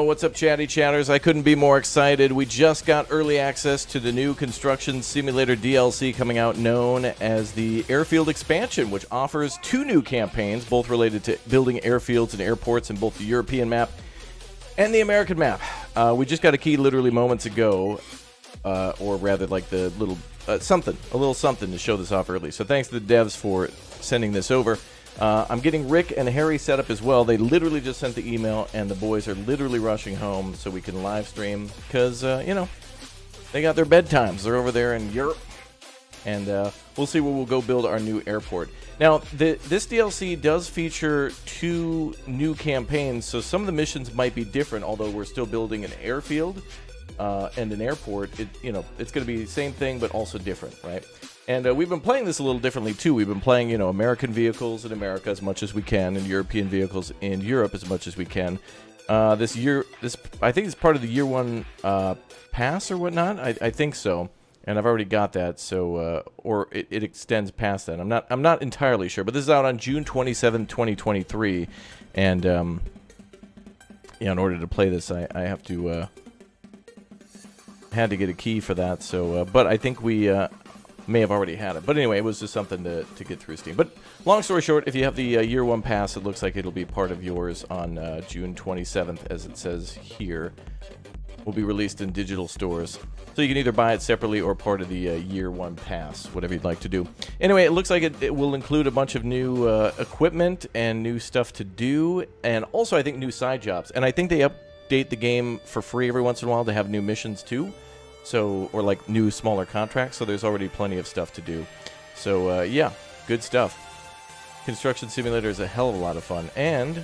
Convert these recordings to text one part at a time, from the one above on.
Yo, what's up, chatty chatters? I couldn't be more excited. We just got early access to the new Construction Simulator DLC coming out, known as the Airfield Expansion, which offers two new campaigns, both related to building airfields and airports in both the European map and the American map. Uh, we just got a key literally moments ago, uh, or rather, like the little uh, something, a little something to show this off early. So thanks to the devs for sending this over. Uh, I'm getting Rick and Harry set up as well. They literally just sent the email, and the boys are literally rushing home so we can live stream because, uh, you know, they got their bedtimes. They're over there in Europe. And uh, we'll see where we'll go build our new airport. Now, the, this DLC does feature two new campaigns, so some of the missions might be different, although we're still building an airfield uh, and an airport. It, you know, it's going to be the same thing, but also different, right? And uh, we've been playing this a little differently too. We've been playing, you know, American vehicles in America as much as we can, and European vehicles in Europe as much as we can. Uh, this year, this I think it's part of the year one uh, pass or whatnot. I, I, think so, and I've already got that. So, uh, or it, it, extends past that. I'm not I'm not entirely sure, but this is out on June 27, 2023, and um, yeah, in order to play this, I, I have to uh, had to get a key for that. So, uh, but I think we may have already had it. But anyway, it was just something to, to get through Steam. But long story short, if you have the uh, year one pass, it looks like it'll be part of yours on uh, June 27th, as it says here. Will be released in digital stores. So you can either buy it separately or part of the uh, year one pass, whatever you'd like to do. Anyway, it looks like it, it will include a bunch of new uh, equipment and new stuff to do, and also I think new side jobs. And I think they update the game for free every once in a while to have new missions too. So, or like new smaller contracts. So there's already plenty of stuff to do. So uh, yeah, good stuff. Construction Simulator is a hell of a lot of fun, and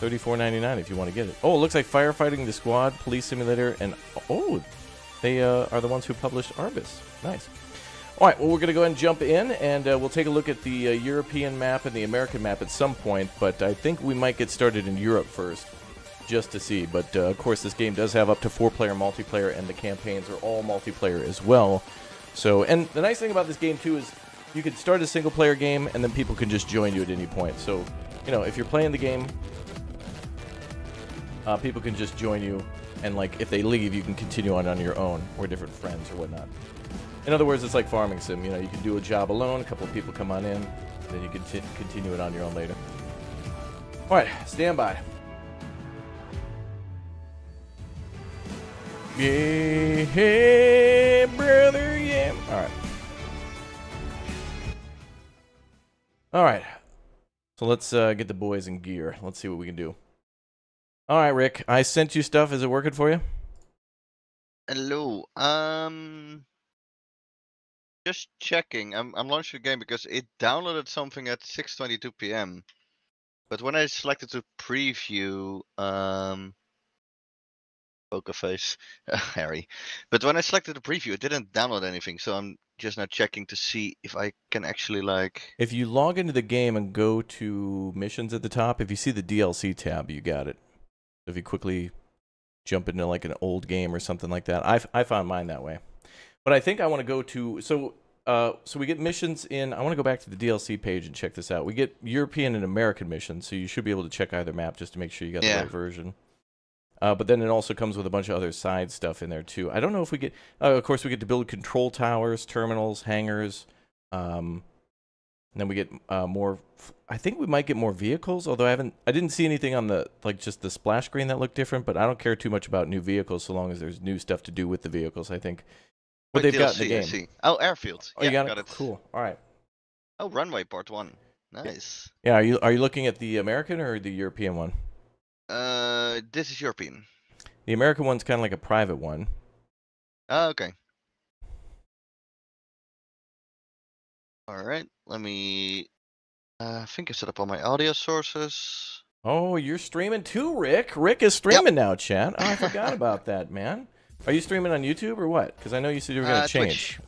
$34.99 if you want to get it. Oh, it looks like Firefighting the Squad, Police Simulator, and oh, they uh, are the ones who published Arbus. Nice. All right, well, we're going to go ahead and jump in, and uh, we'll take a look at the uh, European map and the American map at some point, but I think we might get started in Europe first just to see. But uh, of course, this game does have up to four-player multiplayer, and the campaigns are all multiplayer as well. So, and the nice thing about this game too is you can start a single-player game, and then people can just join you at any point. So, you know, if you're playing the game, uh, people can just join you, and like if they leave, you can continue on on your own or different friends or whatnot. In other words, it's like farming sim. You know, you can do a job alone, a couple of people come on in, then you can continue it on your own later. All right, stand by. Yeah, brother, yeah. All right. All right. So let's uh, get the boys in gear. Let's see what we can do. All right, Rick. I sent you stuff. Is it working for you? Hello. Um. Just checking. I'm I'm launching the game because it downloaded something at 6:22 p.m. But when I selected to preview, um, poker face, Harry. But when I selected the preview, it didn't download anything. So I'm just now checking to see if I can actually like. If you log into the game and go to missions at the top, if you see the DLC tab, you got it. If you quickly jump into like an old game or something like that, I I found mine that way. But I think I want to go to so uh so we get missions in. I want to go back to the DLC page and check this out. We get European and American missions, so you should be able to check either map just to make sure you got Yeah. the right version. Uh, but then it also comes with a bunch of other side stuff in there too. I don't know if we get. Uh, of course, we get to build control towers, terminals, hangars. Um, and then we get uh, more. I think we might get more vehicles. Although I haven't, I didn't see anything on the like just the splash screen that looked different. But I don't care too much about new vehicles so long as there's new stuff to do with the vehicles. I think what Wait, they've got in the DLC, I game. see. Oh, airfield. Oh, yeah, you got, got it. Cool. All right. Oh, runway part one. Nice. Yeah. Are you are you looking at the American or the European one? Uh, this is European. The American one's kind of like a private one. Oh, okay. All right. Let me. Uh, I think I set up all my audio sources. Oh, you're streaming too, Rick. Rick is streaming now, chat. Oh, I forgot about that, man. Are you streaming on YouTube or what? Because I know you said you were gonna Uh, change. Twitch.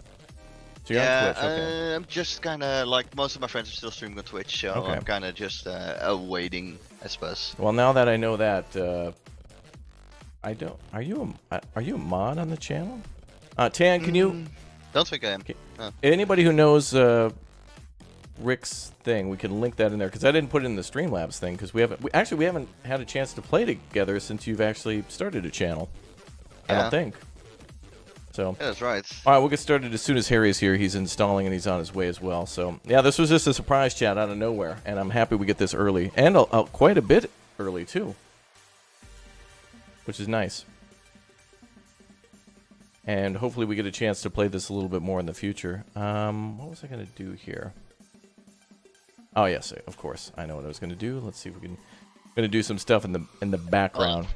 So you're yeah, on Twitch, okay. uh, I'm just kind of like most of my friends are still streaming on Twitch, so Okay. I'm kind of just uh, awaiting, I suppose. Well, now that I know that, uh, I don't. Are you a are you a mod on the channel? Uh, Tan, can you? Mm, Don't think I am. Oh. Anybody who knows uh, Rick's thing, we can link that in there because I didn't put it in the Streamlabs thing because we haven't. We, actually, we haven't had a chance to play together since you've actually started a channel. I don't think. So. Yeah, that's right. All right, we'll get started as soon as Harry is here. He's installing and he's on his way as well. So, yeah, this was just a surprise chat out of nowhere, and I'm happy we get this early and uh, quite a bit early too, which is nice. And hopefully, we get a chance to play this a little bit more in the future. Um, what was I going to do here? Oh yes, of course, I know what I was going to do. Let's see if we can. Going to do some stuff in the in the background.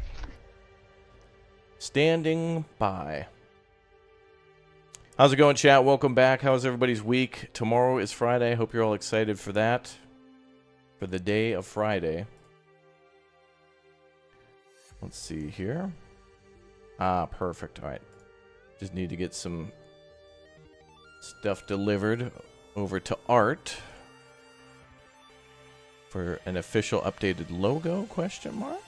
Standing by. How's it going, chat? Welcome back. How's everybody's week? Tomorrow is Friday. Hope you're all excited for that. For the day of Friday. Let's see here. Ah, perfect. All right. Just need to get some stuff delivered over to Art for an official updated logo question mark.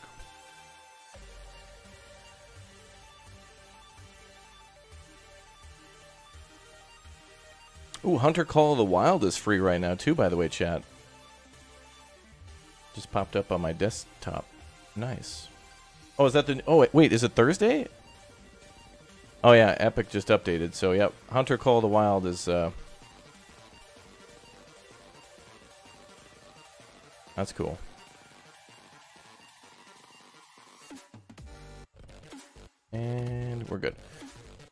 Ooh, Hunter Call of the Wild is free right now too, by the way, chat. Just popped up on my desktop. Nice. Oh, is that the Oh, wait, wait, is it Thursday? Oh yeah, Epic just updated. So, yep, Hunter Call of the Wild is uh That's cool. And we're good.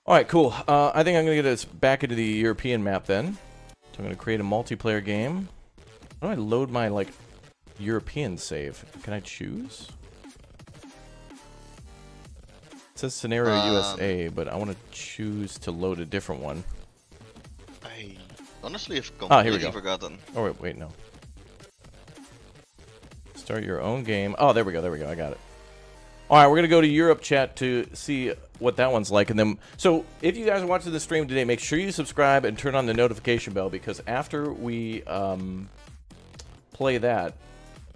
All right, cool. Uh, I think I'm going to get us back into the European map then. So I'm going to create a multiplayer game. How do I load my, like, European save? Can I choose? It says Scenario Um, USA, but I want to choose to load a different one. I honestly have Ah, here we completely go. forgotten. Oh, wait, wait, no. Start your own game. Oh, there we go, there we go. I got it. All right, we're going to go to Europe chat to see what that one's like. And then, so if you guys are watching the stream today, make sure you subscribe and turn on the notification bell because after we um, play that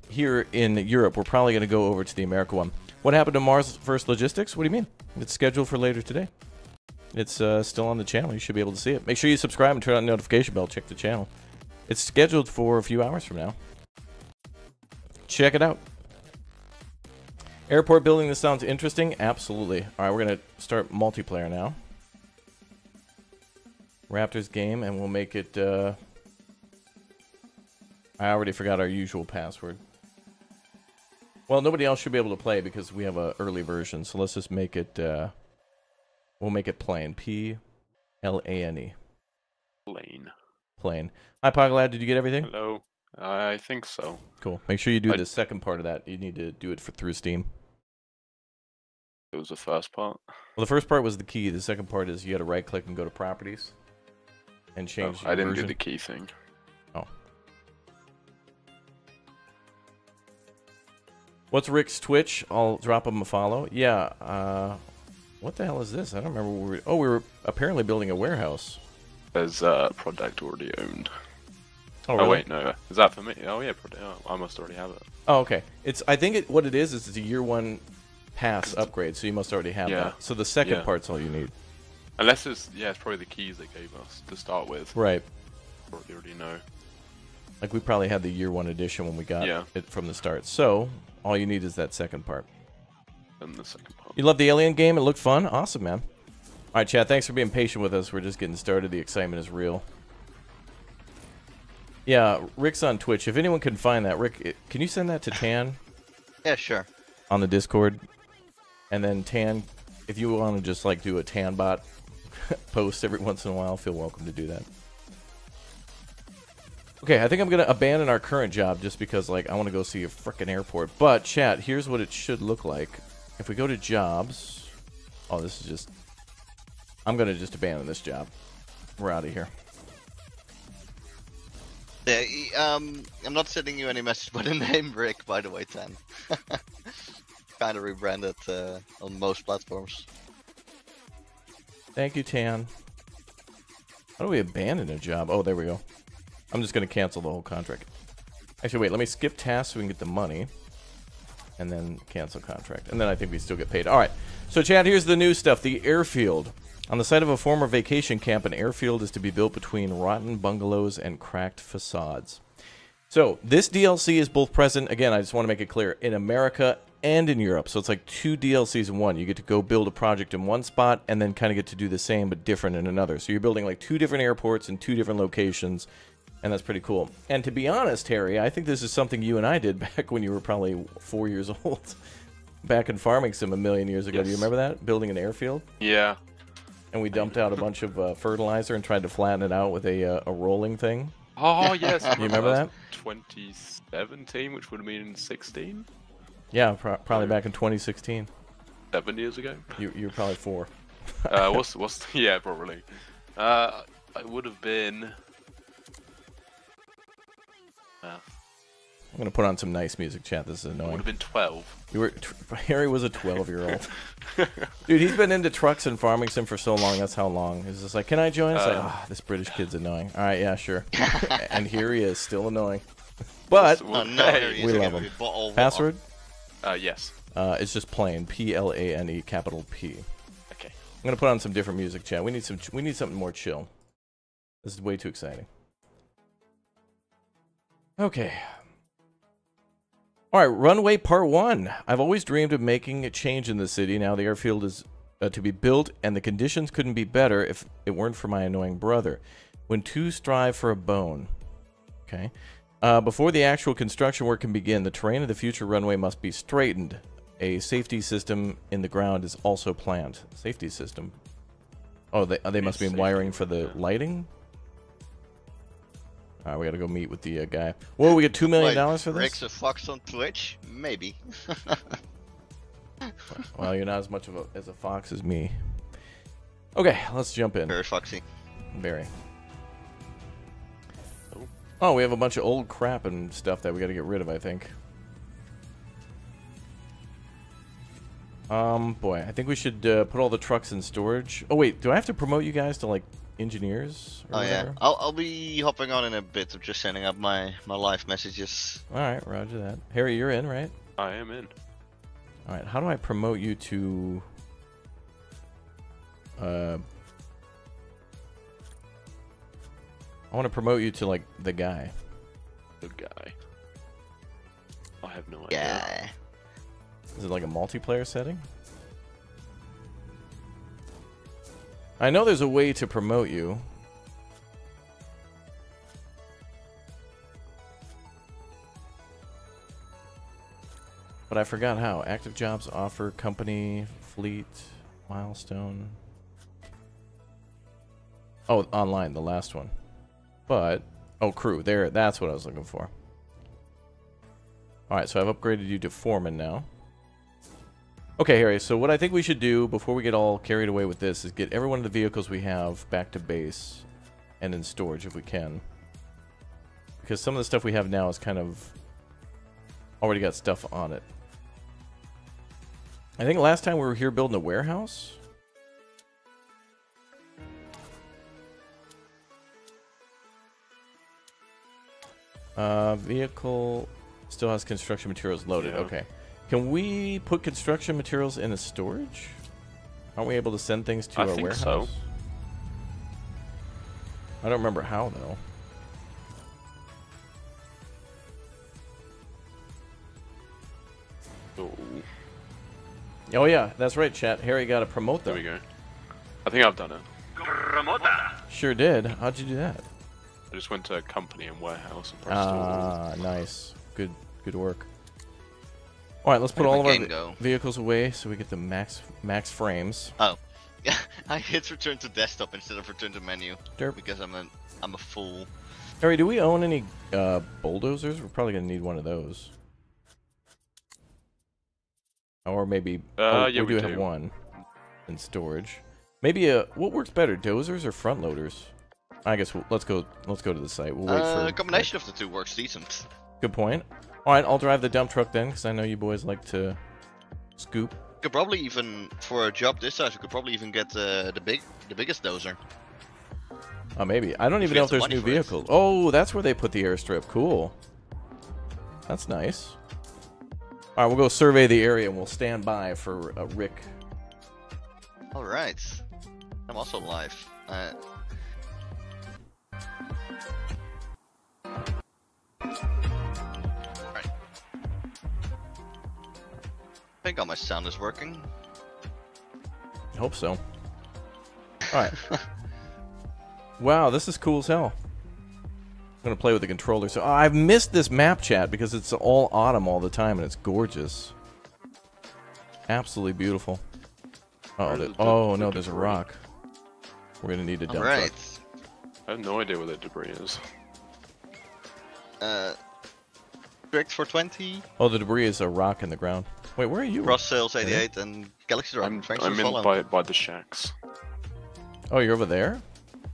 here in Europe, we're probably going to go over to the America one. What happened to Mars First Logistics? What do you mean? It's scheduled for later today. It's uh, still on the channel. You should be able to see it. Make sure you subscribe and turn on the notification bell. Check the channel. It's scheduled for a few hours from now. Check it out. Airport building, this sounds interesting. Absolutely. All right, we're going to start multiplayer now. Raptors game, and we'll make it. Uh... I already forgot our usual password. Well, nobody else should be able to play because we have a early version. So let's just make it. Uh... We'll make it plain. P L A N E. Lane. Plain. Hi, Poglad. Did you get everything? Hello. I think so. Cool. Make sure you do I- the second part of that. You need to do it for, through Steam. It was the first part. Well, the first part was the key. The second part is you got to right click and go to properties. and Oh, change. I didn't version? do the key thing. Oh. What's Rick's Twitch? I'll drop him a follow. Yeah. Uh, what the hell is this? I don't remember. We were, oh, we were apparently building a warehouse. There's uh, product already owned. Oh, Oh, wait, no. Is that for me? Oh yeah, product. Oh, I must already have it. Oh, okay. It's. I think it, what it is is it's a year one pass upgrade, so you must already have Yeah. that. So the second Yeah. part's all you need. Unless it's yeah, it's probably the keys they gave us to start with. Right. Probably already know. Like we probably had the year one edition when we got Yeah. it from the start. So all you need is that second part. And the second part. You love the Alien game? It looked fun. Awesome, man. All right, Chad. Thanks for being patient with us. We're just getting started. The excitement is real. Yeah, Rick's on Twitch. If anyone can find that, Rick, can you send that to Tan Yeah, sure. on the Discord? And then Tan, if you want to just like do a Tan bot post every once in a while, feel welcome to do that. Okay, I think I'm gonna abandon our current job just because like I want to go see a freaking airport. But chat, here's what it should look like. If we go to jobs, oh, this is just. I'm gonna just abandon this job. We're out of here. Yeah, um, I'm not sending you any message by the name Rick, by the way, Tan. kind of rebranded uh, on most platforms. Thank you, Tan. How do we abandon a job? Oh, there we go. I'm just gonna cancel the whole contract. Actually, wait. Let me skip tasks so we can get the money, and then cancel contract, and then I think we still get paid. All right. So, Chad, here's the new stuff. The airfield. On the site of a former vacation camp, an airfield is to be built between rotten bungalows and cracked facades. So this DLC is both present. Again, I just want to make it clear in America and in Europe. So it's like two DLCs in one. You get to go build a project in one spot and then kind of get to do the same but different in another. So you're building like two different airports in two different locations, and that's pretty cool. And to be honest, Harry, I think this is something you and I did back when you were probably four years old, back in Farming Sim a million years ago. Do you remember that building an airfield? Yeah. And we dumped out a bunch of uh, fertilizer and tried to flatten it out with a uh, a rolling thing. Oh yes. You remember that? 2017, which would have been 16, Yeah, pro- probably back in 2016. seven years ago. You you were probably four. uh, what's what's yeah probably. Uh, I would have been. Uh, I'm gonna put on some nice music, chat. This is I would have been 12. You were Harry was a 12 year old. Dude, he's been into trucks and farming sim for so long. That's how long. He's just like, can I join? It's like, ah, this British kid's annoying. All right, yeah, sure. and here he is, still annoying. But oh no, hey, here he is we love him. password? Uh, yes. Uh, it's just plain P L A N E capital P. Okay. I'm gonna put on some different music, chat. We need some. We need something more chill. This is way too exciting. Okay. All right, runway part one. I've always dreamed of making a change in the city. Now the airfield is uh, to be built, and the conditions couldn't be better if it weren't for my annoying brother. When two strive for a bone. Okay. Uh, before the actual construction work can begin, the terrain of the future runway must be straightened. A safety system in the ground is also planned. Safety system. Oh, they, they must be wiring for the lighting. All right, we gotta go meet with the uh, guy. Whoa, we get two million dollars for this. Rick's a fox on Twitch? Maybe. Well, you're not as much of a, as a fox as me. Okay, let's jump in. Very foxy. Very. Oh. We have a bunch of old crap and stuff that we got to get rid of. I think. Um, boy, I think we should uh, put all the trucks in storage. Oh wait, do I have to promote you guys to like engineers? Or Oh yeah. I'll I'll be hopping on in a bit. I'm just sending up my my live messages. All right, Roger that. Harry, you're in, right? I am in. All right. How do I promote you to? Uh, I want to promote you to like the guy. The guy. I have no idea. Yeah. Is it like a multiplayer setting? I know there's a way to promote you. But I forgot how. Active jobs offer company, fleet, milestone. Oh, online, the last one. But oh, crew. There, that's what I was looking for. All right, so I've upgraded you to foreman now. Okay, Harry, so what I think we should do before we get all carried away with this is get every one of the vehicles we have back to base and in storage if we can. Because some of the stuff we have now is kind of already got stuff on it. I think last time we were here building a warehouse. Uh, vehicle still has construction materials loaded. Yeah. Okay. Can we put construction materials in a storage? Aren't we able to send things to I our think warehouse? so. I don't remember how though. Oh, Oh yeah, that's right, chat. Harry got to promote there we go. I think I've done it. Sure did. How'd you do that? I just went to a company and warehouse and pressed all. Ah, nice. Good, good work. All right, let's put all of our go? vehicles away so we get the max max frames. Oh, yeah. I hit return to desktop instead of return to menu Derp. because I'm a I'm a fool. Harry, do we own any uh, bulldozers? We're probably gonna need one of those. Or maybe Uh, oh, yeah, we we do have do. one in storage. Maybe a what works better, dozers or front loaders? I guess we'll, let's go. Let's go to the site. We'll wait Uh, for a combination of the two works decent. Good point. All right, I'll drive the dump truck then, because I know you boys like to scoop. Could probably even for a job this size, we could probably even get uh, the big the biggest dozer. Oh, maybe. I don't even know if there's new for it. vehicles. Oh, that's where they put the airstrip. Cool. That's nice. All right, we'll go survey the area and we'll stand by for uh, Rick. All right, I'm also live. Uh, I think all my sound is working. I hope so. All right. wow, this is cool as hell. I'm gonna play with the controller. So oh, I've missed this map chat because it's all autumn all the time and it's gorgeous. Absolutely beautiful. Oh, Where's the, the- oh no, there's a rock. We're gonna need a dump All truck. I have no idea where the debris is. Uh, Direct for 20, Oh, the debris is a rock in the ground. Wait, where are you? Ross Sales 88, and Galaxy Drop. I'm, Thanks I'm in following. by, by the shacks. Oh, you're over there?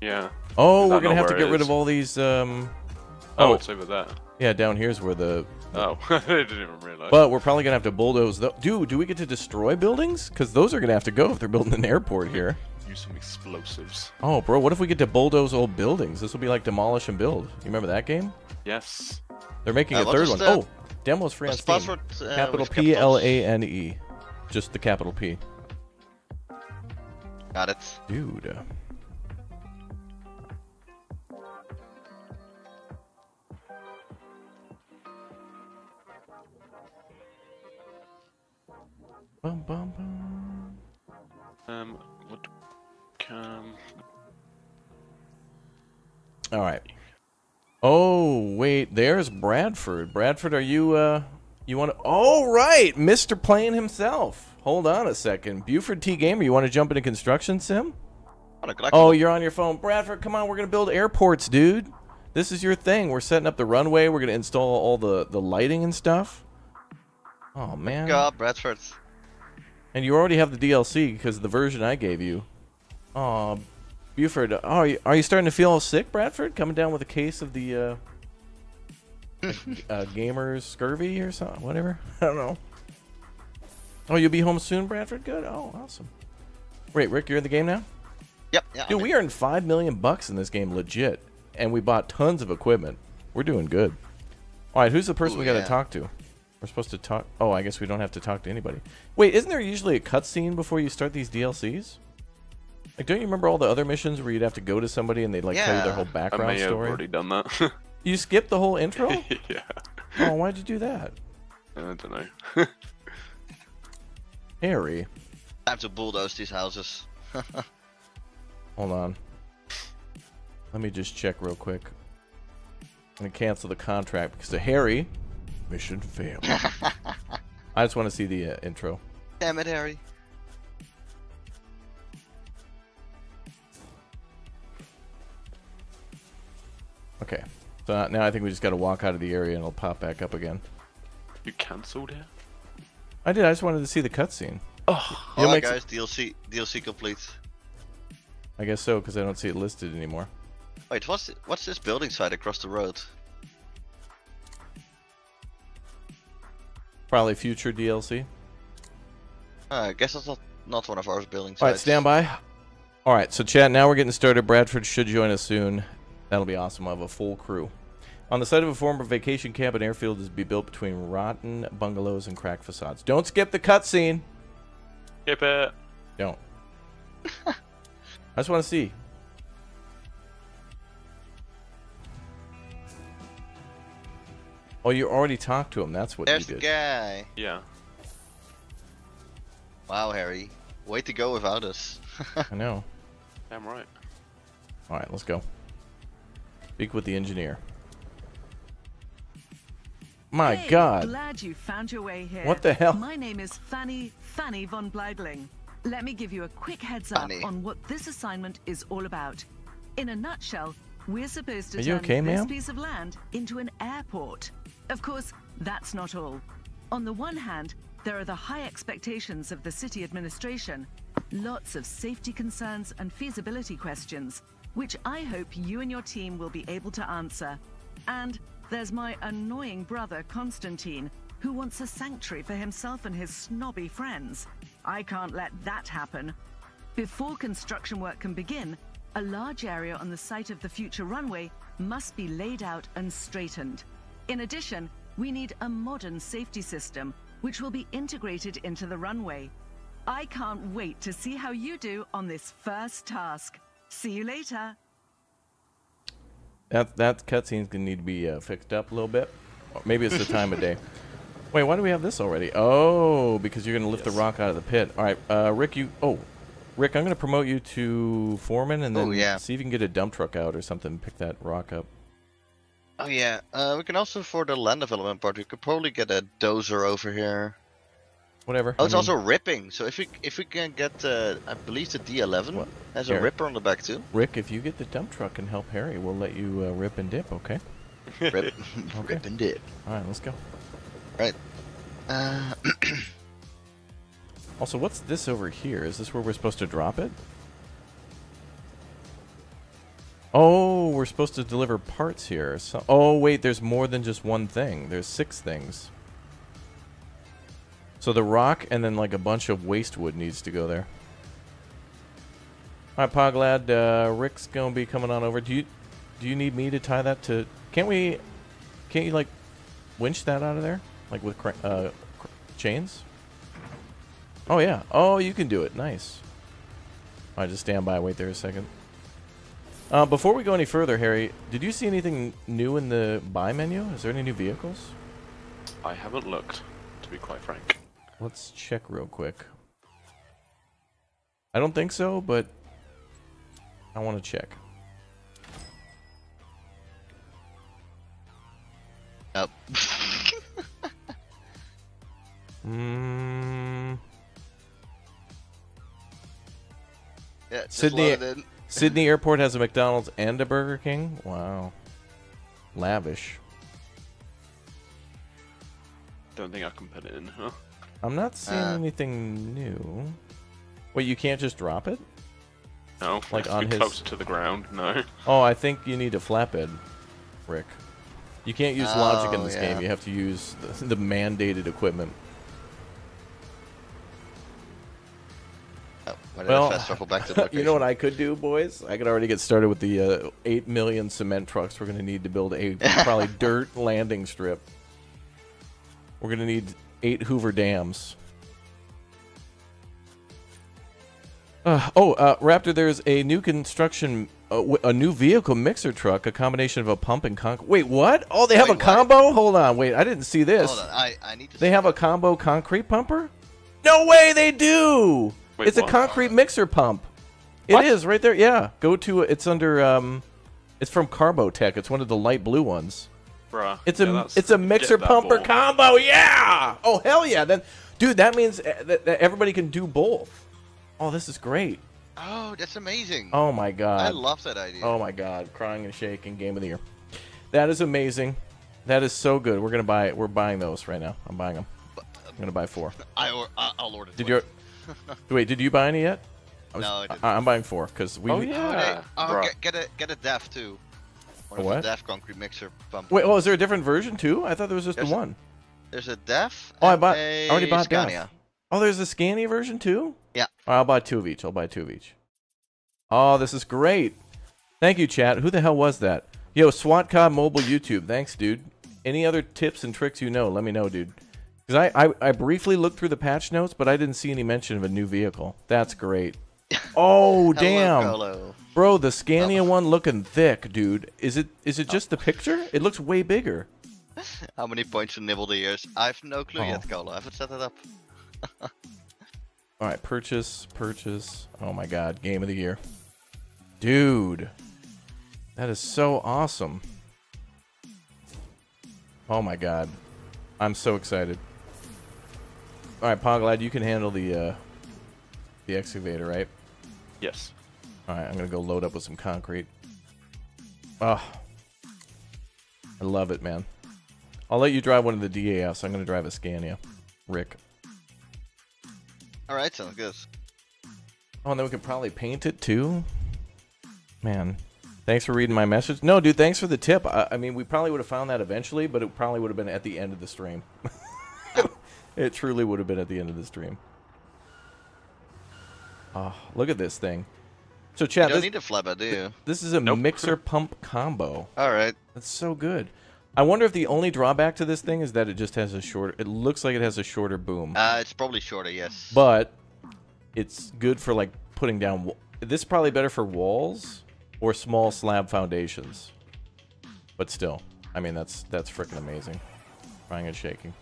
Yeah. Oh, we're gonna have to where it get rid of all these. Um, Oh, Oh. it's over there. yeah, down here's where the. Oh, I didn't even realize. But we're probably gonna have to bulldoze. The, dude, do we get to destroy buildings? Because those are gonna have to go if they're building an airport here. Use some explosives. Oh, bro, what if we get to bulldoze old buildings? This will be like demolish and build. You remember that game? Yes. They're making Uh, a third was one. the- Oh, demo's free on What's the Steam. password? Uh, Capital with P L capitals? A N E, just the capital P. Got it. Dude. Bum, bum, bum. Um, what? Um, All right. Oh wait, there's Bradford. Bradford, are you uh, you want to? Oh right, Mister Plane himself. Hold on a second, Buford T Gamer. You want to jump into construction sim? Oh, you're on your phone, Bradford. Come on, we're gonna build airports, dude. This is your thing. We're setting up the runway. We're gonna install all the the lighting and stuff. Oh man. God, Bradford. And you already have the DLC because of the version I gave you. Oh, Buford. Oh, are you, are you starting to feel sick, Bradford? Coming down with a case of the uh, uh, gamer's scurvy or something? Whatever. I don't know. Oh, you'll be home soon, Bradford? Good. Oh, awesome. Wait, Rick, you're in the game now? Yep, yeah. Dude, we earned five million bucks in this game, legit, and we bought tons of equipment. We're doing good. All right, who's the person Ooh, we got to yeah. talk to? We're supposed to talk. Oh, I guess we don't have to talk to anybody. Wait, isn't there usually a cutscene before you start these DLCs? Like, don't you remember all the other missions where you'd have to go to somebody and they'd like tell you their Yeah. whole I background may have story? already done that. You skipped the whole intro? yeah. oh, why'd you do that, I don't know. Harry? Time to bulldoze these houses. Hold on. Let me just check real quick. I'm gonna cancel the contract because of Harry. Mission failed. I just want to see the uh, intro. Damn it, Harry. Okay. So uh, now I think we just got to walk out of the area and it'll pop back up again. you cancelled it? I did. I just wanted to see the cutscene. Oh, You'll Alright, guys, DLC DLC complete. I guess so because I don't see it listed anymore. Wait, what's what's this building site across the road? Probably future DLC. Uh, I guess that's not not one of our building sites. All right, stand by. All right, so chat. Now we're getting started. Bradford should join us soon. That'll be awesome. I'll have a full crew. On the site of a former vacation camp, an airfield is to be built between rotten bungalows and cracked facades. Don't skip the cutscene. Skip it. Don't. I just want to see. Oh, you already talked to him. That's what There's you the guy. Yeah. Wow, Harry. Way to go without us. I know. Damn right. All right, let's go. Speak with the engineer. My Hey, God. Glad you found your way here. What the hell? My name is Fanny Fanny von Bleidling. Let me give you a quick heads up Fanny. on what this assignment is all about. In a nutshell, we're supposed to Are you turn okay, this piece of land into an airport. Of course, that's not all. On the one hand, there are the high expectations of the city administration, lots of safety concerns and feasibility questions, which I hope you and your team will be able to answer. And there's my annoying brother Constantine, who wants a sanctuary for himself and his snobby friends. I can't let that happen. Before construction work can begin, a large area on the site of the future runway must be laid out and straightened. In addition, we need a modern safety system which will be integrated into the runway. I can't wait to see how you do on this first task. See you later. That that cutscene's gonna need to be uh, fixed up a little bit. Or maybe it's the time of day. Wait, why do we have this already? Oh, because you're gonna lift the rock out of the pit. All right, uh, Rick, you. Oh, Rick, I'm gonna promote you to foreman, and then Oh, yeah. see if you can get a dump truck out or something. Pick that rock up. oh yeah. Uh, we can also for the land development part, we could probably get a dozer over here. Whatever. Oh, I it's mean, also ripping. So if we if we can get, uh, I believe the D11 What? has Here. a ripper on the back too. Rick. If you get the dump truck and help Harry, we'll let you uh, rip and dip. Okay. Rip, rip and dip. All right, let's go. Right. Uh, Also, what's this over here? Is this where we're supposed to drop it? Oh, we're supposed to deliver parts here. So, oh, wait, there's more than just one thing. There's six things. So the rock and then like a bunch of waste wood needs to go there. All right, Poglad, uh, Rick's gonna be coming on over. Do you do you need me to tie that to? Can't we? Can't you like winch that out of there, like with uh, chains? Oh yeah. Oh, you can do it. Nice. I just stand by. Wait there a second. Uh, before we go any further, Harry, did you see anything new in the buy menu? Is there any new vehicles? I haven't looked, to be quite frank. Let's check real quick. I don't think so, but I want to check. oh. Mm, yeah, Sydney- load it in. Sydney Airport has a McDonald's and a Burger King. Wow, lavish. Don't think I can put it in, huh? I'm not seeing Uh. anything new. Wait, you can't just drop it? No, Like it has to on his- closer to the ground. No. Oh, I think you need a flatbed, Rick. You can't use logic in Oh, this yeah. game. You have to use the, the mandated equipment. Oh, Well, I fast travel back to you know what I could do, boys? I could already get started with the uh, eight million cement trucks we're going to need to build a probably dirt landing strip. We're going to need eight Hoover dams. Uh, oh, uh, Raptor, there's a new construction, uh, w- a new vehicle mixer truck, a combination of a pump and concrete. Wait, what? Oh, they have Wait, a what? combo? Hold on, wait, I didn't see this. Hold on, I, I need to. They see have a combo concrete pumper? No way, they do. Wait, it's a concrete mixer pump. It What? is right there. Yeah, go to it's under um, it's from Carbotech. It's one of the light blue ones. Bruh. It's yeah, a it's a mixer pumper ball. combo. Yeah. Oh hell yeah. Then, dude, that means uh, that, that everybody can do both. Oh, this is great. Oh, that's amazing. Oh my god. I love that idea. Oh my god, crying and shaking game of the year. That is amazing. That is so good. We're gonna buy. We're buying those right now. I'm buying them. I'm gonna buy four. I or, I- I'll order. Did you? Wait, did you buy any yet? was- No, I didn't. I, am buying four because we. Oh, yeah. Oh, they- oh, get, get a get a DAF too. One A what? the concrete mixer pump. Wait, oh, is there a different version too? I thought there was just There's the a- one. There's a DAF. Oh, I bought- I already bought. Scania. Oh, there's a Scania version too. Yeah. All right, I'll buy two of each. I'll buy two of each. Oh, this is great. Thank you, chat. Who the hell was that? Yo, SWAT Cod Mobile YouTube. Thanks, dude. Any other tips and tricks you know? Let me know, dude. Because I, I, I briefly looked through the patch notes, but I didn't see any mention of a new vehicle. That's great. Oh, Hello, damn. Bro, the Scania one looking thick, dude. Is it is it just the picture? It looks way bigger. How many points to nibble the ears? I have no clue Oh. yet, Colo. I haven't set it up. All right, purchase, purchase. Oh my god, game of the year. Dude. That is so awesome. Oh my god. I'm so excited. All right, Poglad, you can handle the uh the excavator, right? Yes. All right, I'm going to go load up with some concrete. Oh. I love it, man. I'll let you drive one of the DAFs. I'm going to drive a Scania. Rick. Alright, sounds good. Oh, and then we could probably paint it too. Man, thanks for reading my message. No, dude, thanks for the tip. I, I mean, we probably would have found that eventually, but it probably would have been at the end of the stream. it truly would have been at the end of the stream. Oh, look at this thing. So, You chat, don't this, need a flatbed, do you? this is a Nope. mixer pump combo. Alright. That's so good. I wonder if the only drawback to this thing is that it just has a shorter. It looks like it has a shorter boom. Uh, it's probably shorter, yes. but it's good for like putting down. This is probably better for walls or small slab foundations. But still, I mean that's that's freaking amazing. Crying and shaking.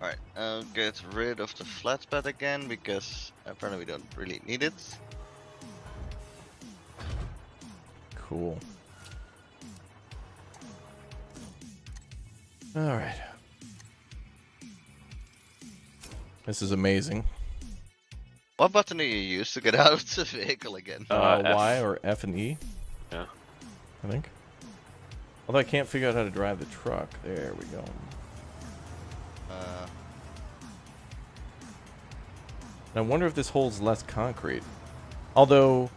Alright, I'll get rid of the flatbed again because apparently we don't really need it. Cool. All right. This is amazing. What button do you use to get out of the vehicle again? Uh, Uh, F. y or F and E, Yeah. I think. Although I can't figure out how to drive the truck. There we go. Uh, I wonder if this holds less concrete. Although,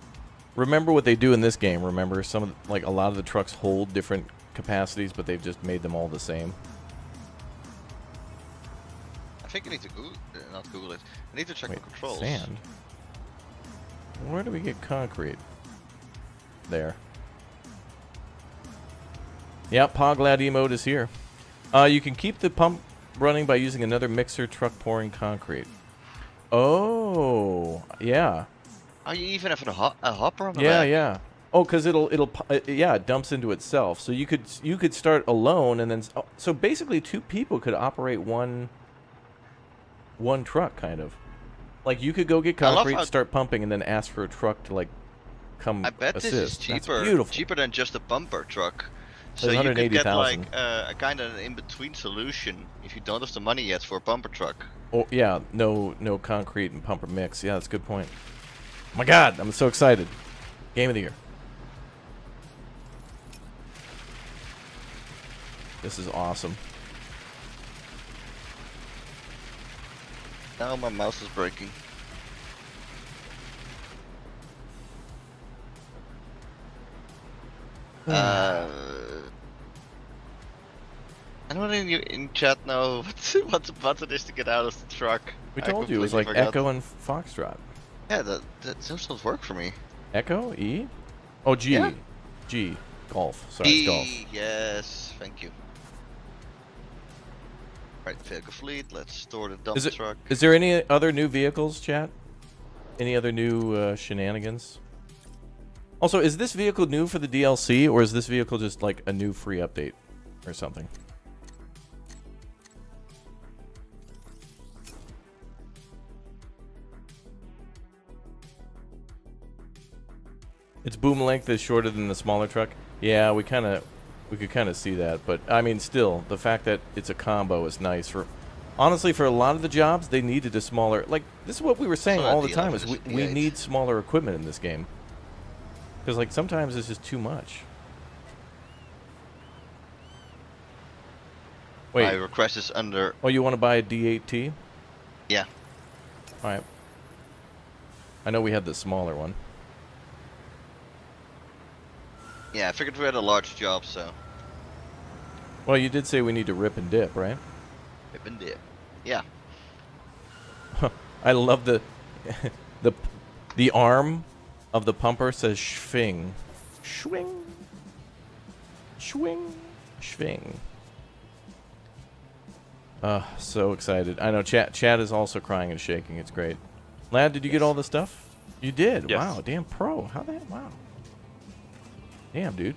remember what they do in this game. Remember, some of the- like a lot of the trucks hold different capacities, but they've just made them all the same. I think you need to Google, uh, not Google it. I need to check Wait, the controls. sand. Where do we get concrete? There. Yep, Poglad emote is here. Uh, you can keep the pump running by using another mixer truck pouring concrete. Oh, yeah. Are you even having a, ho- a hopper on the Yeah, back? yeah. Oh, because it'll it'll uh, yeah it dumps into itself. So you could you could start alone and then oh, so basically two people could operate one one truck kind of. Like you could go get concrete, start pumping, and then ask for a truck to like come I bet assist. this is cheaper, cheaper than just a pumper truck. So you could get 180,000. like uh, a kind of an in-between solution if you don't have the money yet for a pumper truck. Oh yeah, no no concrete and pumper mix. Yeah, that's a good point. Oh my God, I'm so excited. Game of the year. This is awesome. Now my mouse is breaking. uh, anyone in, you, in chat know what, what the button is to get out of the truck? We I told you it was like forgot. Echo and Foxtrot. Yeah, that, that those don't work for me. Echo E? Oh G. Yeah. G. Golf. Sorry, it's golf. E, yes, thank you. Right, vehicle fleet. Let's store the dump Is it- truck. Is there any other new vehicles, chat? Any other new uh, shenanigans? Also, is this vehicle new for the DLC, or is this vehicle just like a new free update or something? Its boom length is shorter than the smaller truck. Yeah, we kind of we could kind of see that, but I mean, still, the fact that it's a combo is nice for. Honestly, for a lot of the jobs, they needed a smaller. Like this is what we were saying all the the time: is we, we need smaller equipment in this game. Because like sometimes it's just too much. Wait, My request is under. oh, you want to buy a D8T? Yeah. All right. I know we had the smaller one. Yeah, I figured we had a large job, so Well, you did say we need to rip and dip, right? rip and dip. Yeah. I love the the the arm of the pumper says schwing. Schwing. Schwing. Schwing. Uh, so excited. I know Chad Chad is also crying and shaking. It's great. Lad, did you get all the stuff? You did. Yes. Wow, damn pro. How the hell wow. Damn, dude.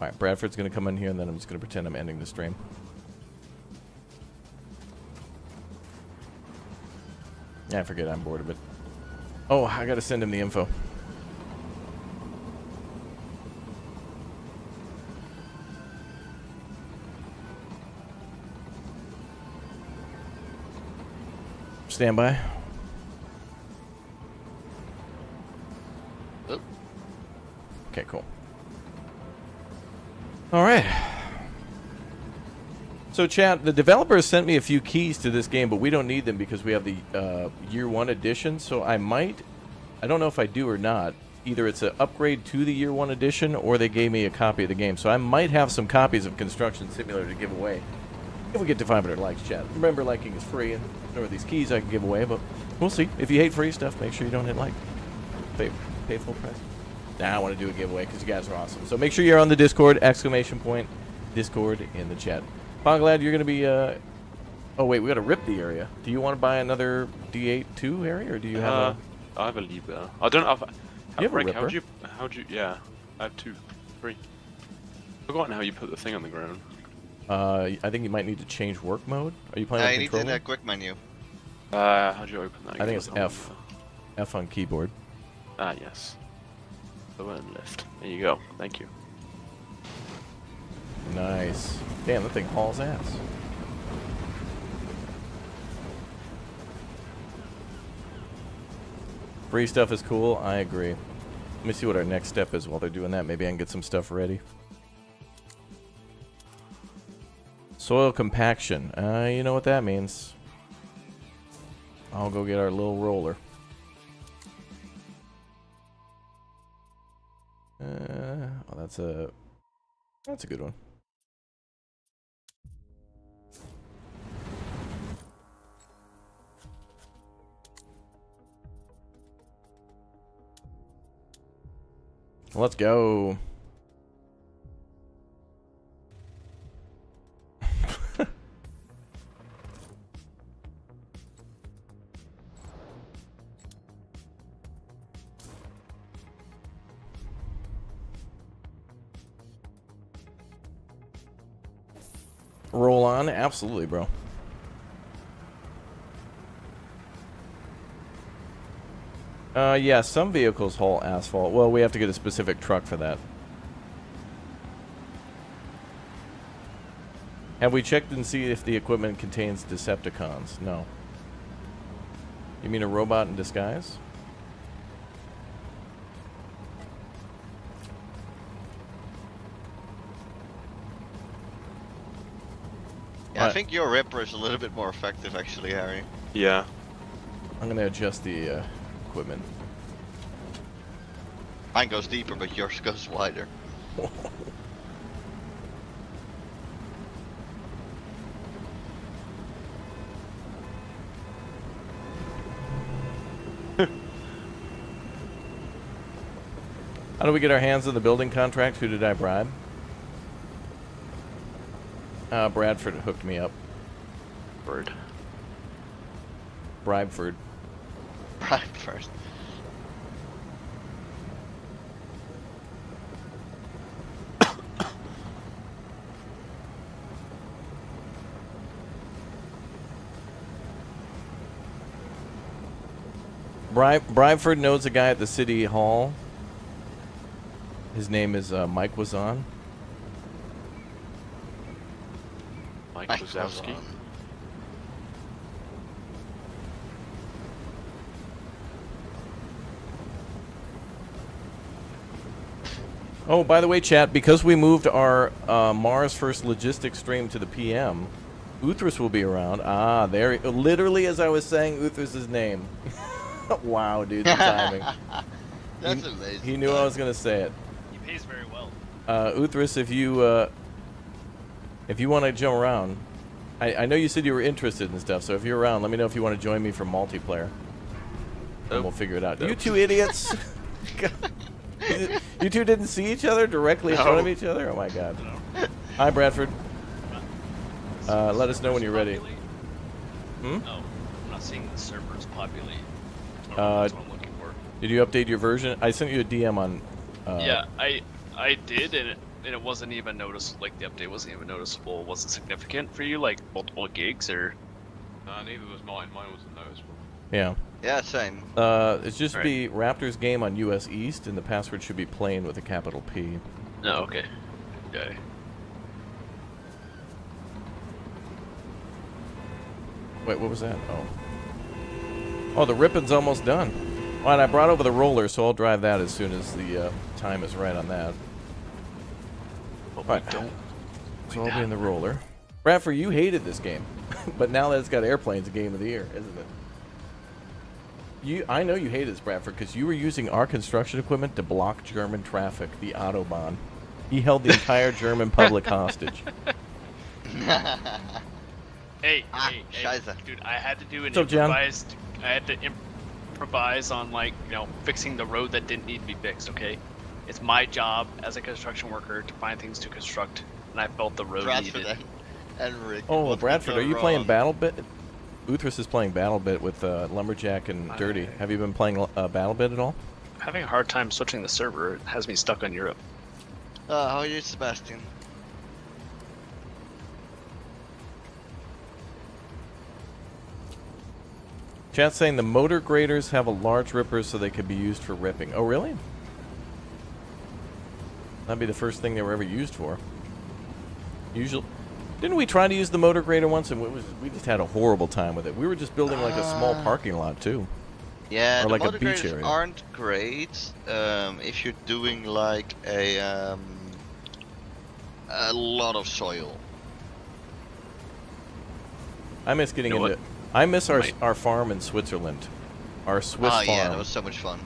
All right, Bradford's going to come in here and then I'm just going to pretend I'm ending the stream. Yeah, I forget I'm bored of it. Oh, I gotta send him the info. Stand by. Okay, cool. All right. So, chat, the developers sent me a few keys to this game, but we don't need them because we have the uh, year one edition. So, I might, I don't know if I do or not. Either it's an upgrade to the year one edition or they gave me a copy of the game. So, I might have some copies of Construction Simulator to give away if we get to 500 likes, chat. Remember, liking is free, and there are these keys I can give away, but we'll see. If you hate free stuff, make sure you don't hit like. Pay full price. Now I want to do a giveaway because you guys are awesome. So make sure you're on the Discord, exclamation point, Discord in the chat. Glad you're going to be. Uh, oh wait, we got to rip the area. Do you want to buy another D8 two area, or do you have Uh, I have a lever. I don't know. You have a Rick, how'd you? How'd you? Yeah, I have two, three. Forgotten how you put the thing on the ground. Uh, I think you might need to change work mode. Are you playing I on need controller? in a quick menu. Uh, how'd you open that? I think again? it's F. F on keyboard. Ah, yes. Lower and lift. There you go. Thank you. Nice. Damn, that thing hauls ass. Free stuff is cool. I agree. Let me see what our next step is while they're doing that. Maybe I can get some stuff ready. Soil compaction. Uh, you know what that means. I'll go get our little roller. Uh, oh, that's a that's a good one. Let's go. Roll on? Absolutely, bro. Uh, yeah, some vehicles haul asphalt. Well, we have to get a specific truck for that. Have we checked and see if the equipment contains Decepticons? No. You mean a robot in disguise? I Right. think your Ripper is a little bit more effective, actually, Harry. Yeah. I'm gonna adjust the uh, equipment. Mine goes deeper, but yours goes wider. How do we get our hands on the building contract? Who did I bribe? Uh, Bradford hooked me up. Bird. Bribeford. Right first. Bri- Bribeford knows a guy at the city hall. His name is uh, Mike Wazan. Mike Mike Wazowski. Wazan. Oh, by the way, chat, because we moved our uh, Mars First Logistics stream to the PM, Uthras will be around. Ah, there. Literally, as I was saying Uthras' name. wow, dude, the timing. That's he, amazing. He knew I was gonna say it. He pays very well. Uh, Uthris, if you uh, if you want to jump around, I, I know you said you were interested in stuff. So if you're around, let me know if you want to join me for multiplayer, and we'll figure it out. You two idiots. you two didn't see each other directly in front of each other. Oh my god. Hi, Bradford. Uh, let us know when you're ready. Hmm? No, I'm not seeing the servers populate. Uh, that's what I'm looking for. Did you update your version? I sent you a DM on. Uh, yeah, I I did, and it and it wasn't even notice. Like the update wasn't even noticeable. It wasn't significant for you, like multiple gigs or. Uh, neither was mine. Mine wasn't noticeable. Yeah. Yeah, same. Uh, it's just Right. be Raptors game on US East, and the password should be plain with a capital P. No, okay. Okay. Wait, what was that? Oh. Oh, the ripping's almost done. All right, I brought over the roller, so I'll drive that as soon as the uh, time is right on that. But Right. we don't. So I'll be in the roller. Bradford, you hated this game, but now that it's got airplanes, the game of the year, isn't it? You, I know you hate this, Bradford, because you were using our construction equipment to block German traffic, the autobahn. He held the entire German public hostage. Hey, Ah, hey, hey, scheiße. dude! I had to do an What's up, John? improvised. I had to improvise on like you know fixing the road that didn't need to be fixed. Okay, it's my job as a construction worker to find things to construct, and I felt the road Bradford needed. and, and Rick. Oh, what could Bradford, are you playing wrong? Battle Bit? Uthris is playing Battle Bit with uh, Lumberjack and Dirty. I- Have you been playing uh, Battle Bit at all? I'm having a hard time switching the server. It has me stuck on Europe. Uh, how are you, Sebastian? Chat's saying the motor graders have a large ripper so they could be used for ripping. Oh, really? That'd be the first thing they were ever used for. Usually, didn't we try to use the motor grader once and we, was, we just had a horrible time with it? We were just building like a small Ah. parking lot too. Yeah, Or like a motor beach graders area. aren't great um, if you're doing like a um, a lot of soil. I miss getting You know into. I miss our Might- our farm in Switzerland, our Swiss oh farm yeah, that was so much fun.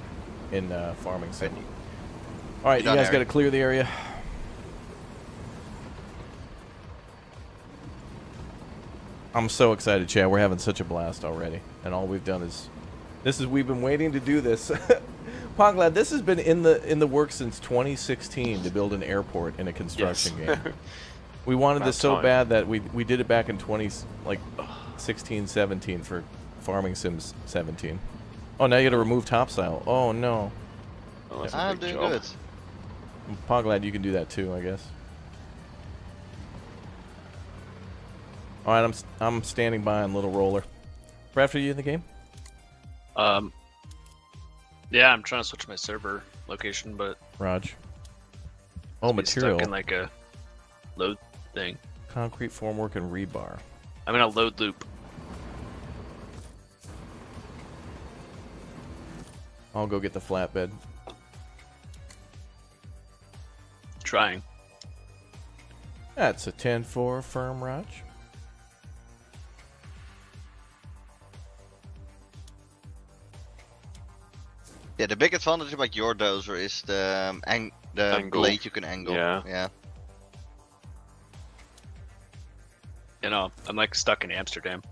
in uh, farming sim. All right, you guys got to clear the area. I'm so excited, Chad. We're having such a blast already, and all we've done is this is we've been waiting to do this. Ponglad, this has been in the in the works since 2016 to build an airport in a construction Yes. game. We wanted this so time. bad that we we did it back in 20 like 16, 17 for Farming Sims 17. Oh, now you got to remove topsoil. Oh no. Oh, that's ah, a I'm doing job. good. Ponglad, you can do that too, I guess. All right, I'm I'm standing by on little roller. Bradford, you in the game? Um. Yeah, I'm trying to switch my server location, but Raj. Oh, be stuck material, in like a load thing. concrete formwork, and rebar. I'm in a load loop. I'll go get the flatbed. Trying. That's a 10-4 firm, Raj. Yeah, the big advantage about your dozer is the um, ang- the Angle. blade you can angle. Yeah. Yeah. You know, I'm like stuck in Amsterdam.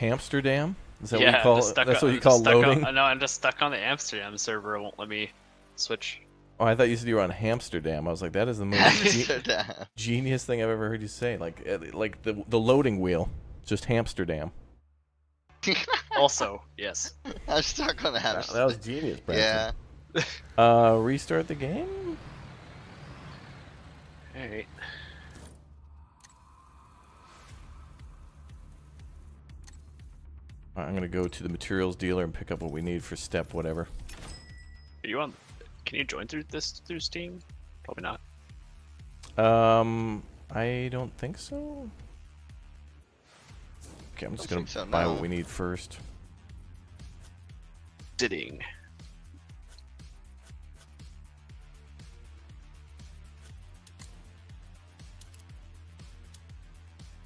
Amsterdam? Is that yeah, what you call just stuck That's on, what you I'm call loading? On, no, I'm just stuck on the Amsterdam server. It won't let me switch. Oh, I thought you said you were on Hamsterdam. I was like, that is the most ge- genius thing I've ever heard you say. Like, uh, like the the loading wheel, just Hamsterdam. Also, yes. I'm stuck on That, that was genius, Bradford. Yeah. Uh, restart the game. Alright. All right, I'm gonna go to the materials dealer and pick up what we need for step whatever. Are you on? Can you join through this through Steam? Probably not. Um, I don't think so. Okay, I'm just gonna so, buy what we need first. Sitting.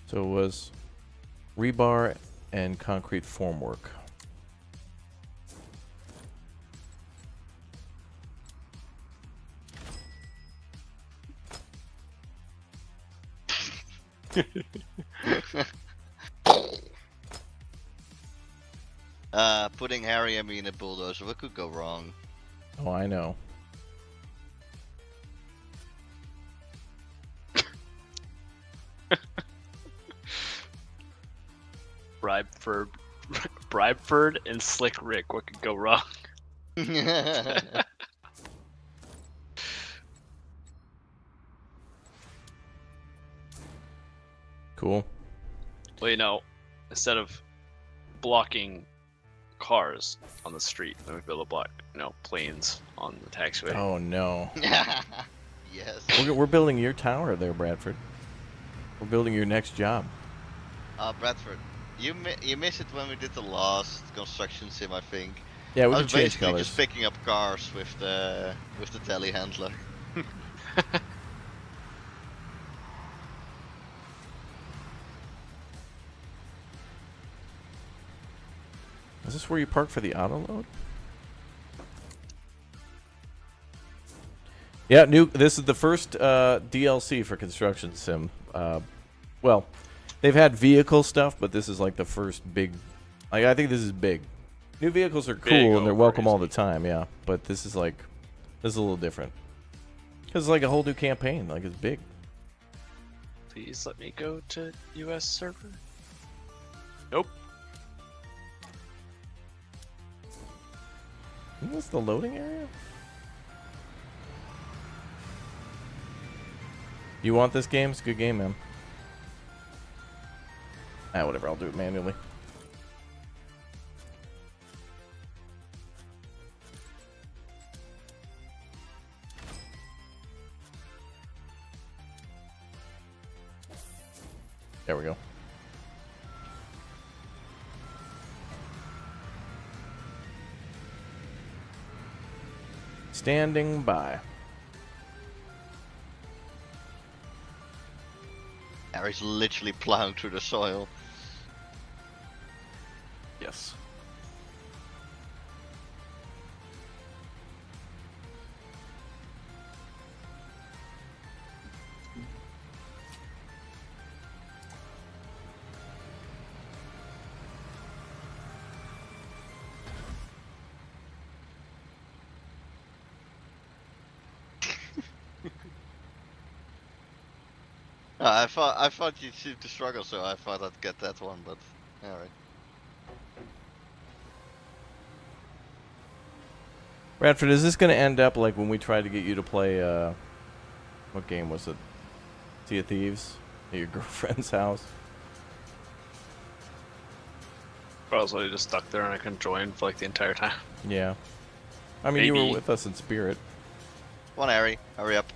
So it was rebar and concrete formwork. uh, putting Harry and me in a bulldozer. What could go wrong? Oh, I know. Bribeford, Bribeford, and Slick Rick. What could go wrong? Cool. Well, you know, instead of blocking cars on the street, then we build a block, you know, planes on the taxiway. Oh no. yes. We're, we're building your tower there, Bradford. We're building your next job. Uh, Bradford, you mi- you missed it when we did the last construction sim, I think. Yeah, we I was basically colors. just picking up cars with the with the telehandler. this where you park for the auto load? Yeah, new. This is the first uh, DLC for Construction Sim. Uh, well, they've had vehicle stuff, but this is like the first big. Like, I think this is big. New vehicles are cool Big and they're welcome all the time. Yeah, but this is like, this is a little different. Cause it's like a whole new campaign. Like it's big. Please let me go to U.S. server. Nope. Isn't this the loading area? You want this game? It's a good game, man. Ah, whatever. I'll do it manually. There we go. Standing by. Harry's literally plowing through the soil. Yes. I thought I thought you seemed to struggle, so I thought I'd get that one, but all right. Bradford, is this going to end up like when we tried to get you to play, uh, what game was it? Sea of Thieves? At your girlfriend's house? Probably just stuck there and I couldn't join for like the entire time. Yeah. I mean, you were with us in spirit. One, on, Harry, hurry up.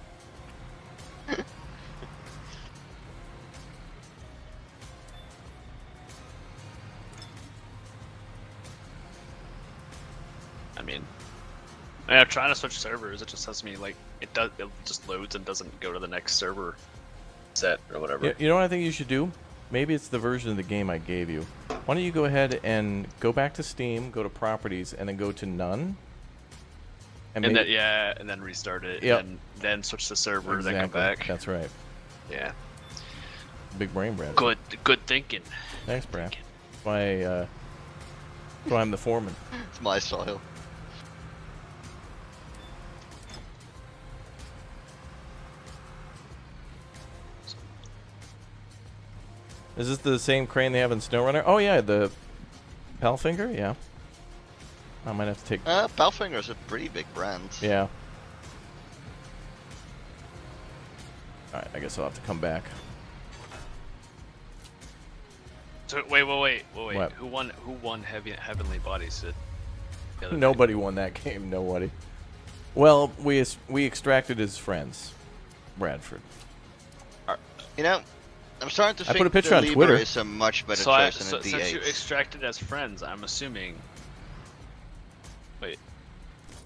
Trying to switch servers, it just tells me like it does. It just loads and doesn't go to the next server set or whatever. You, you know what I think you should do? Maybe it's the version of the game I gave you. Why don't you go ahead and go back to Steam, go to Properties, and then go to None? And maybe- then yeah, and then restart it. Yep. And then switch the server, then come Exactly. back. That's right. Yeah. Big brain, Brad. Good. Good thinking. Thanks, Brad. That's why, uh, that's why I'm the foreman. It's my soil. Is this the same crane they have in SnowRunner? Oh yeah, the Palfinger. Yeah. I might have to take. Uh, Palfinger's a pretty big brand. Yeah. All right. I guess I'll have to come back. So wait, wait, wait, wait, wait. What? Who won? Who won Heavy Heavenly Bodies? Did the night? Nobody won that game. Nobody. Well, we we extracted his friends, Bradford. You know, I'm starting to I think put a picture the on Liebherr Twitter. is a much better So, I, choice so than a since you extracted as friends, I'm assuming. Wait,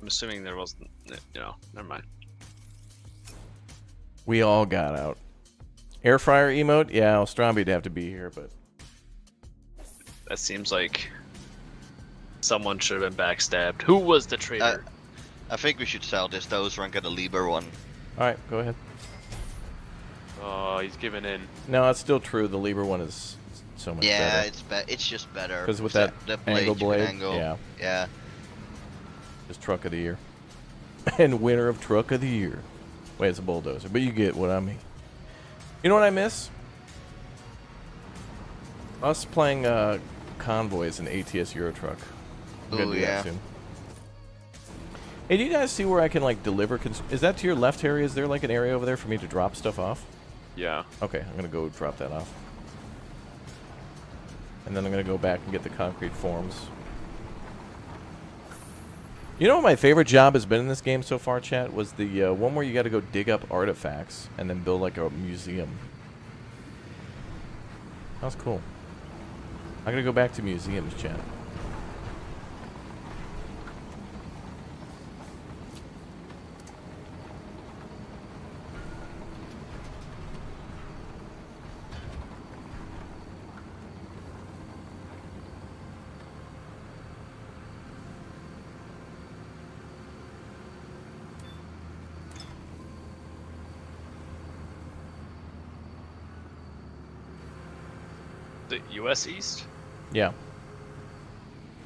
I'm assuming there wasn't. You know, never mind. We all got out. Air fryer emote. Yeah, Ostrombi'd have to be here, but That seems like someone should have been backstabbed. Who was the traitor? I think we should sell this Dozer and get a Liebherr one. all right, go ahead. Oh, he's giving in. No, it's still true. The Liebherr one is so much Yeah, better. it's be- it's just better. 'Cause with That- that blade, angle blade, angle. yeah. Yeah. Just truck of the year. and winner of truck of the year. Wait, it's a bulldozer, but you get what I mean. You know what I miss? Us playing uh, convoys in ATS Euro Truck. I'm gonna Ooh, do yeah. soon. Hey, do you guys see where I can like deliver? Cons- is that to your left, Harry? Is there like an area over there for me to drop stuff off? Yeah. Okay, I'm gonna go drop that off. And then I'm gonna go back and get the concrete forms. You know what my favorite job has been in this game so far, chat? Was the uh, one where you gotta go dig up artifacts and then build like a museum. That was cool. I'm gonna go back to museums, chat. The U.S. East. Yeah.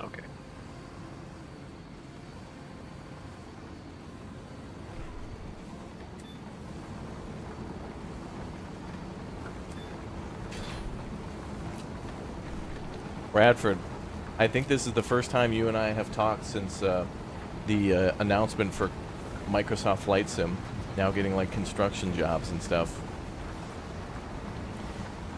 Okay. Bradford, I think this is the first time you and I have talked since uh, the uh, announcement for Microsoft Flight Sim now getting like construction jobs and stuff.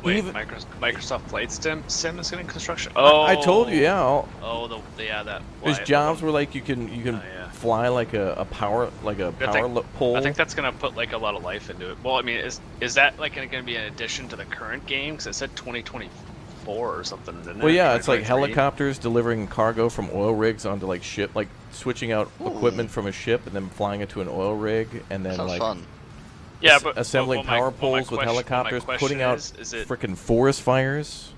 Wait, Even- Microsoft, Microsoft Flight Sim Sim is getting construction. Oh, I told you, yeah. All, Oh, the yeah that. there's jobs where like you can you can Oh, yeah. fly like a, a power like a I power think- pole. I think that's gonna put like a lot of life into it. Well, I mean, is is that like gonna be an addition to the current game? Because it said 2024 or something. Didn't well, it? yeah, it's like helicopters delivering cargo from oil rigs onto like ship, like switching out Ooh. equipment from a ship and then flying it to an oil rig, and then Sounds like fun. Yeah, but assembling but- but power my poles with question- but my helicopters, putting out is, is it freaking forest fires.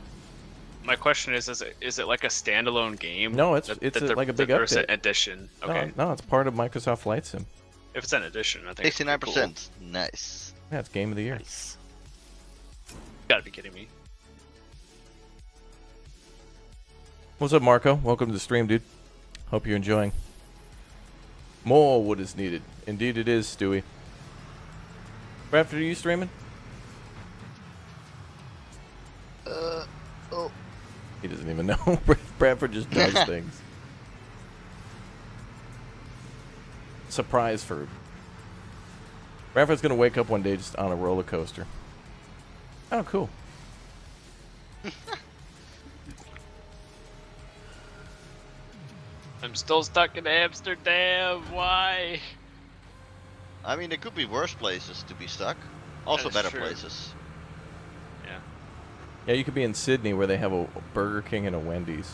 My question is: Is it is it like a standalone game? No, it's- that- it's that a- like a big that there's an update. edition. Okay, No, no, it's part of Microsoft Flight Sim. if it's an edition, I think it's Sixty-nine pretty percent. Nice. Yeah, it's game of the year. Cool. Nice. Gotta be kidding me. What's up, Marco? Welcome to the stream, dude. Hope you're enjoying. More wood is needed. Indeed, it is, Stewie. Bradford, are you streaming? Uh, oh. He doesn't even know. Bradford just does things. Surprise food. Bradford's gonna wake up one day just on a roller coaster. Oh, cool. I'm still stuck in Amsterdam. Why? I mean, there could be worse places to be stuck. Also better true. places. Yeah. Yeah, you could be in Sydney where they have a Burger King and a Wendy's,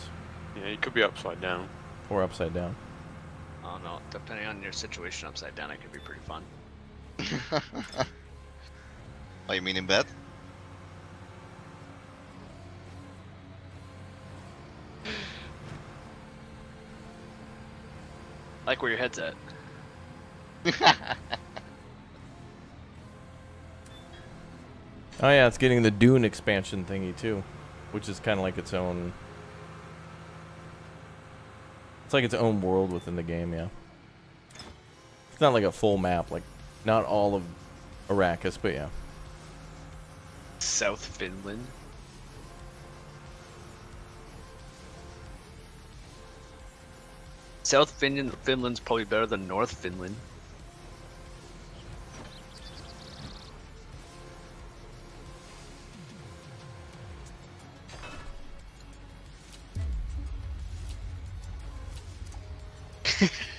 Yeah, you could be upside down. or upside down. Oh no, depending on your situation upside down, it could be pretty fun. oh, you mean in bed? Like where your head's at. Oh yeah, it's getting the Dune expansion thingy too, which is kind of like its own. It's like its own world within the game, yeah. It's not like a full map, like not all of Arrakis, but yeah. South Finland. South Finland, Finland's probably better than North Finland. Think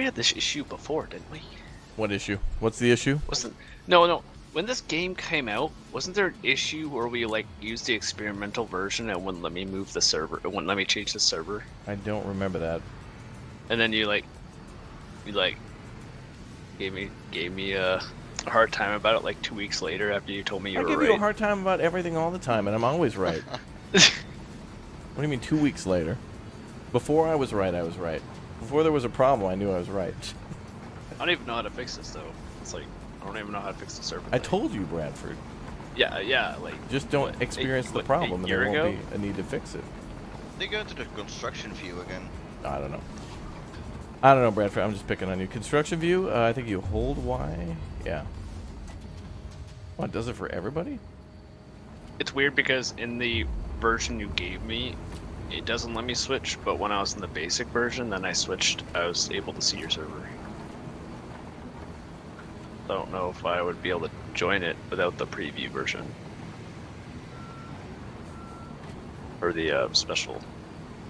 we had this issue before, didn't we? What issue? What's the issue? Wasn't no, no. when this game came out, wasn't there an issue where we like used the experimental version and wouldn't let me move the server? It wouldn't let me change the server, I don't remember that. and then you like, you like, gave me gave me a, hard time about it like two weeks later after you told me you I were give you a hard time about everything all the time, and I'm always right. what do you mean two weeks later? Before I was right, I was right. Before there was a problem, I knew I was right. I don't even know how to fix this though. It's like I don't even know how to fix the server. I thing. told you, Bradford. Yeah, yeah, like Just don't What, experience eight- the problem, a and year there won't ago? be a need to fix it. They go into the construction view again. I don't know. I don't know, Bradford. I'm just picking on you. Construction view. Uh, I think you hold Y. Yeah. What does it for everybody? it's weird because in the version you gave me, it doesn't let me switch. But when I was in the basic version, then I switched. I was able to see your server. I don't know if I would be able to join it without the preview version or the uh, special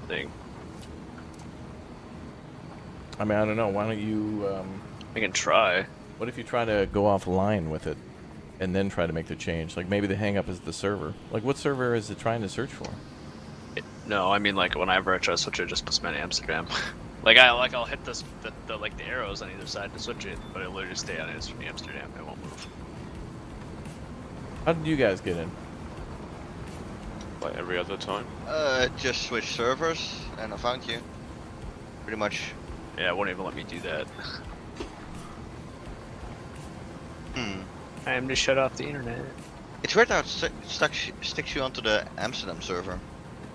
thing. I mean, I don't know. Why don't you? Um, I can try. what if you try to go offline with it, and then try to make the change? Like maybe the hang up is the server. Like what server is it trying to search for? It, no, I mean like whenever I try to switch it, it just puts me on Amsterdam. like I like I'll hit this the, the like the arrows on either side to switch it, but it'll literally stay on it. It's from Amsterdam. It won't move. How did you guys get in? Like every other time. Uh, just switch servers and I found you. Pretty much. Yeah, it won't even let me do that. Hmm. I am to shut off the internet. It's weird how it sti- stuck sticks you onto the Amsterdam server.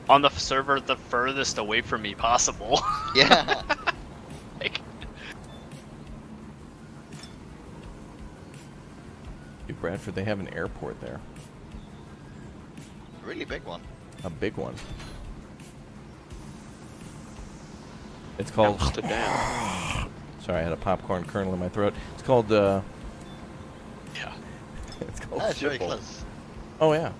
On the server the furthest away from me possible. Yeah. like, Dude, Bradford, they have an airport there. A really big one. A big one. It's called. Amsterdam. Sorry, I had a popcorn kernel in my throat. It's called. Uh, yeah. it's called. That's very close. Oh yeah.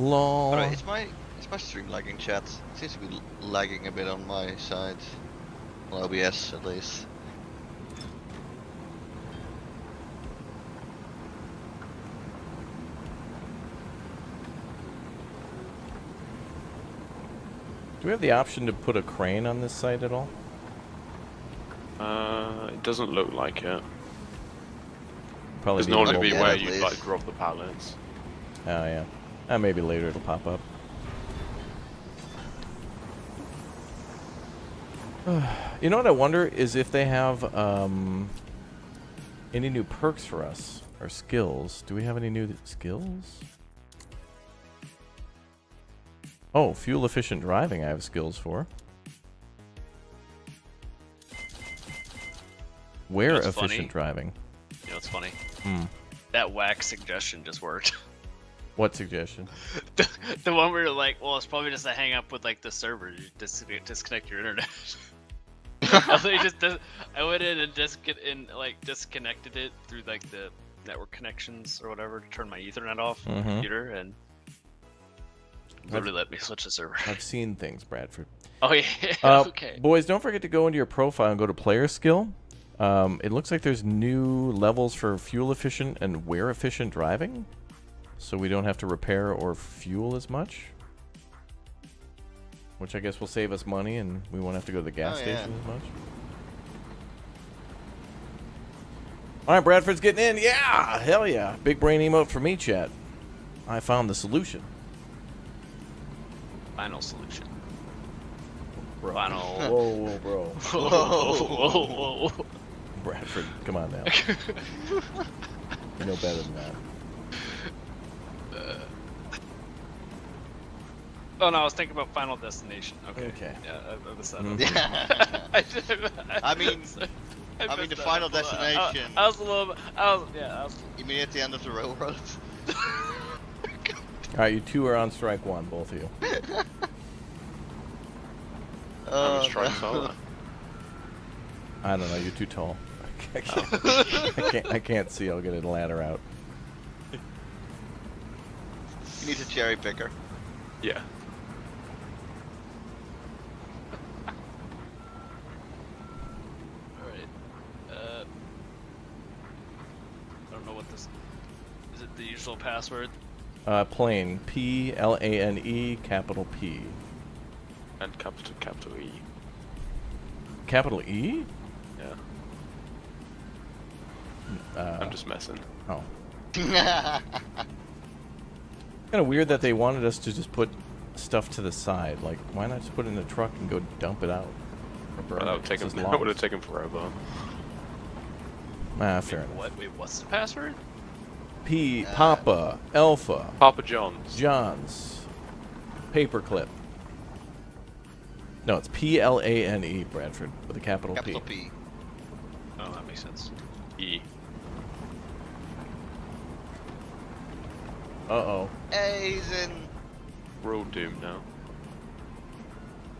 Lol. Alright, it's my it's my stream lagging chat. It seems to be lagging a bit on my side. On OBS at least. Do we have the option to put a crane on this site at all? Uh, it doesn't look like it. Probably There's be normally be where you least. like drop the pallets. Oh yeah. Uh, maybe later it'll pop up. you know what I wonder is if they have um, any new perks for us or skills. Do we have any new skills? Oh, fuel efficient driving. I have skills for. Where efficient funny. driving? You know what's funny? Hmm. That whack suggestion just worked. What suggestion? the, the one where you're like, well, it's probably just a hang up with like the server. You dis- disconnect your internet. I just dis- I went in and just get in like disconnected it through like the network connections or whatever to turn my Ethernet off on Mhm. the computer and literally let me switch the server. I've seen things, Bradford. Oh yeah, Uh, okay. Boys, don't forget to go into your profile and go to player skill. Um, it looks like there's new levels for fuel efficient and wear efficient driving, so we don't have to repair or fuel as much. Which I guess will save us money, and we won't have to go to the gas Oh, yeah. station as much. All right, Bradford's getting in. Yeah, hell yeah! Big brain emote for me, chat. I found the solution. Final solution. Bro. Final. Whoa, whoa, bro. whoa, whoa, whoa, whoa. Bradford, come on now. You know better than that. Oh no, I was thinking about Final Destination. Okay. Okay. Yeah, I, I missed that. Mhm. Yeah. I, did- I mean- I mean, the that Final up a lot. I- Destination. I, was a little. bit- I was. Yeah. I was, you mean at the end of the railroad? All right, you two are on strike one, both of you. How Uh, much strikes are there? I don't know. You're too tall. I can't, I can't, I can't see. I'll get a ladder out. You need a cherry picker. Yeah. Alright. Uh, I don't know what this. Is it the usual password? Uh, plane. P L A N E capital P. And capital capital E. Capital E? Yeah. Uh, I'm just messing. Oh. Kind of weird that they wanted us to just put stuff to the side. Like, why not just put it in a truck and go dump it out? Or burn Well, that it? would take It's him. That would logs. have taken forever. Ah, fair Wait, enough. what? Wait, what's the password? P, Papa, Alpha, Papa Jones John's, Paperclip. No, it's P L A N E, Bradford, with a capital, P. Capital P. P. Oh, that makes sense. E. Uh oh. Hey, he's in. We're all doomed now.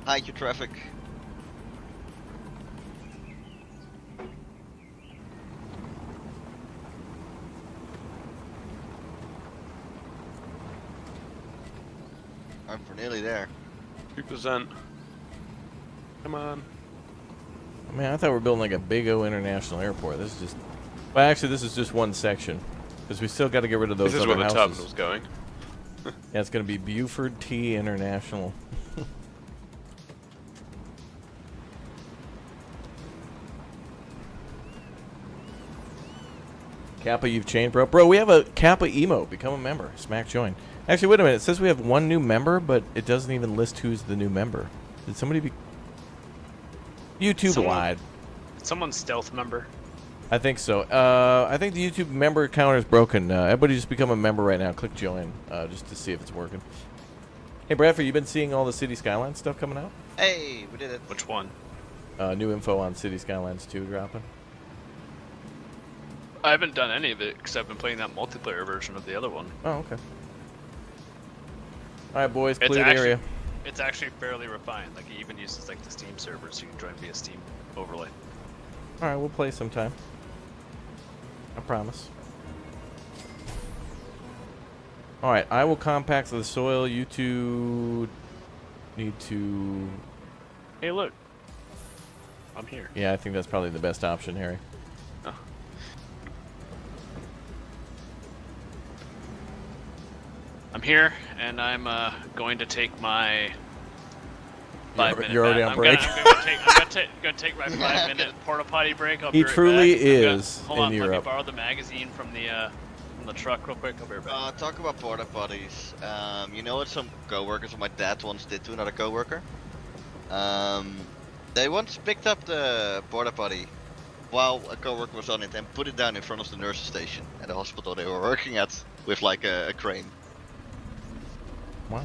Hide your traffic. I'm for nearly there. Two percent. Come on. I mean, I thought we were building like a big O international airport. This is just. Well, actually, this is just one section. Because we still got to get rid of those This is other where the houses. terminal's going. Yeah, it's going to be Buford T International. Kappa, you've changed, bro. Bro, we have a Kappa emo. Become a member. Smack join. Actually, wait a minute. It says we have one new member, but it doesn't even list who's the new member. Did somebody be. YouTube Someone- lied. Someone's stealth member. I think so. Uh, I think the YouTube member counter is broken. Uh, everybody just become a member right now. Click join uh, just to see if it's working. Hey, Bradford, you been seeing all the City Skylines stuff coming out? Hey, we did it. Which one? Uh, new info on City Skylines 2 dropping. I haven't done any of it because I've been playing that multiplayer version of the other one. Oh, okay. All right, boys, It's clear the actually- area. It's actually fairly refined. Like it even uses like the Steam server, so you can join via Steam overlay. All right, we'll play sometime. I promise. All right, I will compact the soil. You two need to. Hey, look. I'm here. Yeah, I think that's probably the best option, Harry. I'm here, and I'm uh, going to take my five You're- minute. you're already on I'm break. Gonna, I'm gonna take, I'm gonna, gonna take my five minute porta potty break. I'll He right truly back. I'm gonna- is hold in on, let Europe. me borrow the magazine from the uh, from the truck real quick. I'll be right back. Uh, talk about porta potties. Um, you know what some coworkers of my dad once did to another coworker? Um, they once picked up the porta potty while a coworker was on it and put it down in front of the nurse's station at the hospital they were working at with like a, a crane. Wow.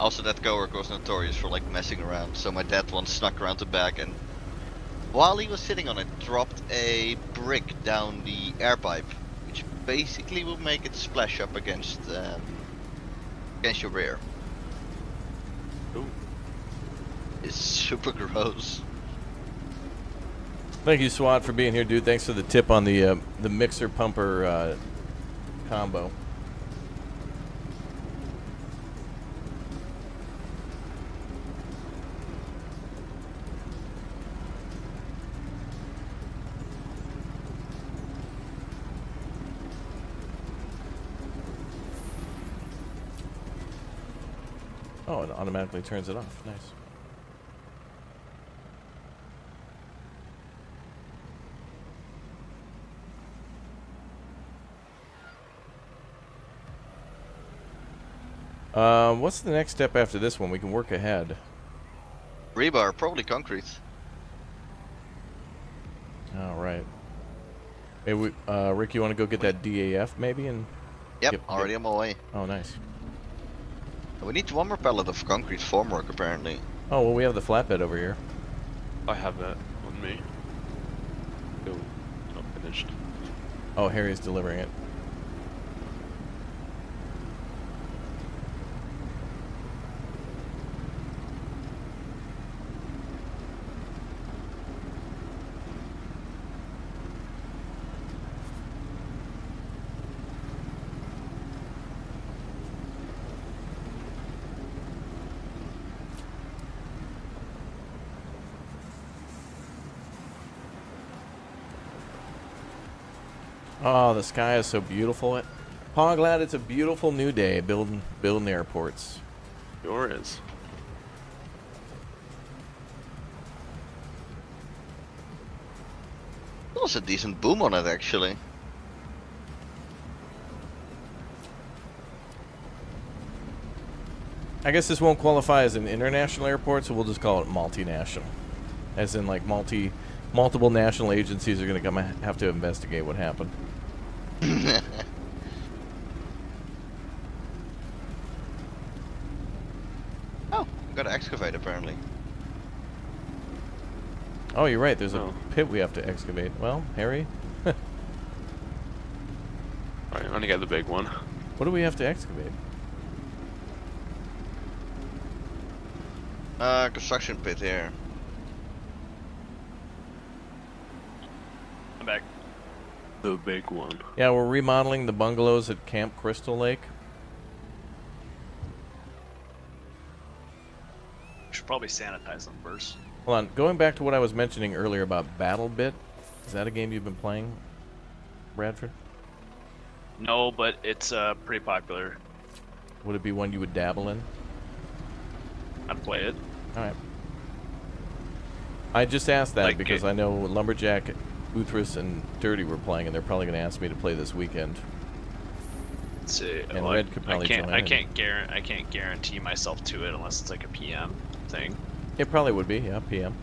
Also, that coworker was notorious for like messing around. So my dad once snuck around the back and, while he was sitting on it, dropped a brick down the air pipe, which basically will make it splash up against um, against your rear. Ooh. It's super gross. Thank you, SWAT, for being here, dude. Thanks for the tip on the uh, the mixer pumper uh, combo. Oh, it automatically turns it off. Nice. Um, what's the next step after this one? We can work ahead. Rebar, probably concrete. All right. Hey, we, uh, Rick, you want to go get that DAF maybe? And Yep, Yep, already on my way. oh, nice. We need one more pallet of concrete formwork apparently. Oh well, we have the flatbed over here. I have that on me. Still not finished. Oh, Harry's delivering it. Oh, the sky is so beautiful. Paw glad it's a beautiful new day building building airports. Sure is. That was a decent boom on it actually. I guess this won't qualify as an international airport, so we'll just call it multinational. As in, like, multi, multiple national agencies are going to come have to investigate what happened. oh, got to excavate apparently. Oh, you're right. There's a Oh. pit we have to excavate. Well, Harry, Right, I'm gonna get the big one. what do we have to excavate? Uh, construction pit here. I'm back. The big one. Yeah, we're remodeling the bungalows at Camp Crystal Lake. Should probably sanitize them first. Hold on. Going back to what I was mentioning earlier about BattleBit, is that a game you've been playing, Bradford? No, but it's uh pretty popular. Would it be one you would dabble in? I'd play it. All right. I just asked that Like because it- I know Lumberjack, Uthris, and Dirty were playing, and they're probably going to ask me to play this weekend. Let's see. And well, I- Red could probably I can't. join I can't guarantee. I can't guarantee myself to it unless it's like a PM thing. It probably would be, yeah, PM.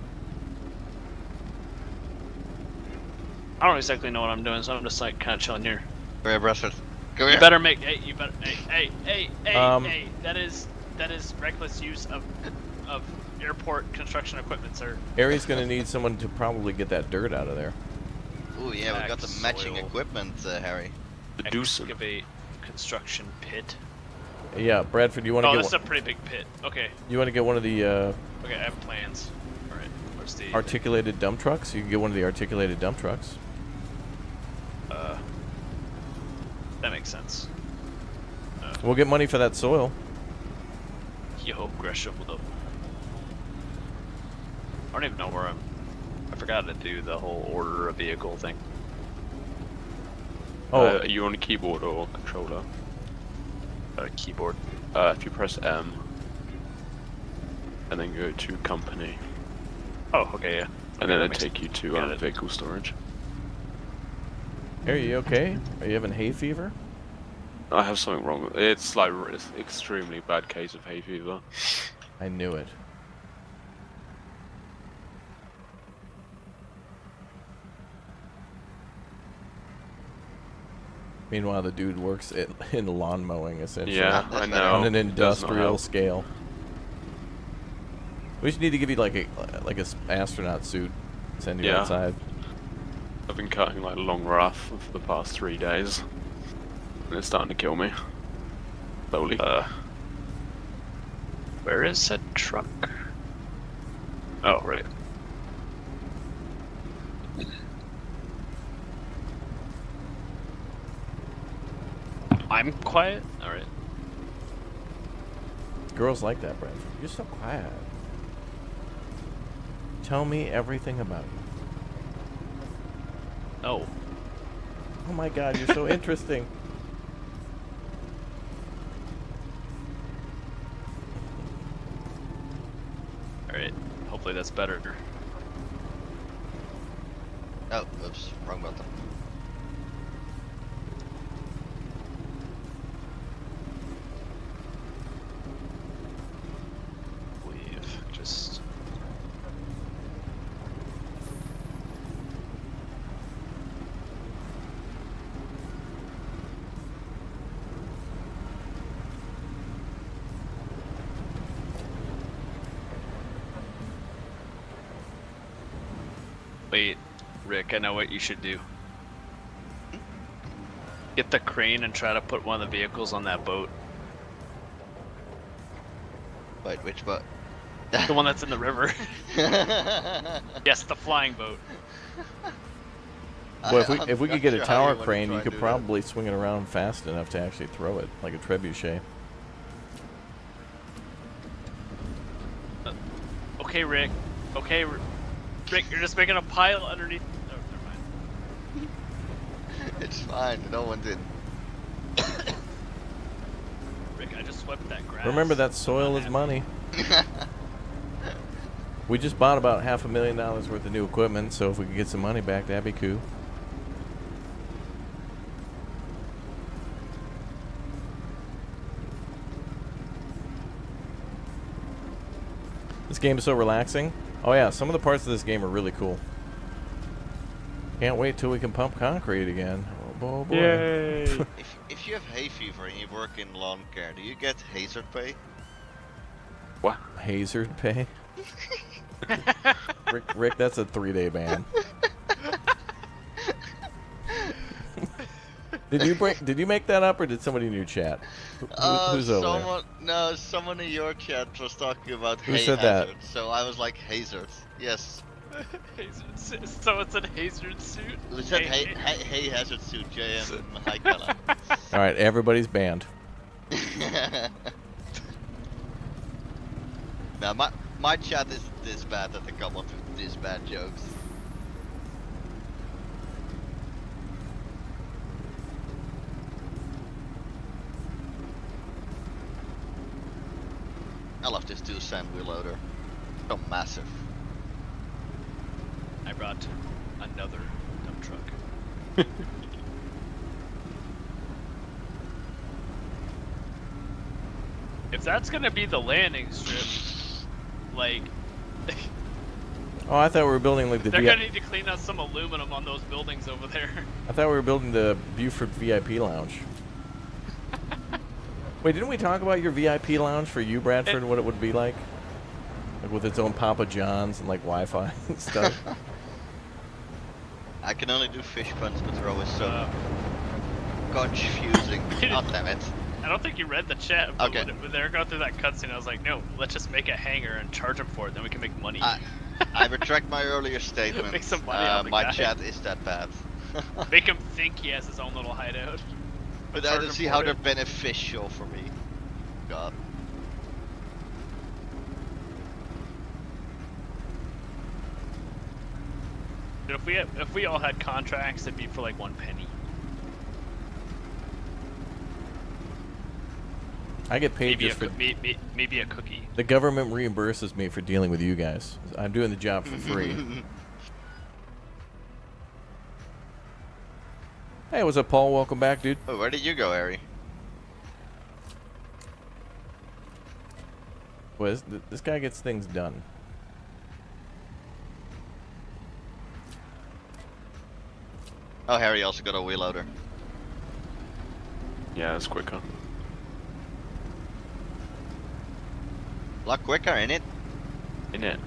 I don't exactly know what I'm doing, so I'm just like kind of chilling here. Come here, Bradford. Come You here. better make. Hey, you better. Hey, hey, hey, hey, Um, hey. That is that is reckless use of of airport construction equipment, sir. Harry's going to need someone to probably get that dirt out of there. Oh yeah, we got the matching soil. equipment, uh, Harry. The Deucin. Excavate construction pit. Yeah, Bradford, you want to Oh, get this is one, a pretty big pit. Okay, you want to get one of the uh, okay, I have plans. All right, where's the? articulated dump trucks? You can get one of the articulated dump trucks. uh, that makes sense. Uh, We'll get money for that soil. Yo, Gresham, what up? I don't even know where I'm. I forgot to do the whole order a vehicle thing. Oh, Uh, are you on a keyboard or controller? Uh, keyboard. Uh, if you press M, and then go to company, Oh, okay, yeah. and Okay, then that it'll take you to got um, it. vehicle storage. are you okay? Are you having hay fever? I have something wrong. with It's like it's extremely bad case of hay fever. I knew it. Meanwhile, the dude works in, in lawn mowing, essentially. Yeah, I know. on an industrial scale. We should need to give you like a like a astronaut suit, send you Yeah. outside. I've been cutting like long rough for the past three days, and it's starting to kill me. Slowly. Uh, where is that truck? Oh, right. I'm quiet. All right. Girls like that, Brad. You're so quiet. Tell me everything about you. Oh, Oh my God, you're so interesting. all right. Hopefully that's better. Oh, oops, wrong button. believe. Just. Wait, Rick, I know what you should do. Get the crane and try to put one of the vehicles on that boat. Wait, which butt? The one that's in the river. yes, the flying boat. Well, if we if we could get a tower crane, you you could probably swing it around fast enough to actually throw it like a trebuchet. Uh, okay, Rick. Okay, R- Rick, you're just making a pile underneath. Oh, never mind. It's fine. No one did. Rick, I just swept that grass. Remember that soil is money. We just bought about half a million dollars worth of new equipment, so if we could get some money back, that'd be cool. This game is so relaxing. Oh yeah, some of the parts of this game are really cool. Can't wait till we can pump concrete again. Oh boy, boy. Yay! if if you have hay fever and you work in lawn care, do you get hazard pay? what? Hazard pay. Rick, Rick, that's a three-day ban. Did you break? Did you make that up, or did somebody in your chat? Who- who- Uh, who's over there? someone, no, someone in your chat was talking about Who hay said that? so I was like hazard. Yes, Hazard suit. So it's a hazard suit. we said Hey, hay, hay, hay hazard suit, JM high color. All right, everybody's banned. now my my chat is this bad that they come up with these bad jokes. I love this two cent wheel loader. So massive. I brought another dump truck. if that's gonna be the landing strip, like Oh, I thought we were building like the. they're V- gonna need to clean out some aluminum on those buildings over there. I thought we were building the Buford VIP lounge. Wait, didn't we talk about your VIP lounge for you, Bradford? and what it would be like, like with its own Papa John's and like Wi-Fi and stuff. I can only do fish puns, but they're always so Uh, confusing. God damn it. I don't think you read the chat, but Okay. when, when they were going through that cutscene, I was like, no, let's just make a hangar and charge them for it, then we can make money. I, I retract my earlier statement. Make some money uh, on the my guy. chat is that bad. Make him think he has his own little hideout. But I Charge don't see how they're beneficial for me. God. Dude, if we had, if we all had contracts, it'd be for like one penny. I get paid Maybe a, just for coo- may, may, maybe a cookie. the government reimburses me for dealing with you guys. I'm doing the job for free. hey, what's up, Paul? Welcome back, dude. oh, where did you go, Harry? Boy, this, this guy gets things done. Oh, Harry also got a wheel loader. Yeah, it's quicker. A lot quicker, in it? In it.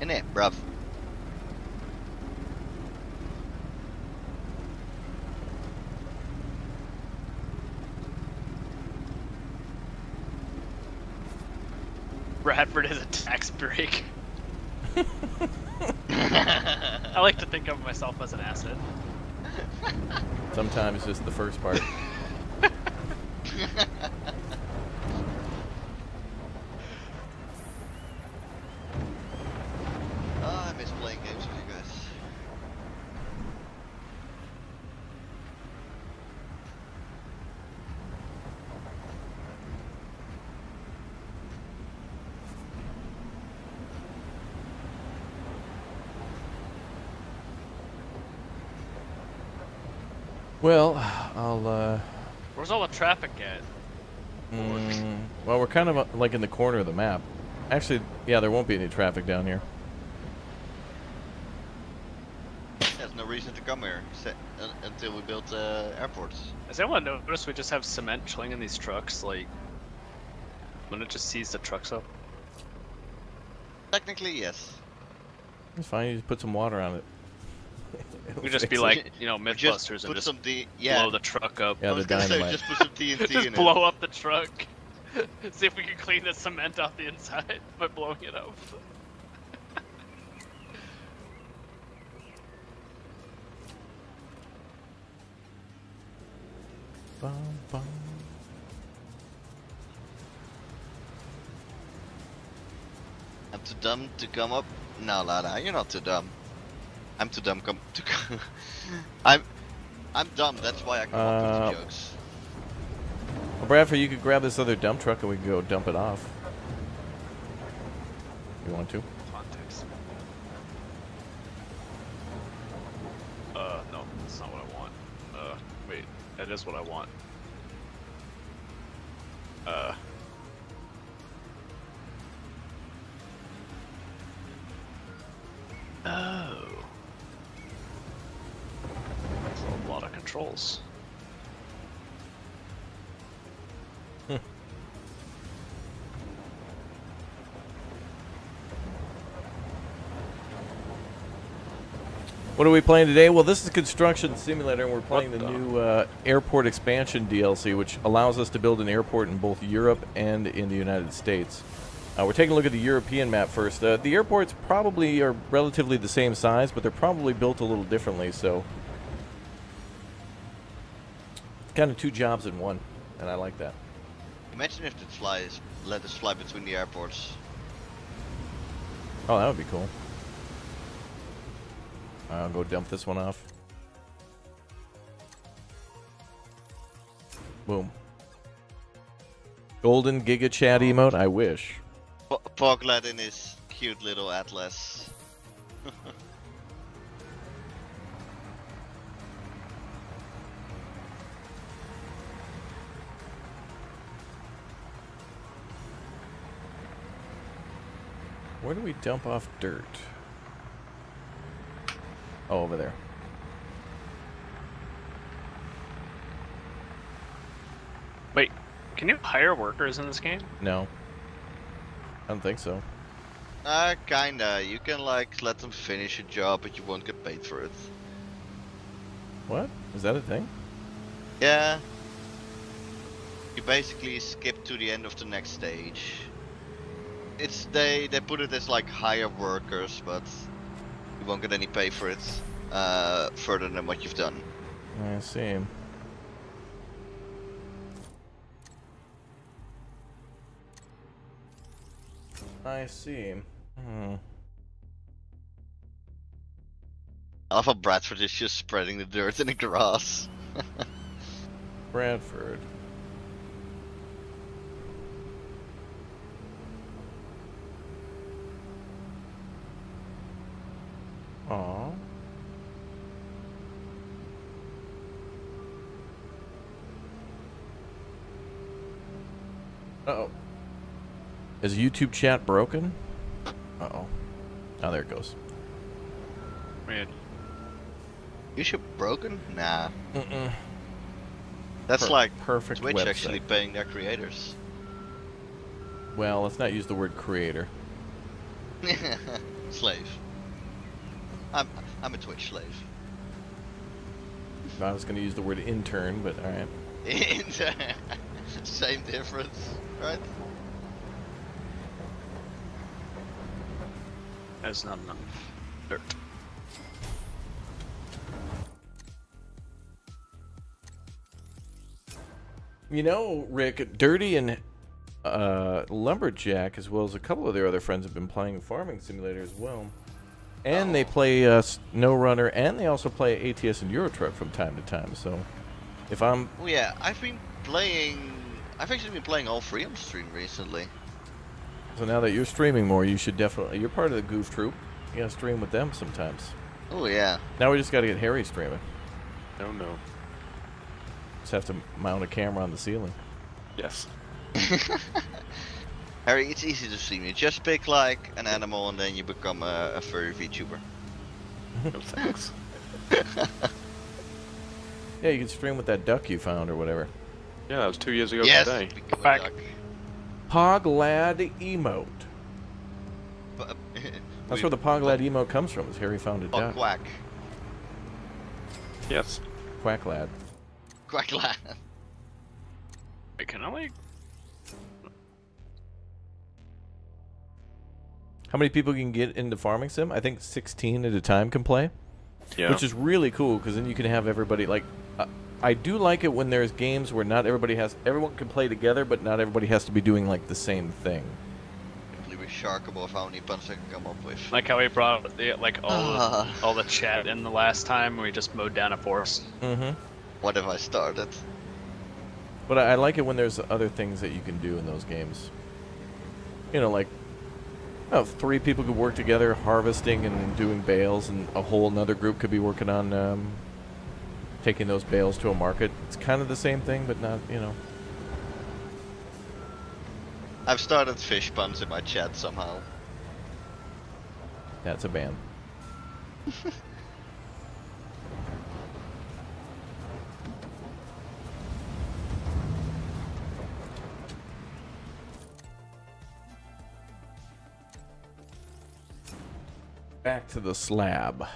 In it, bruv. Bradford is a tax break. I like to think of myself as an asset. Sometimes it's just the first part. oh, I miss playing games with you guys. Well, I'll. uh... Where's all the traffic at? Mm, well, we're kind of uh, like in the corner of the map. Actually, yeah, there won't be any traffic down here. There's no reason to come here se- un- until we build uh, airports. Has anyone noticed we just have cement chilling in these trucks? Like, when it just sees the trucks up? Technically, yes. It's fine. You just put some water on it. It'll We just be like, you know, Mythbusters and just some D. Yeah. blow the truck up. Yeah, I the was gonna say, dynamite. just put some TNT just in blow up the truck. See if we can clean the cement off the inside by blowing it up. Bum, bum. I'm too dumb to come up. No, Lada, you're not too dumb. I'm too dumb come to. I'm. I'm dumb. That's why I come up with Uh, jokes. Well, Bradford, you could grab this other dump truck and we can go dump it off. You want to? Context. Uh, no, that's not what I want. Uh, wait, that is what I want. Uh. Oh. A lot of controls. What are we playing today? Well, this is Construction Simulator, and we're playing the the- new uh, Airport Expansion DLC, which allows us to build an airport in both Europe and in the United States. Uh, we're taking a look at the European map first. Uh, the airports probably are relatively the same size, but they're probably built a little differently, so... It's Kind of two jobs in one, and I like that. Imagine if it flies, let us fly between the airports. Oh, that would be cool. I'll go dump this one off. Boom. Golden GigaChad emote? I wish. Po- Pog Lad in his cute little atlas. Where do we dump off dirt? Oh, over there. Wait, can you hire workers in this game? No. I don't think so. Uh, kinda. You can like let them finish a job, but you won't get paid for it. What? Is that a thing? Yeah. You basically skip to the end of the next stage. It's they they put it as like hire workers, but you won't get any pay for it uh, further than what you've done. I see. I see. Hmm. I love how Bradford is just spreading the dirt in the grass. Bradford. Aw. Uh-oh. Is YouTube chat broken? Uh-oh. Oh, there it goes. Weird. You should broken? Nah. Mm-mm. That's Per- like perfect Twitch website. actually paying their creators. Well, let's not use the word creator. slave. I'm I'm a Twitch slave. I was going to use the word intern, but all right. Intern. Same difference, right? There's not enough dirt. You know, Rick, Dirty and uh, Lumberjack, as well as a couple of their other friends, have been playing Farming Simulator as well. And they play uh, SnowRunner, and they also play ATS and Euro Truck from time to time. So, if I'm Oh yeah, I've been playing. I've actually been playing all three on stream recently. So now that you're streaming more, you should definitely. You're part of the Goof Troop. You gotta stream with them sometimes. Oh yeah. Now we just gotta get Harry streaming. No, no. Just have to mount a camera on the ceiling. Yes. Harry, it's easy to stream. You just pick like an animal and then you become a, a furry VTuber. No thanks. Yeah, you can stream with that duck you found or whatever. Yeah, that was two years ago yes, today. become a Back. duck. Pog Lad emote. That's where the Pog Lad emote comes from. Is Harry found a Oh, duck? quack. Yes. Quack Lad. Quack lad. Wait, can I like? How many people can get into Farming Sim? I think 16 at a time can play, Yeah. which is really cool because then you can have everybody like. Uh, I do like it when there's games where not everybody has everyone can play together, but not everybody has to be doing like the same thing. Hopefully we sharkable of how many puns I can come up with. Like how we brought the, like all Ah. the, all the chat in the last time we just mowed down a forest. Mm-hmm. What have I started? But I, I like it when there's other things that you can do in those games. You know, like, oh, three people could work together harvesting and doing bales, and a whole another group could be working on um, taking those bales to a market. It's kind of the same thing, but not, you know. I've started fish puns in my chat somehow. That's a ban. Back to the slab.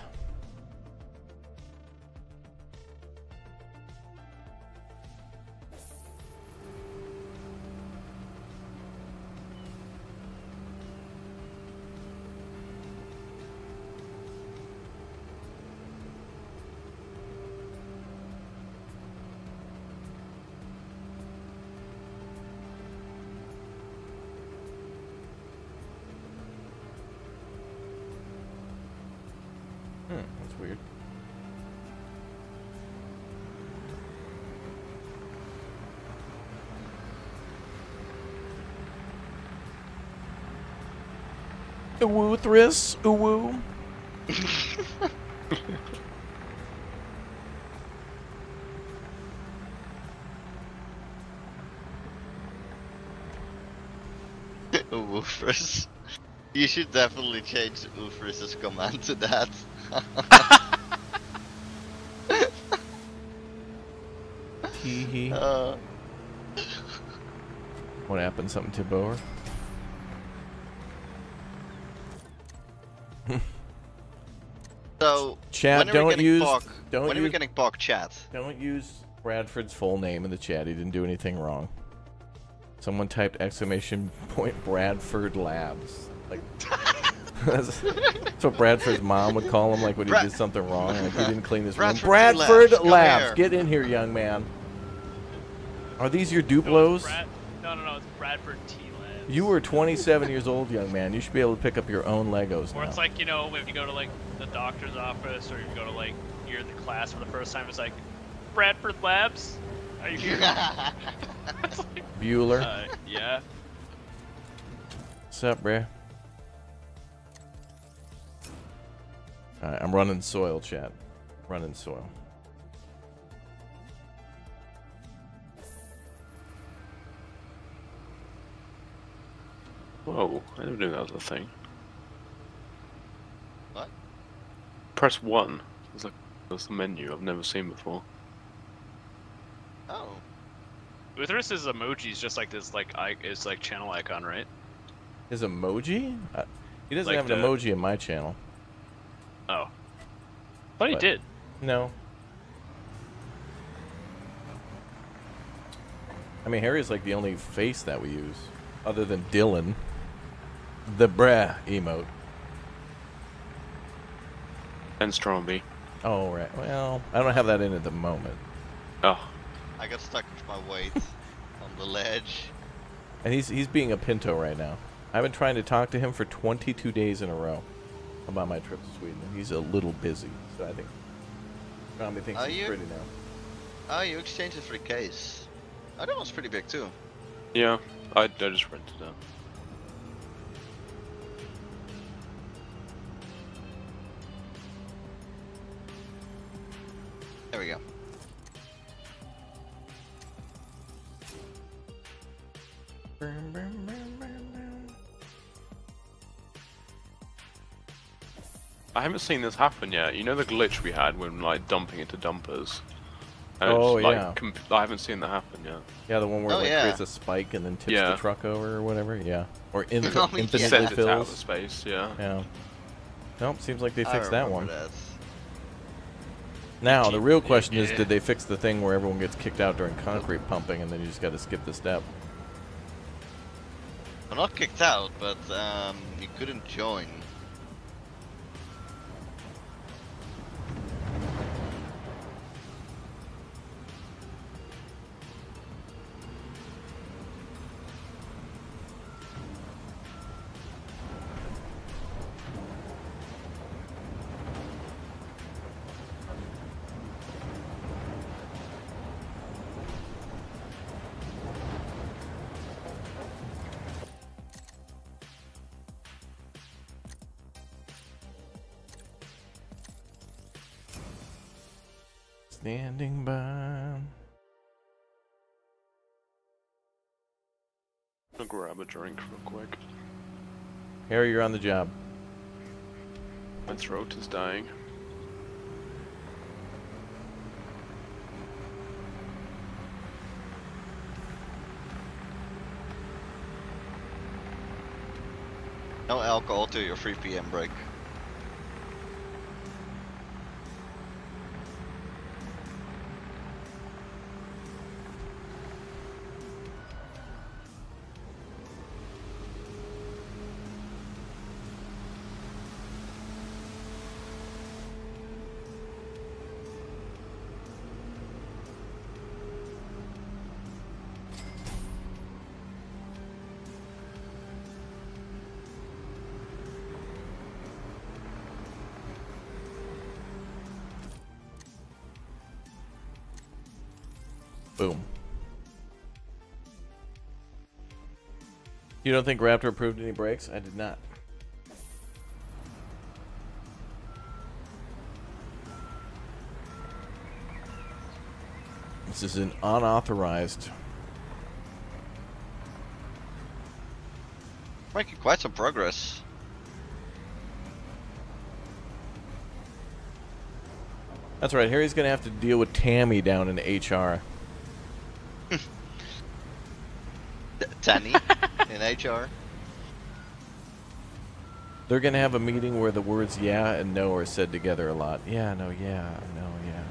Uwu Thris, uwu. Woofers. You should definitely change Woofers' command to that. Uh, What happened? Something to Boer? So, Chat, when are don't we use- Bog? don't when are we use- getting Bog chat? Don't use Bradford's full name in the chat. He didn't do anything wrong. Someone typed exclamation point Bradford Labs. Like that's, that's what Bradford's mom would call him, like when he Brad- did something wrong, like he didn't clean his Bradford room. Bradford Labs, Labs, get in here, young man. Are these your Duplos? Brad- no, no, no, it's Bradford T Labs. You were 27 years old, young man. You should be able to pick up your own Legos Or now. it's like, you know, when you go to like the doctor's office or you go to like you're in the class for the first time, it's like Bradford Labs? Are you here? Like, Bueller. uh, yeah. What's up, bruh? Alright, I'm running soil, chat. Running soil. Whoa, I never knew that was a thing. What? Press 1. It's like that's the menu I've never seen before. oh. Uthris' emoji is just like this, like I is like channel icon, right? His emoji? Uh, he doesn't Like have an emoji in my channel. Oh. But he What? did. No. I mean, Harry's like the only face that we use, other than Dylan. The brah emote. And Stromby. Oh, right. Well, I don't have that in at the moment. Oh, I got stuck with my weight on the ledge. And he's he's being a pinto right now. I've been trying to talk to him for 22 days in a row about my trip to Sweden. He's a little busy, so I think Rami thinks Are he's you? pretty now. Oh, you exchanged it for a case. Oh, that one's pretty big too. yeah. I, I just rented it. I haven't seen this happen yet. You know the glitch we had when like dumping into dumpers? And Oh, it's, like, yeah. comp- I haven't seen that happen yet. Yeah, the one where Oh, it like, yeah. creates a spike and then tips Yeah. the truck over or whatever. Yeah, or inf- Oh, yeah. infinitely Send it out of fills. space, yeah. Yeah. Nope, seems like they fixed that one. That. Now the real question is, did they fix the thing where everyone gets kicked out during concrete pumping and then you just got to skip the step? Well, not kicked out, but um, you couldn't join. Drink real quick. Harry, you're on the job. My throat is dying. No alcohol till your 3 p.m. break. You don't think Raptor approved any breaks? I did not. This is an unauthorized. Making quite some progress. That's right. Harry's gonna have to deal with Tammy down in HR. T- Tanny in HR. They're gonna have a meeting where the words "yeah" and "no" are said together a lot. Yeah, no, yeah, no, yeah.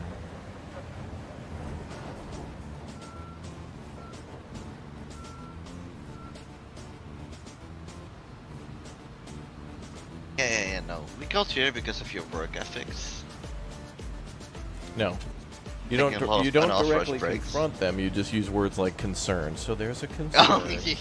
Yeah, yeah, yeah, no. We got you here because of your work ethics. No. You don't. Taking lot You don't directly confront them. You just use words like "concern." So there's a oh, concern.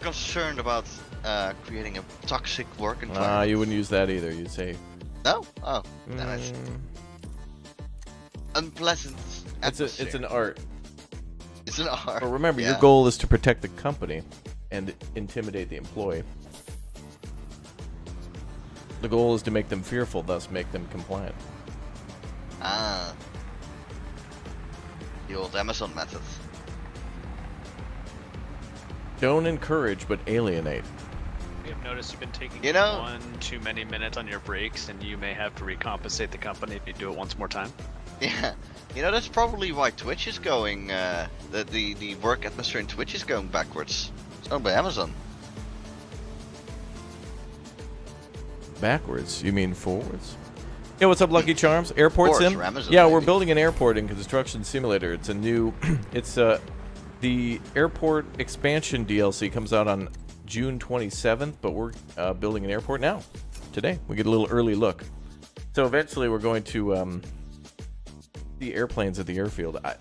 Concerned about uh, creating a toxic work Ah, environment. you wouldn't use that either. You'd say. No? Oh, mm, unpleasant. it's a, it's an art. It's an art. But remember, your goal is to protect the company and intimidate the employee. The goal is to make them fearful, thus make them compliant. Ah. The old Amazon method. Don't encourage, but alienate. We have noticed you've been taking You know- one too many minutes on your breaks, and you may have to recompensate the company if you do it once more time. Yeah. You know, that's probably why Twitch is going, uh, the, the, the work atmosphere in Twitch is going backwards. It's owned by Amazon. Backwards? You mean forwards? Yeah, what's up, Lucky Charms? Airport Course, sim? Amazon, yeah, we're building an airport in Construction Simulator. It's a new, it's uh, the airport expansion DLC comes out on June 27th, but we're uh, building an airport now, today. We get a little early look. So eventually, we're going to um, the airplanes at the airfield. I,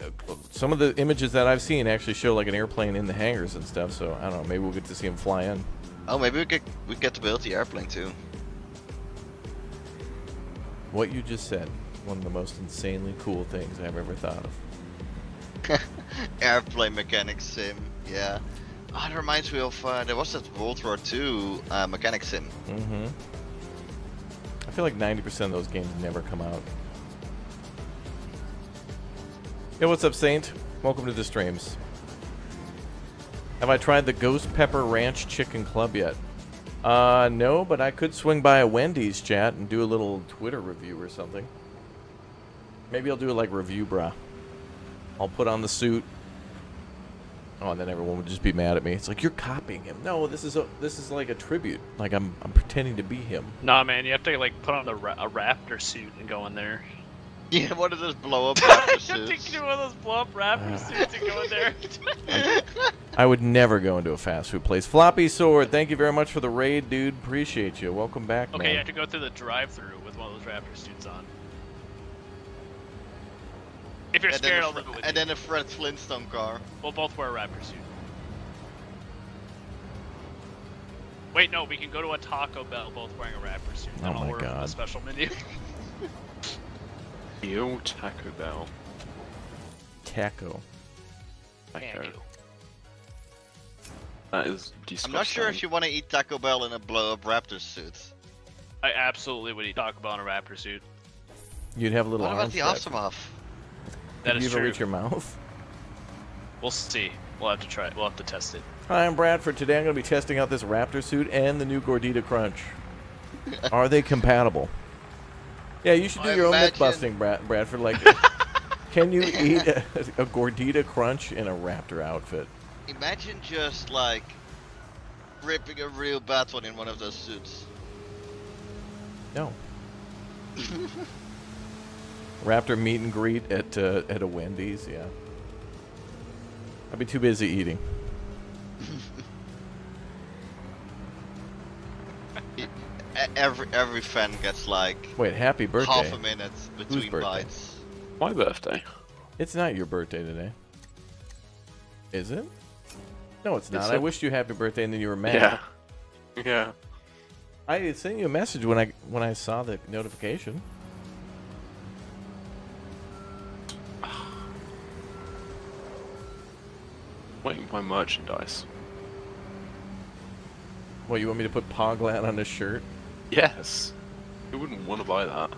some of the images that I've seen actually show like an airplane in the hangars and stuff. So I don't know. Maybe we'll get to see them fly in. Oh, maybe we get we get to build the airplane too. What you just said, one of the most insanely cool things I've ever thought of. Airplane mechanic sim, yeah. Ah, it reminds me of uh, there was that World War II uh, mechanic sim. Mm-hmm. I feel like 90% of those games never come out. Hey, what's up, Saint? Welcome to the streams. Have I tried the Ghost Pepper Ranch Chicken Club yet? Uh, no, but I could swing by a Wendy's chat and do a little Twitter review or something. Maybe I'll do like review, brah. I'll put on the suit. Oh, and then everyone would just be mad at me. It's like you're copying him. No, this is a this is like a tribute. Like I'm I'm pretending to be him. Nah, man, you have to like put on the ra- a raptor suit and go in there. Yeah, what are those blow up raptor you have to suits? do one of those blow up raptor ah. suits and go in there. I would never go into a fast food place. Floppy Sword, thank you very much for the raid, dude. Appreciate you. Welcome back, okay, you have to go through the drive-through with one of those raptor suits on. If you're and, then scared, a I'll leave it with and you. then a Fred Flintstone car. We'll both wear a raptor suit. Wait, no, we can go to a Taco Bell both wearing a raptor suit. Oh I'll my order from the God. special menu. Yo, Taco Bell. Taco. Thank Taco. you. That is disgusting. I'm not sure if you want to eat Taco Bell in a blow up raptor suit. I absolutely would eat Taco Bell in a raptor suit. You'd have a little What about arms the wrapped. Aftermath? That Did is you ever true. reach your mouth? We'll see. We'll have to try. it. We'll have to test it. Hi, I'm Bradford. Today I'm going to be testing out this Raptor suit and the new Gordita Crunch. Are they compatible? Yeah, you should do I your own myth busting, Brad- Bradford. Like, can you eat a, a Gordita Crunch in a Raptor outfit? Imagine just like ripping a real bad one in one of those suits. No. Raptor meet and greet at uh, at a Wendy's. Yeah. I'd be too busy eating. E- Every every fan gets like Wait, happy birthday! half a minute between birthday? bites. My birthday. It's not your birthday today. Is it? No, it's not. It's I a- wished you happy birthday and then you were mad. Yeah. Yeah. I sent you a message when I when I saw the notification. Waiting for my merchandise. What you want me to put Pog Lad on a shirt? Yes. Who wouldn't want to buy that?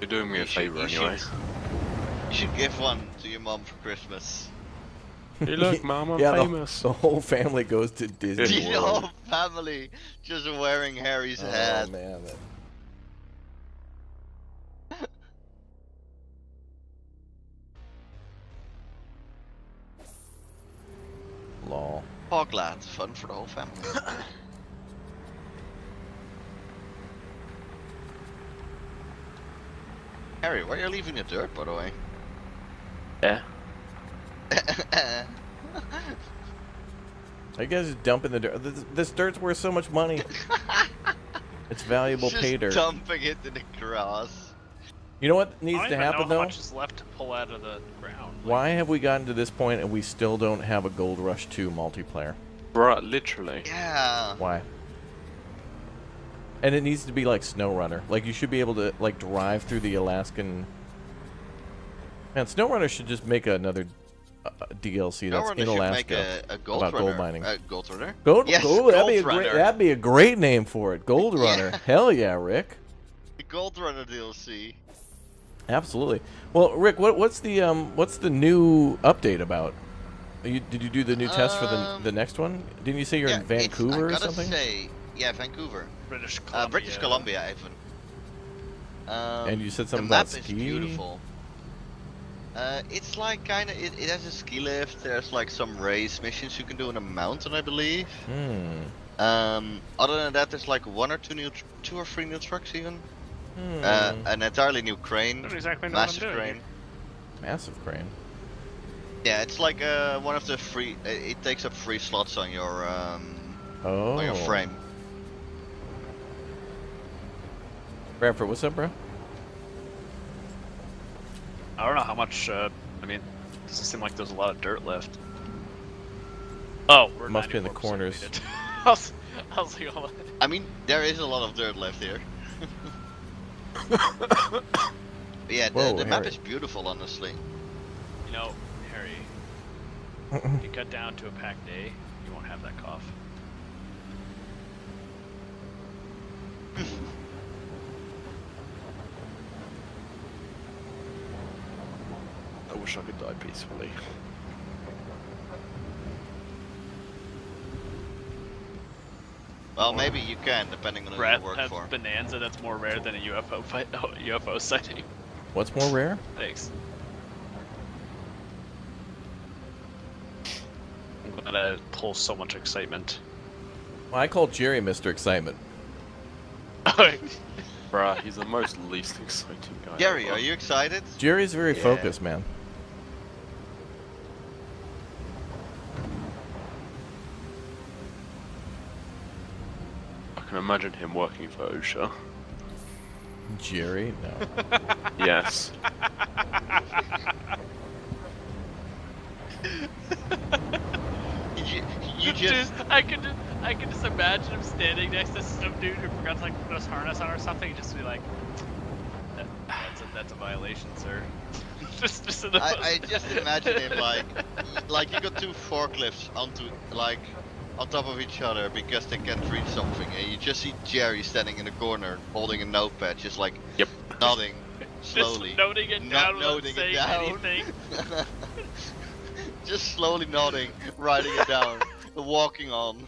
You're doing me a should- favor you anyway. should- You should give one to your mom for Christmas. Hey, look, mom, I'm yeah, the- famous. The, whole family goes to Disney The whole family just wearing Harry's Oh hat. man. that- Lol. Hogland, fun for the whole family. Harry, where are you leaving the dirt, by the way? Yeah. You guys just dumping the dirt. This, this dirt's worth so much money. it's valuable Just pay dirt. dumping it in the grass. You know what needs to happen, though? I don't to even happen know though? how much is left to pull out of the ground. Like, Why have we gotten to this point and we still don't have a Gold Rush 2 multiplayer? Bruh, literally. Yeah. Why? And it needs to be like SnowRunner. Like you should be able to like drive through the Alaskan. Man, SnowRunner should just make another uh, DLC that's No in Alaska. make a, a gold about runner. gold mining. Uh, gold runner. Gold, Yes, gold, that'd be a Gold great that'd be a great name for it. Gold Runner. Yeah. Hell yeah, Rick. The gold runner DLC. Absolutely. Well, Rick, what, what's the um what's the new update about? You, did you do the new test for the Um, the next one? Didn't you say you're yeah, in it's- Vancouver I or gotta something? say, yeah, Vancouver. British Columbia. Uh, British Columbia, even. Um, And you said something the map about is ski? beautiful. Uh, it's like kind of it, it has a ski lift. There's like some race missions you can do on a mountain, I believe. Hmm. Um, other than that, there's like one or two new, tr- two or three new trucks even. Hmm. Uh, an entirely new crane, exactly massive what I'm doing. crane. Massive crane. Yeah, it's like uh, one of the free. It, it takes up free slots on your um, Oh. on your frame. Bradford, what's up, bro? I don't know how much. Uh, I mean, doesn't seem like there's a lot of dirt left. Oh, we're Must be in the corners. I was, I was like, oh, I mean, there is a lot of dirt left here. But yeah, the, Whoa, the map Harry. is beautiful, honestly. you know, Harry, if you cut down to a packed day, you won't have that cough. I wish I could die peacefully. Well, maybe you can, depending on who Brad you work has for. bonanza that's more rare than a UFO fight, oh, UFO sighting. What's more rare? Thanks. I'm gonna pull so much excitement. Well, I call Jerry Mr. Excitement. Bruh, he's the most least exciting guy. Gary, ever. are you excited? Jerry's very Yeah. focused, man. Can imagine him working for OSHA. Jerry? No. Yes. You, you just I could just, I could just imagine him standing next to some dude who forgot to like put his harness on or something, and just be like, "That- "That's a, that's a violation, sir." just, just in the I, I just imagine him like, like you got two forklifts onto like on top of each other because they can't read something, and you just see Jerry standing in the corner holding a notepad, just like Yep. nodding just slowly, noting it not down without noting it down. anything. just slowly nodding, writing it down, walking on.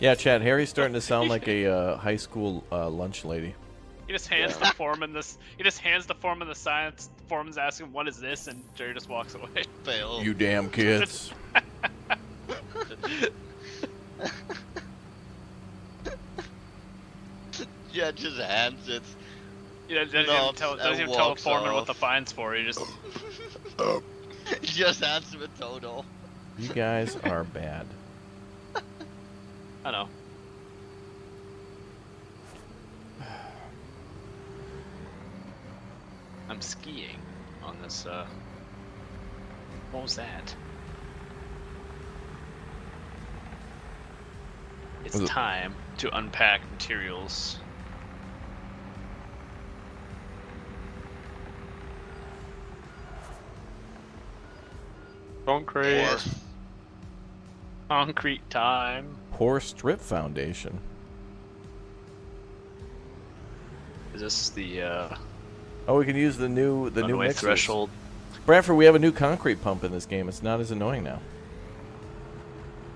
Yeah, Chad. Harry's starting to sound like a uh, high school uh, lunch lady. He just hands the form foreman this. He just hands the form foreman the science. The foreman's asking, "What is this?" And Jerry just walks away. Fail. You damn kids. yeah, just hands it. You know, doesn't even tell, and doesn't even tell the walks foreman what the fine's for. He just just hands him a total. You guys are bad. I know. I'm skiing on this, uh... What was that? It's Was it- time to unpack materials. Concrete. Or Concrete time. Poor Strip Foundation. Is this the, uh... Oh, we can use the new the new runaway mixers. threshold? Bradford, we have a new concrete pump in this game. It's not as annoying now.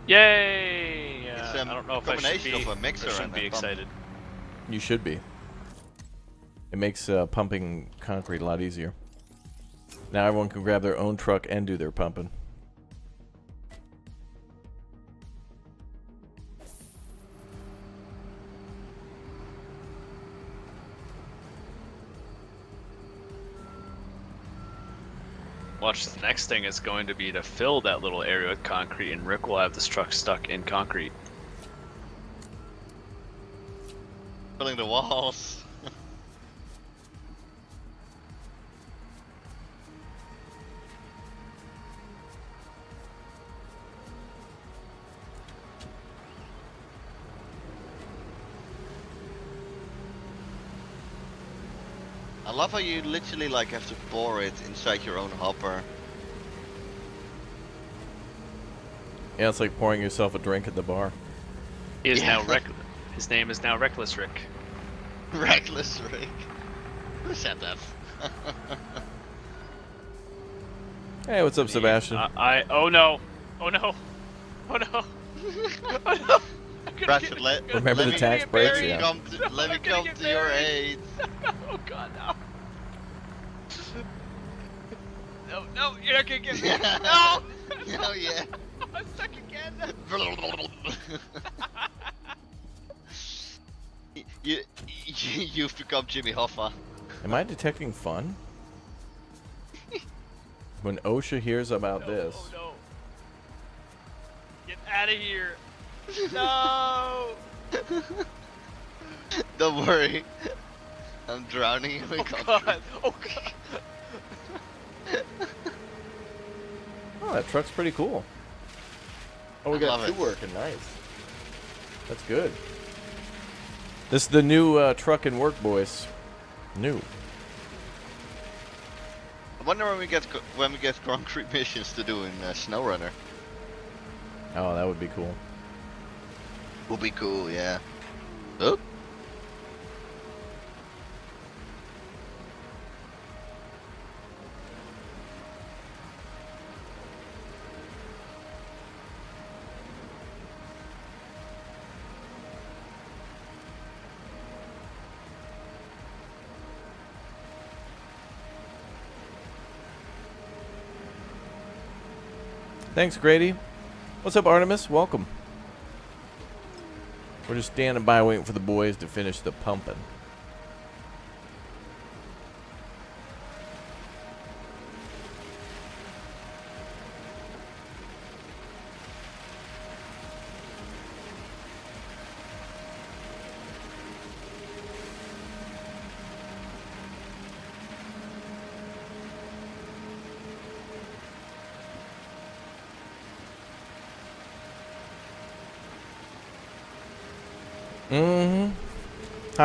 Yay! Yeah, It's, um, I don't know a if I should combination be, of a mixer I shouldn't and be a pump. excited. You should be. It makes uh, pumping concrete a lot easier. Now everyone can grab their own truck and do their pumping. Watch the next thing is going to be to fill that little area with concrete, and Rick will have this truck stuck in concrete. filling the walls. I love how you literally like have to pour it inside your own hopper. Yeah, it's like pouring yourself a drink at the bar. He is Yeah. now Reck. His name is now Reckless Rick. Reckless Rick. Who said that? Hey, what's up, Sebastian? I, I. Oh no! Oh no! Oh no! oh no! I'm gonna Bradford, get- let, Remember let the tax breaks, let me yeah. come to, let me I'm gonna come to your aid. Oh god, no! No, no, you're not gonna get me! No! Oh yeah. I'm stuck again! you, you, you've become Jimmy Hoffa. Am I detecting fun? when OSHA hears about No, this, Oh no! Get out of here! No! Don't worry. I'm drowning in my Oh country. god! Oh god! oh, that truck's pretty cool. Oh, we I got two it. working. Nice. That's good. This is the new uh, truck and work, boys. New. I wonder when we get when we get concrete missions to do in uh, SnowRunner. Oh, that would be cool. Would be cool, yeah. Oh. Thanks, Grady. What's up, Artemis? Welcome. We're just standing by waiting for the boys to finish the pumping.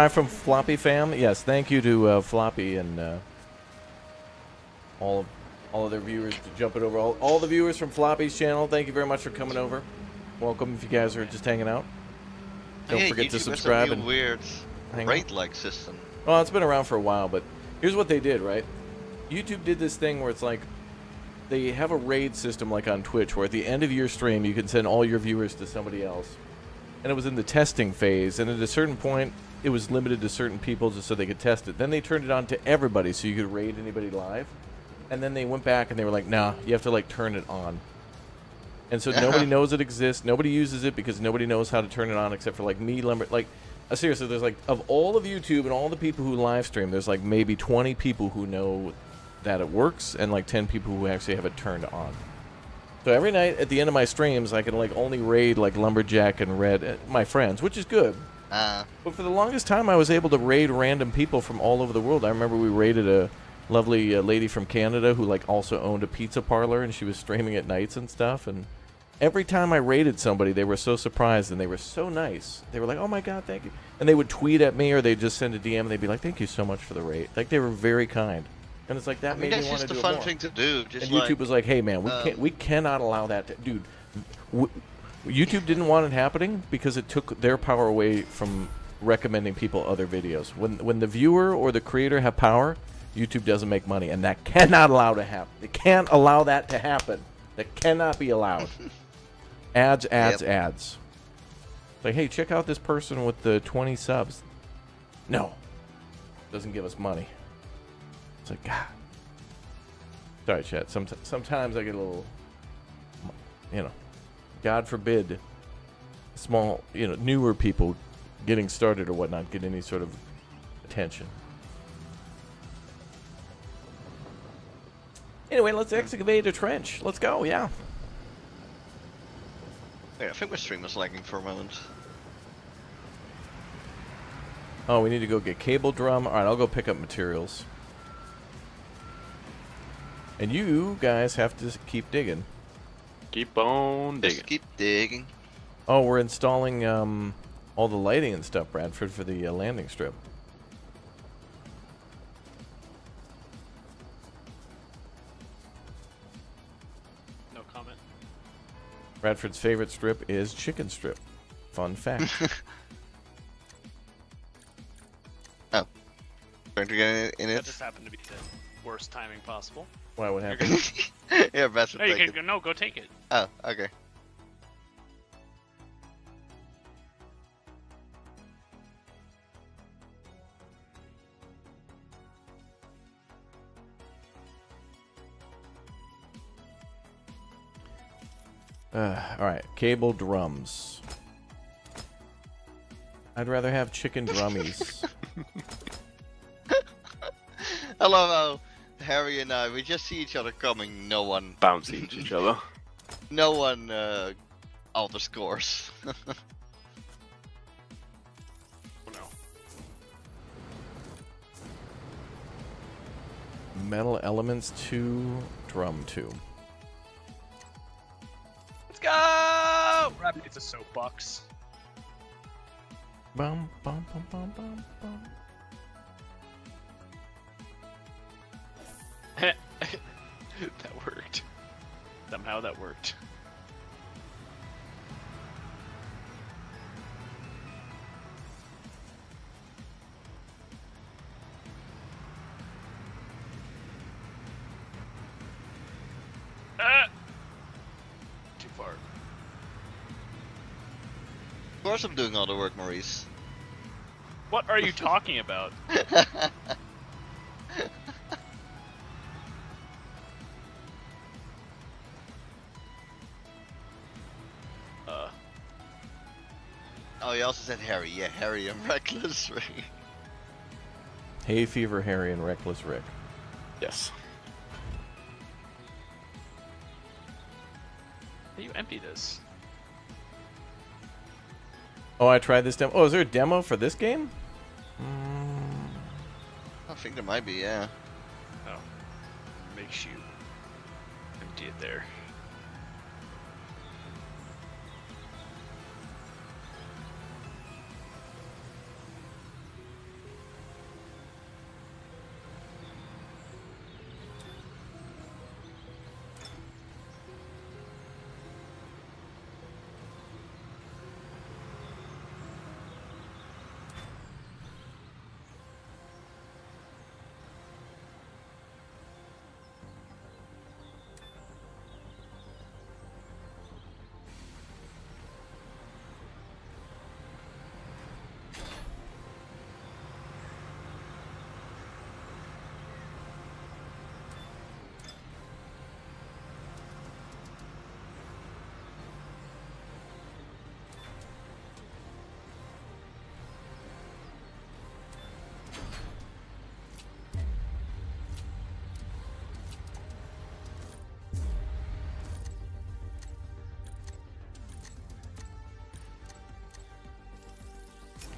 Hi from Floppy Fam. Yes, thank you to uh, Floppy and uh, all of all of their viewers to jump it over. All, all the viewers from Floppy's channel, thank you very much for coming over. Welcome if you guys are just hanging out. Don't yeah, forget YouTube to has a subscribe and weird rate-like system. Well, it's been around for a while, but here's what they did, right? YouTube did this thing where it's like they have a raid system like on Twitch where at the end of your stream you can send all your viewers to somebody else. And it was in the testing phase, and at a certain point it was limited to certain people just so they could test it. Then they turned it on to everybody so you could raid anybody live. And then they went back and they were like, "Nah, you have to like turn it on." And so nobody knows it exists. Nobody uses it because nobody knows how to turn it on except for like me, Lumber. Like, uh, seriously, there's like of all of YouTube and all the people who live stream, there's like maybe 20 people who know that it works, and like 10 people who actually have it turned on. So every night at the end of my streams, I can like only raid like Lumberjack and Red, uh, my friends, which is good. Uh, But for the longest time, I was able to raid random people from all over the world. I remember we raided a lovely uh, lady from Canada who like also owned a pizza parlor, and she was streaming at nights and stuff. And every time I raided somebody, they were so surprised and they were so nice. They were like, "Oh my god, thank you!" And they would tweet at me or they'd just send a DM and they'd be like, "Thank you so much for the raid." Like they were very kind. And it's like that I mean, made me that's want just to a do fun it more. thing to do. Just And like, YouTube was like, "Hey, man, we um, can't, we cannot allow that, to, dude." YouTube didn't want it happening because it took their power away from recommending people other videos. When when the viewer or the creator have power, YouTube doesn't make money, and that cannot allow to happen. They can't allow that to happen. That cannot be allowed. ads, ads, Yep. ads. Like, hey, check out this person with the 20 subs. No, doesn't give us money. It's like, God. Sorry, chat. Some, sometimes I get a little, you know, God forbid, small, you know, newer people getting started or whatnot get any sort of attention. Anyway, let's excavate a trench. Let's go, yeah. Yeah, I think my stream was lagging for a moment. Oh, we need to go get cable drum. All right, I'll go pick up materials. And you guys have to keep digging. Keep on Just digging. keep digging. Oh, we're installing um, all the lighting and stuff, Bradford, for the uh, landing strip. No comment. Bradford's favorite strip is chicken strip. Fun fact. Oh, trying to get in it? That just happened to be the worst timing possible. Why? What You're happened? yeah, best No, you take can, it. no, go take it. Oh, okay. Uh, all right, cable drums. I'd rather have chicken drummies. I love how Harry and I, we just see each other coming. No one, Bouncing into each other. no one uh, alter scores. Oh no. Metal elements two, drum two. Let's go! Rabbit needs a soapbox. Bum bum bum bum bum bum. that worked. Somehow that worked. Ah! Too far. of course, I'm doing all the work, Maurice. What are you talking about? oh, you also said Harry. Yeah, Harry and Reckless. Right? Hay fever, Harry, and reckless Rick. Yes. how do you empty this? Oh, I tried this demo. Oh, is there a demo for this game? I think there might be. Yeah. Oh, makes you empty it there.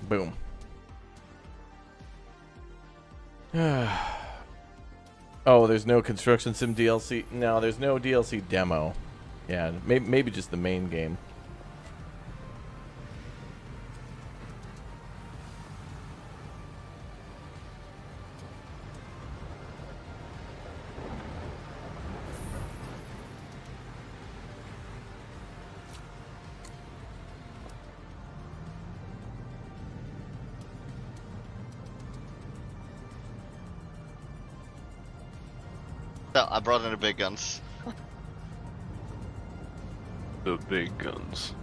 Boom. oh, there's no construction sim DLC. No, there's no DLC demo. Yeah, maybe maybe just the main game. Brought in the big guns. The big guns.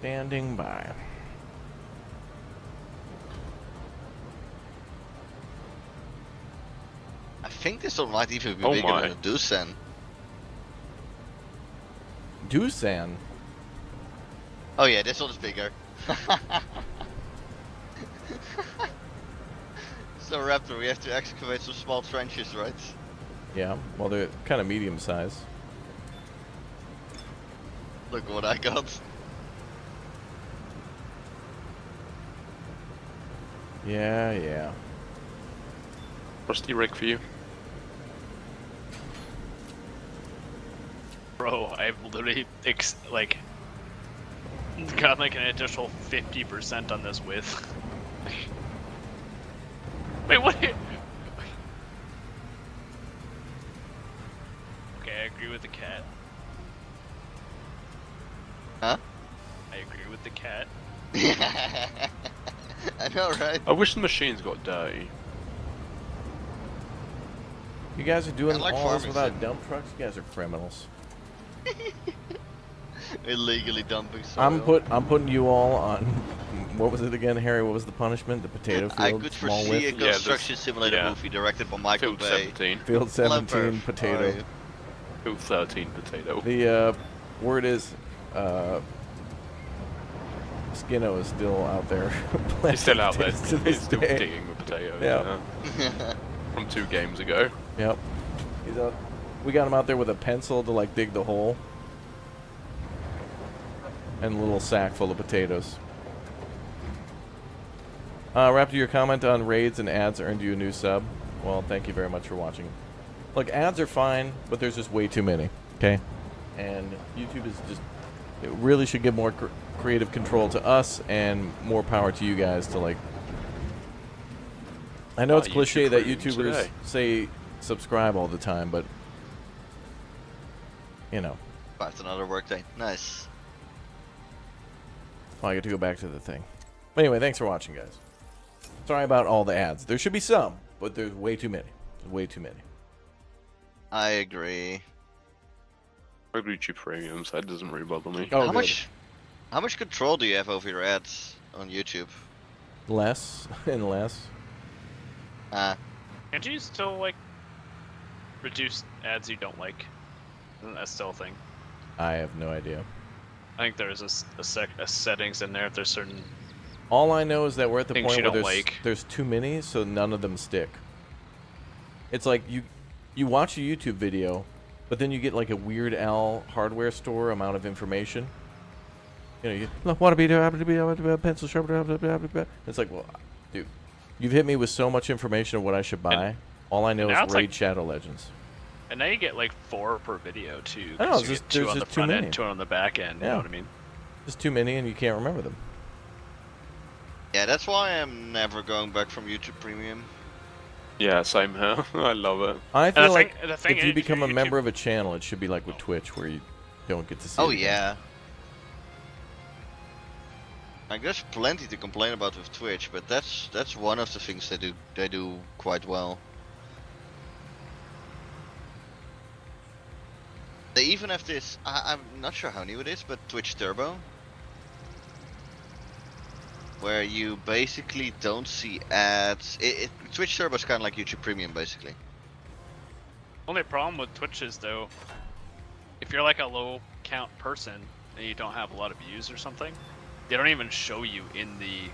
Standing by. I think this one might even be Oh bigger my. than the Doosan. Doosan. Oh yeah, this one is bigger. so Raptor, we have to excavate some small trenches, right? Yeah, well, they're kind of medium size. Look what I got. Yeah, yeah. Rusty rig for you. Bro, I've literally ex- like got like an additional fifty percent on this width. Wait, what? Okay, I agree with the cat. Huh? I agree with the cat. I know, right? I wish the machines got dirty. You guys are doing I like all this without dump trucks? You guys are criminals. Illegally dumping soil. I'm put I'm putting you all on what was it again, Harry? What was the punishment? The potato field, I could small foresee a width, Yeah, construction simulator yeah. movie directed by Michael Field Bay. 17. field 17 Perf. Potato. you? Field 13 potato. The uh, word is uh, Skinno is still out there. He's still out there. planting potatoes to He's still day. digging the potatoes. Yeah. yeah. From two games ago. Yep. He's out. We got him out there with a pencil to like dig the hole. And a little sack full of potatoes. Uh, Raptor, your comment on raids and ads earned you a new sub. Well, thank you very much for watching. Look, ads are fine, but there's just way too many. Okay, and YouTube is just it really should give more cr- creative control to us and more power to you guys to like. I know Uh, it's cliche YouTube that YouTubers today. say subscribe all the time, but you know, That's another workday. Nice. Well, I get to go back to the thing. But anyway, thanks for watching, guys. Sorry about all the ads. There should be some, but there's way too many. Way too many. I agree. I agree YouTube premiums. That doesn't really bother me. Oh, how good. much how much control do you have over your ads on YouTube? Less and less. Uh Can't you still like reduce ads you don't like? Isn't that still a thing? I have no idea. I think there's a, a, sec- a settings in there if there's certain. All I know is that we're at the point where there's, like. there's too many, so none of them stick. It's like you you watch a YouTube video, but then you get like a Weird Al hardware store amount of information. You know, you look, want to be there, to be able to be a pencil sharpener. It's like, well, dude, you've hit me with so much information of what I should buy. All I know is Raid like- Shadow Legends. And now you get like four per video too. I know, 'cause it's you just- two there's on the just too front many. end, two on the back end. You Yeah. know what I mean? There's too many, and you can't remember them. yeah, that's why I'm never going back from YouTube Premium. Yeah, same here. I love it. I the feel thing- like the thing if you become a YouTube- member of a channel, it should be like with Twitch, where you don't get to see. Oh it yeah. Like there's plenty to complain about with Twitch, but that's that's one of the things they do they do quite well. They even have this. I, I'm not sure how new it is, but Twitch Turbo, where you basically don't see ads. It, it, Twitch Turbo is kind of like YouTube Premium, basically. Only problem with Twitch is though, if you're like a low count person and you don't have a lot of views or something, they don't even show you in the.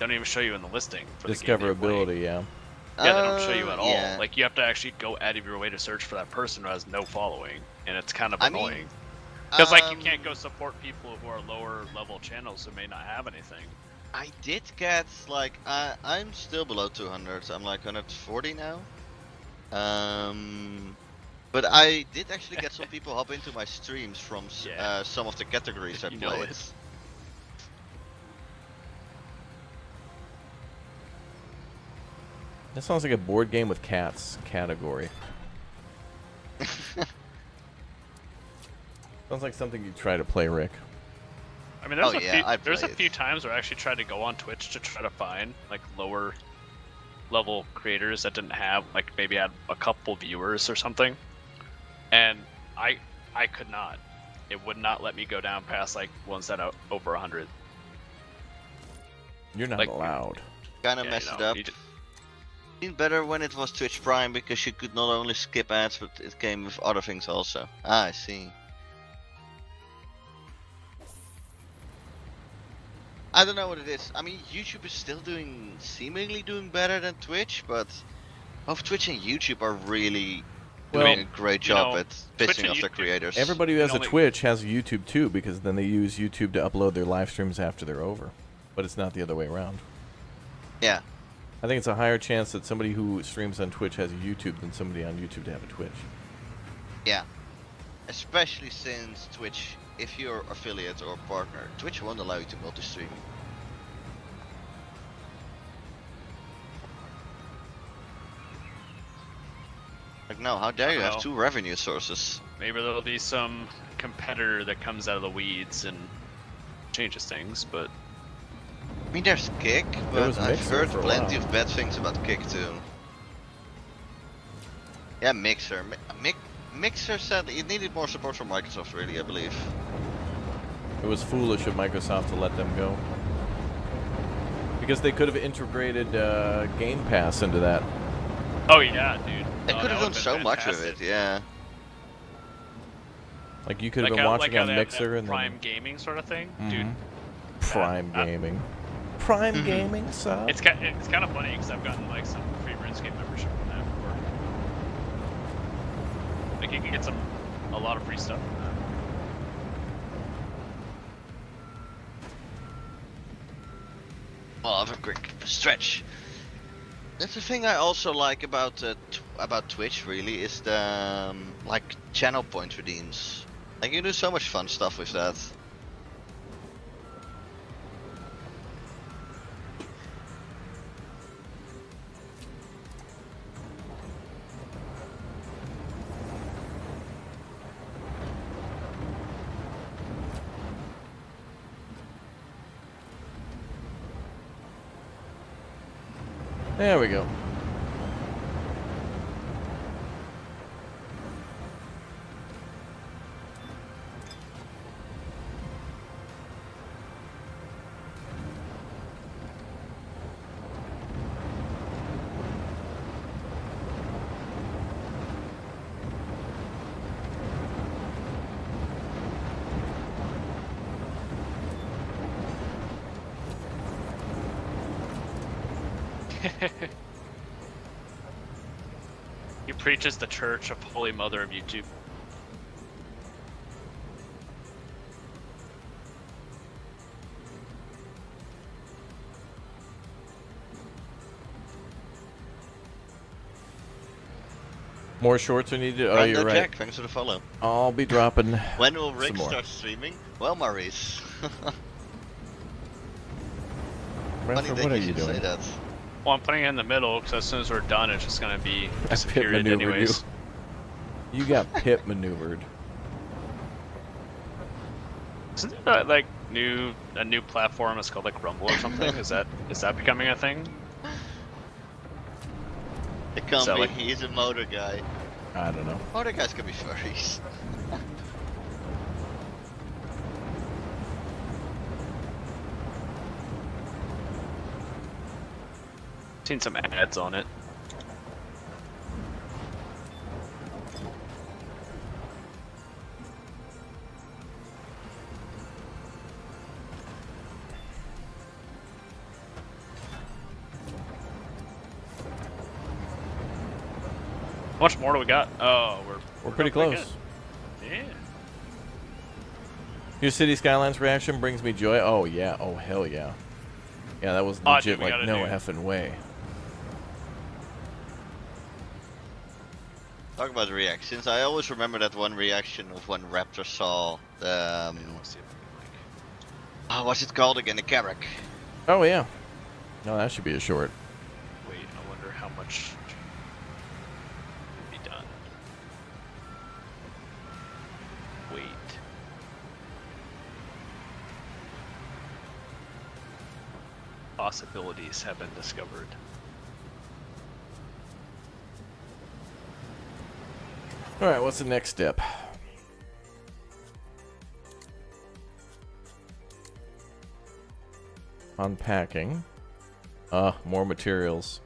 Don't even show you in the listing for the game that you're playing. Discoverability, yeah. Yeah, they don't show you Uh, at all. yeah. Like you have to actually go out of your way to search for that person who has no following, and it's kind of I annoying. Because like you Um, can't go support people who are lower level channels who may not have anything. I did get like I I'm still below 200. I'm like 140 now. Um, but I did actually get some people hop into my streams from Yeah. uh, some of the categories I played. That sounds like a board game with cats category. Sounds like something you try to play, Rick. I mean, there's Oh, a yeah, few I there's a few times where I actually tried to go on Twitch to try to find like lower level creators that didn't have like maybe had a couple viewers or something, and I I could not. It would not let me go down past like ones that are over 100. You're not Like- allowed. kind of Yeah, you messed know, it up. You ju- Been better when it was Twitch Prime because you could not only skip ads, but it came with other things also. Ah, I see. I don't know what it is. I mean, YouTube is still doing, seemingly doing better than Twitch, but both Twitch and YouTube are really Well, doing a great job know, at Twitch pissing and off their creators. Everybody who has a only- Twitch has a YouTube too, because then they use YouTube to upload their live streams after they're over. But it's not the other way around. Yeah. I think it's a higher chance that somebody who streams on Twitch has a YouTube than somebody on YouTube to have a Twitch. Yeah. Especially since Twitch, if you're affiliate or partner, Twitch won't allow you to multi-stream. Like no, how dare you have two revenue sources? Maybe there'll be some competitor that comes out of the weeds and changes things, but I mean, there's Kick, but I've heard plenty of bad things about Kick too. Yeah, Mixer. Mi- Mic- Mixer said it needed more support from Microsoft, really, I believe. It was foolish of Microsoft to let them go. Because they could have integrated uh, Game Pass into that. oh yeah, dude. They Oh, could have done so been much with it, yeah. Like you could have Like been how, watching like on Mixer that and Prime then Gaming sort of thing, Mhm. dude. Prime uh, Gaming. Prime Mhm. Gaming sub. It's kind it's kind of funny because I've gotten like some free RuneScape membership from that before. Like you can get some a lot of free stuff from that. Well, I'll have a quick stretch. That's the thing I also like about uh, tw- about Twitch. Really, is the um, like channel point redeems. Like you do so much fun stuff with that. There we go. He preaches the Church of Holy Mother of YouTube. More shorts are needed. Oh, you're right. Jack, thanks for the follow. I'll be dropping. When will Rick Some more. start streaming? Well, Maurice. Bradford, Funny that what are you you should say doing? That. Well, I'm putting it in the middle because as soon as we're done, it's just gonna be I disappeared maneuvered you. anyways. You got pit maneuvered. Isn't there uh, like new a new platform? It's called like Rumble or something. is that is that becoming a thing? It can't be. Like... He's a motor guy. I don't know. Motor guys can be furries. Seen some ads on it. How much more do we got? Oh, we're We're pretty close. Yeah. Your City Skylines reaction brings me joy. Oh yeah. Oh hell yeah. Yeah, that was Oh, legit. dude, like no do- effing way. Talk about reactions. I always remember that one reaction of when Raptor saw the. Um, Let's see if oh, what's it called again? The Carrack. Oh yeah. No, that should be a short. wait. I wonder how much can be done. Wait. Possibilities have been discovered. All right. What's the next step? Unpacking. Uh, more materials.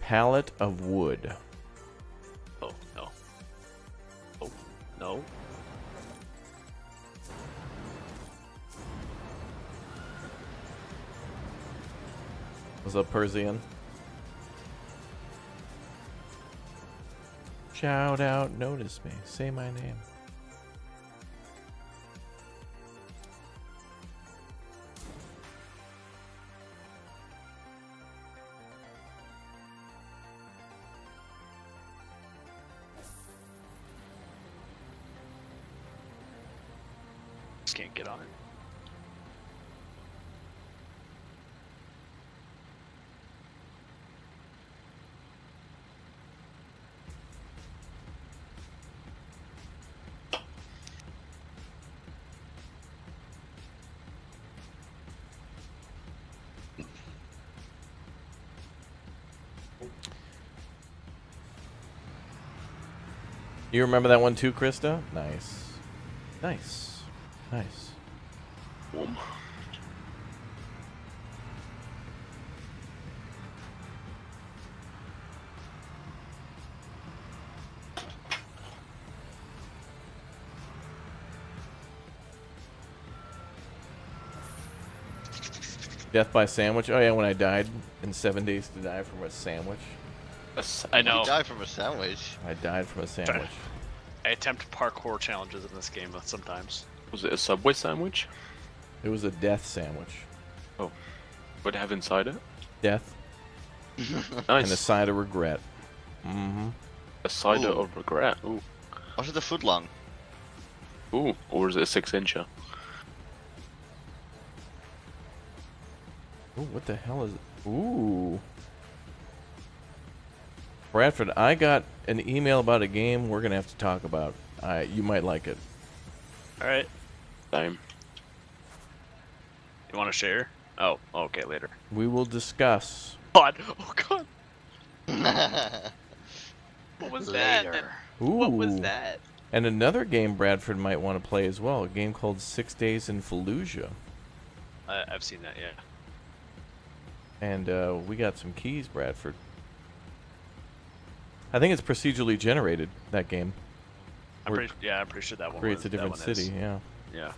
Pallet of wood. Oh no. Oh no. What's up, Persian? Shout out, notice me, say my name. Just can't get on it. You remember that one too, Krista? Nice. Nice. Nice. Warm. Death by sandwich. Oh yeah, when I died in seven days to die from a sandwich. I know. You die from a sandwich. I died from a sandwich. I attempt parkour challenges in this game sometimes. Was it a Subway sandwich? It was a death sandwich. Oh. What have inside it? Death Nice. and a side of regret. Mm-hmm. a side Ooh. of regret. Ooh. Was it a foot long? Ooh. Or is it a six incher? Ooh, what the hell is? it? Ooh. Bradford, I got an email about a game we're gonna have to talk about. I you might like it. All right. Time. You want to share? Oh, okay, later. We will discuss. God. Oh God. What was that? Later. Ooh. What was that? And another game Bradford might want to play as well. A game called Six Days in Fallujah. I, I've seen that. Yeah. And uh, we got some keys, Bradford. I think it's procedurally generated. That game I'm pretty. Yeah, I'm pretty sure that one. creates was, a different city. Is. Yeah, Yeah.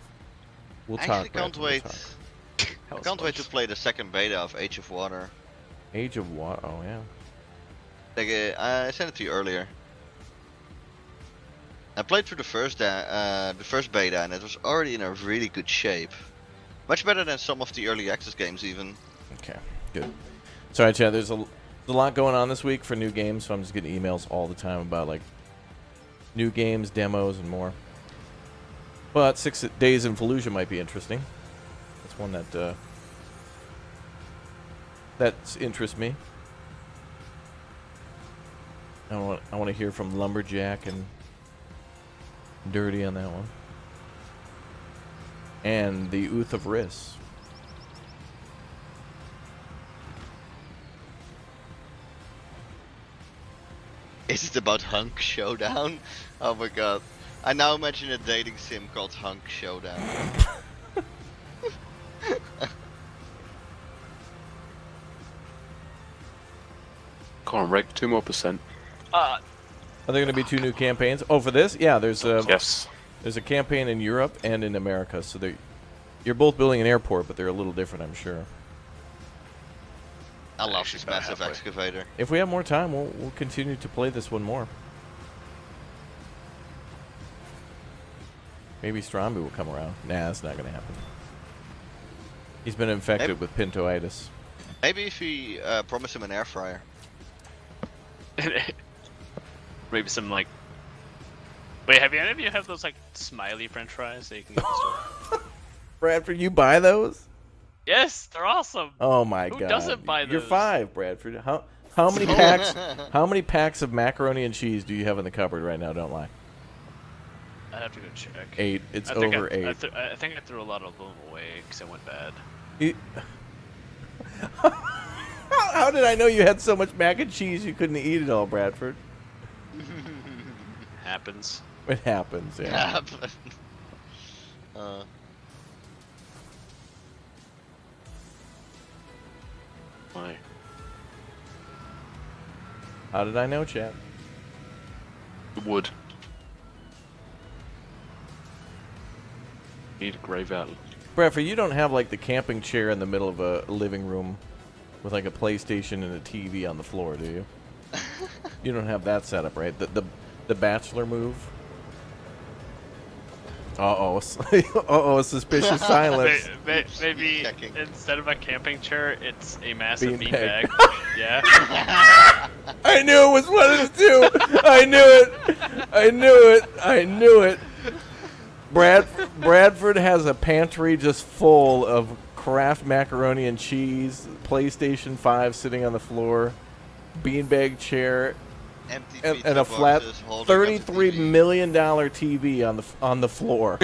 we'll I talk. actually can't Bradford, we'll wait. I can't wait to play the second beta of Age of Water. Age of what? Oh yeah. Like, uh, I sent it to you earlier. I played through the first uh, the first beta and it was already in a really good shape. Much better than some of the early access games even. Okay, good. Sorry, Chad. There's a, there's a lot going on this week for new games, so I'm just getting emails all the time about like new games, demos, and more. But Six Days in Fallujah might be interesting. That's one that uh, that interests me. I want I want to hear from Lumberjack and Dirty on that one, and the Ooth of Riss. Is it about Hunk Showdown? Oh my god. I now imagine a dating sim called Hunk Showdown. Come on, Rick. Two more percent. Uh, Are there going to be two new campaigns? Oh, for this? Yeah, there's a yes. there's a campaign in Europe and in America. So they you're both building an airport, but they're a little different, I'm sure. I love Actually this massive halfway. excavator. If we have more time, we'll, we'll continue to play this one more. Maybe Stromby will come around. Nah, that's not going to happen. He's been infected Maybe- with pintoitis. Maybe if we uh, promise him an air fryer. Maybe some like. Wait, have you any of you have those like smiley French fries that you can get in the store? Bradford, you buy those? Yes, they're awesome. Oh my Who god. doesn't buy You're five, Bradford. How how many packs how many packs of macaroni and cheese do you have in the cupboard right now? Don't lie. I'd have to go check. Eight. It's I over I, I, eight. th- I think I threw a lot of them away because it went bad. You- how, how did I know you had so much mac and cheese you couldn't eat it all, Bradford? Happens. It happens, yeah. uh, Why? How did I know, Chad? The wood. Need a grave outlet. Bradford, you don't have like the camping chair in the middle of a living room with like a PlayStation and a TV on the floor, do you? you don't have that setup, right? The the, the bachelor move. Uh oh, uh oh, suspicious silence. May- may- Maybe Checking. instead of a camping chair, it's a massive Beanbag. beanbag. yeah. I knew it was one of the two. I knew it. I knew it. I knew it. Brad Bradford has a pantry just full of Kraft macaroni and cheese, PlayStation 5 sitting on the floor, beanbag chair, empty and, pizza and a flat boxes holding up the thirty-three TV. million dollar TV on the on the floor.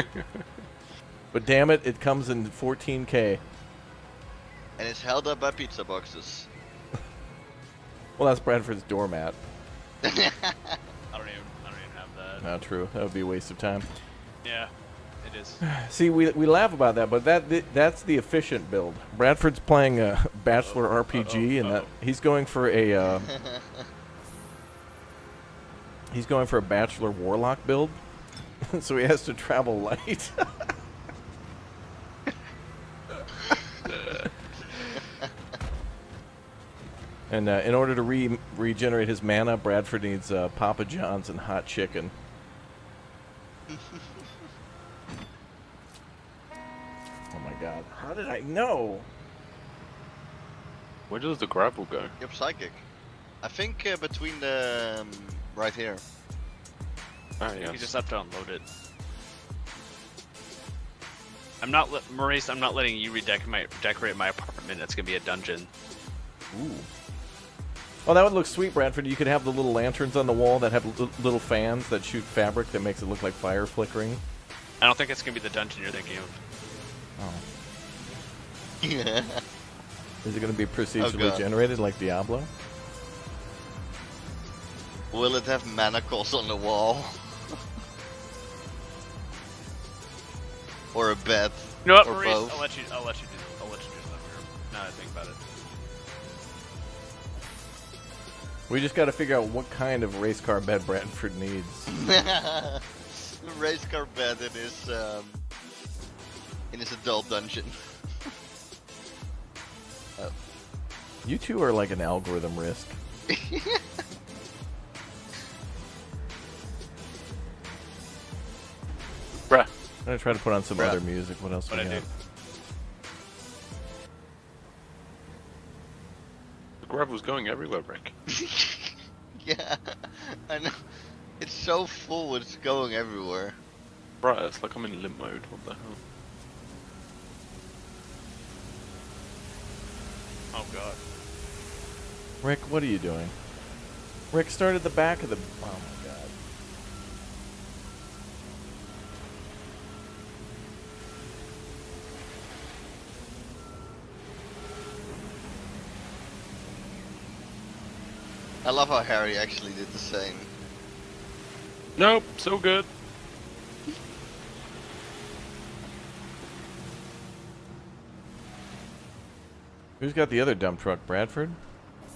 but damn it, it comes in 14K. And it's held up by pizza boxes. Well, that's Bradford's doormat. I don't even. I don't even have that. Not true. That would be a waste of time. Yeah, it is. See, we, we laugh about that, but that that's the efficient build. Bradford's playing a bachelor RPG, and that he's going for a uh, he's going for a bachelor warlock build, so he has to travel light. and uh, in order to re- regenerate his mana, Bradford needs uh, Papa John's and hot chicken. Oh my god. How did I know? Where does the gravel go? You're psychic. I think uh, between the um, right here. Oh You just have to unload it. I'm not, Maurice. I'm not letting you redecorate my decorate my apartment. It's gonna be a dungeon. Ooh. Oh, that would look sweet, Bradford. You could have the little lanterns on the wall that have li- little fans that shoot fabric that makes it look like fire flickering. I don't think it's gonna be the dungeon you're thinking of. Oh. Yeah. Is it going to be oh, procedurally Oh, generated like Diablo? Will it have manacles on the wall? or a bed? You know what, Or Maurice? both. I'll let you. I'll let you do. I'll let you do that. Now that I think about it. We just got to figure out what kind of race car bed Bradford needs. Race car bed in his um, in his adult dungeon. You two are like an algorithm risk. Bruh. I'm going to try to put on some Bruh. other music. What else What we I have? do. The gravel's going everywhere, Rick. yeah, I know. It's so full, it's going everywhere. Bruh, it's like I'm in limp mode. What the hell? Oh god. Rick, what are you doing? Rick, start at the back of the. Oh my god. I love how Harry actually did the same. Nope, so good. Who's got the other dump truck? Bradford?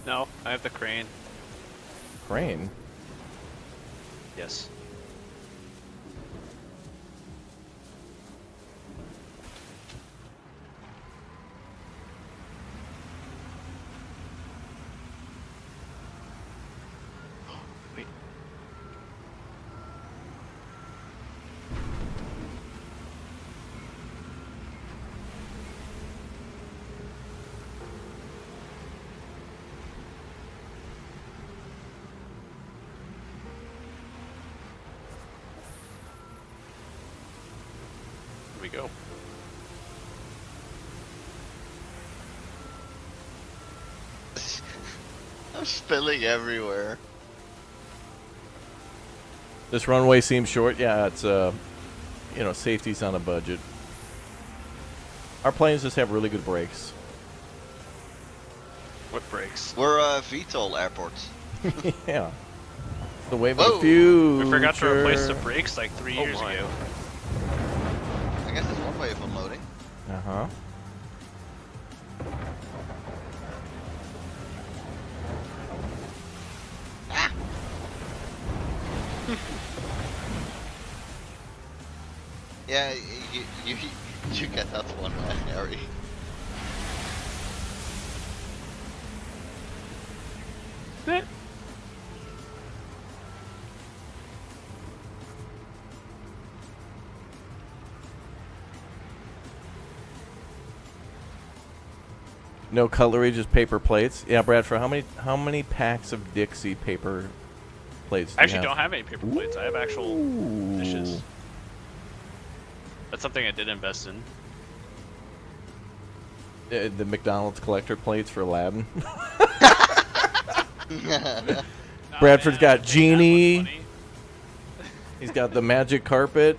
No, I have the crane. Crane? Yes. Go. I'm spilling everywhere. This runway seems short. Yeah, it's uh, you know, safety's on a budget. Our planes just have really good brakes. What brakes? We're uh, VTOL airport. yeah. The wave of Whoa. the future. We forgot to replace the brakes like three Oh years my. ago. Uh No cutlery, just paper plates. Yeah, Bradford. How many how many packs of Dixie paper plates? Do I actually have? don't have any paper plates. I have actual dishes. That's something I did invest in. Uh, the McDonald's collector plates for Aladdin. Bradford's got didn't have much Genie. He's got the magic carpet,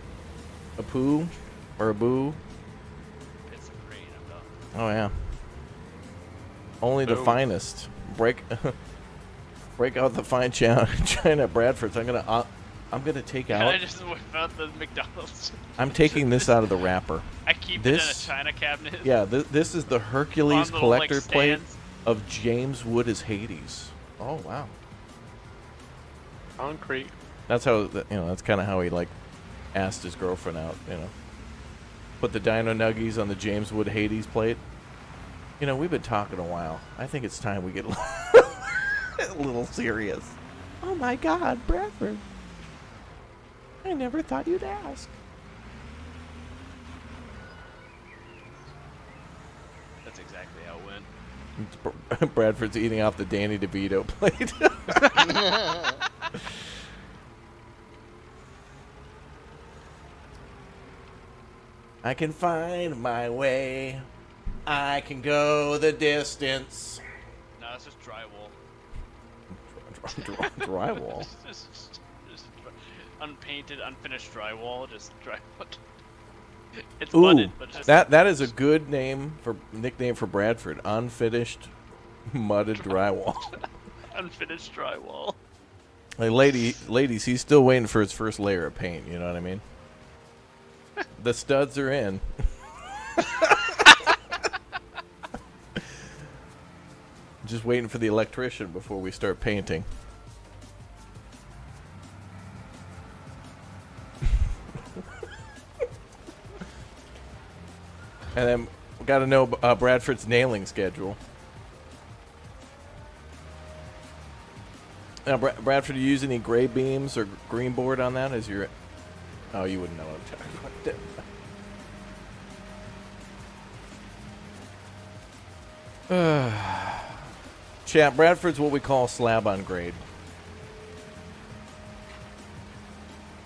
a poo, or a boo. It's a crate. I'm. Oh yeah. Only the finest. Break, break out the fine china, china Bradford's. I'm gonna, uh, I'm gonna take out. Can I just whip out the McDonald's? I'm taking this out of the wrapper. I keep This- it in a china cabinet. Yeah, th- this is the Hercules little, like, collector plate of James Woods as Hades. Oh wow. Concrete. That's how you know. That's kind of how he like asked his girlfriend out. You know, put the Dino Nuggies on the James Woods Hades plate. You know, we've been talking a while. I think it's time we get a little serious. Oh my God, Bradford! I never thought you'd ask. That's exactly how it went. Br- Bradford's eating off the Danny DeVito plate. I can find my way. I can go the distance. No, it's just drywall. Dry- Drywall. Just- just- just unpainted, unfinished drywall. Just drywall. It's Ooh, mudded, but just that that is a good name for nickname for Bradford. Unfinished, mudded drywall. unfinished drywall. Like lady, ladies, he's still waiting for his first layer of paint. You know what I mean? the studs are in. Just waiting for the electrician before we start painting. and then we got to know uh, Bradford's nailing schedule. Now, Bra- Bradford, do you use any gray beams or green board on that as your? Oh, you wouldn't know what I'm talking about. Chat, Bradford's what we call slab on grade.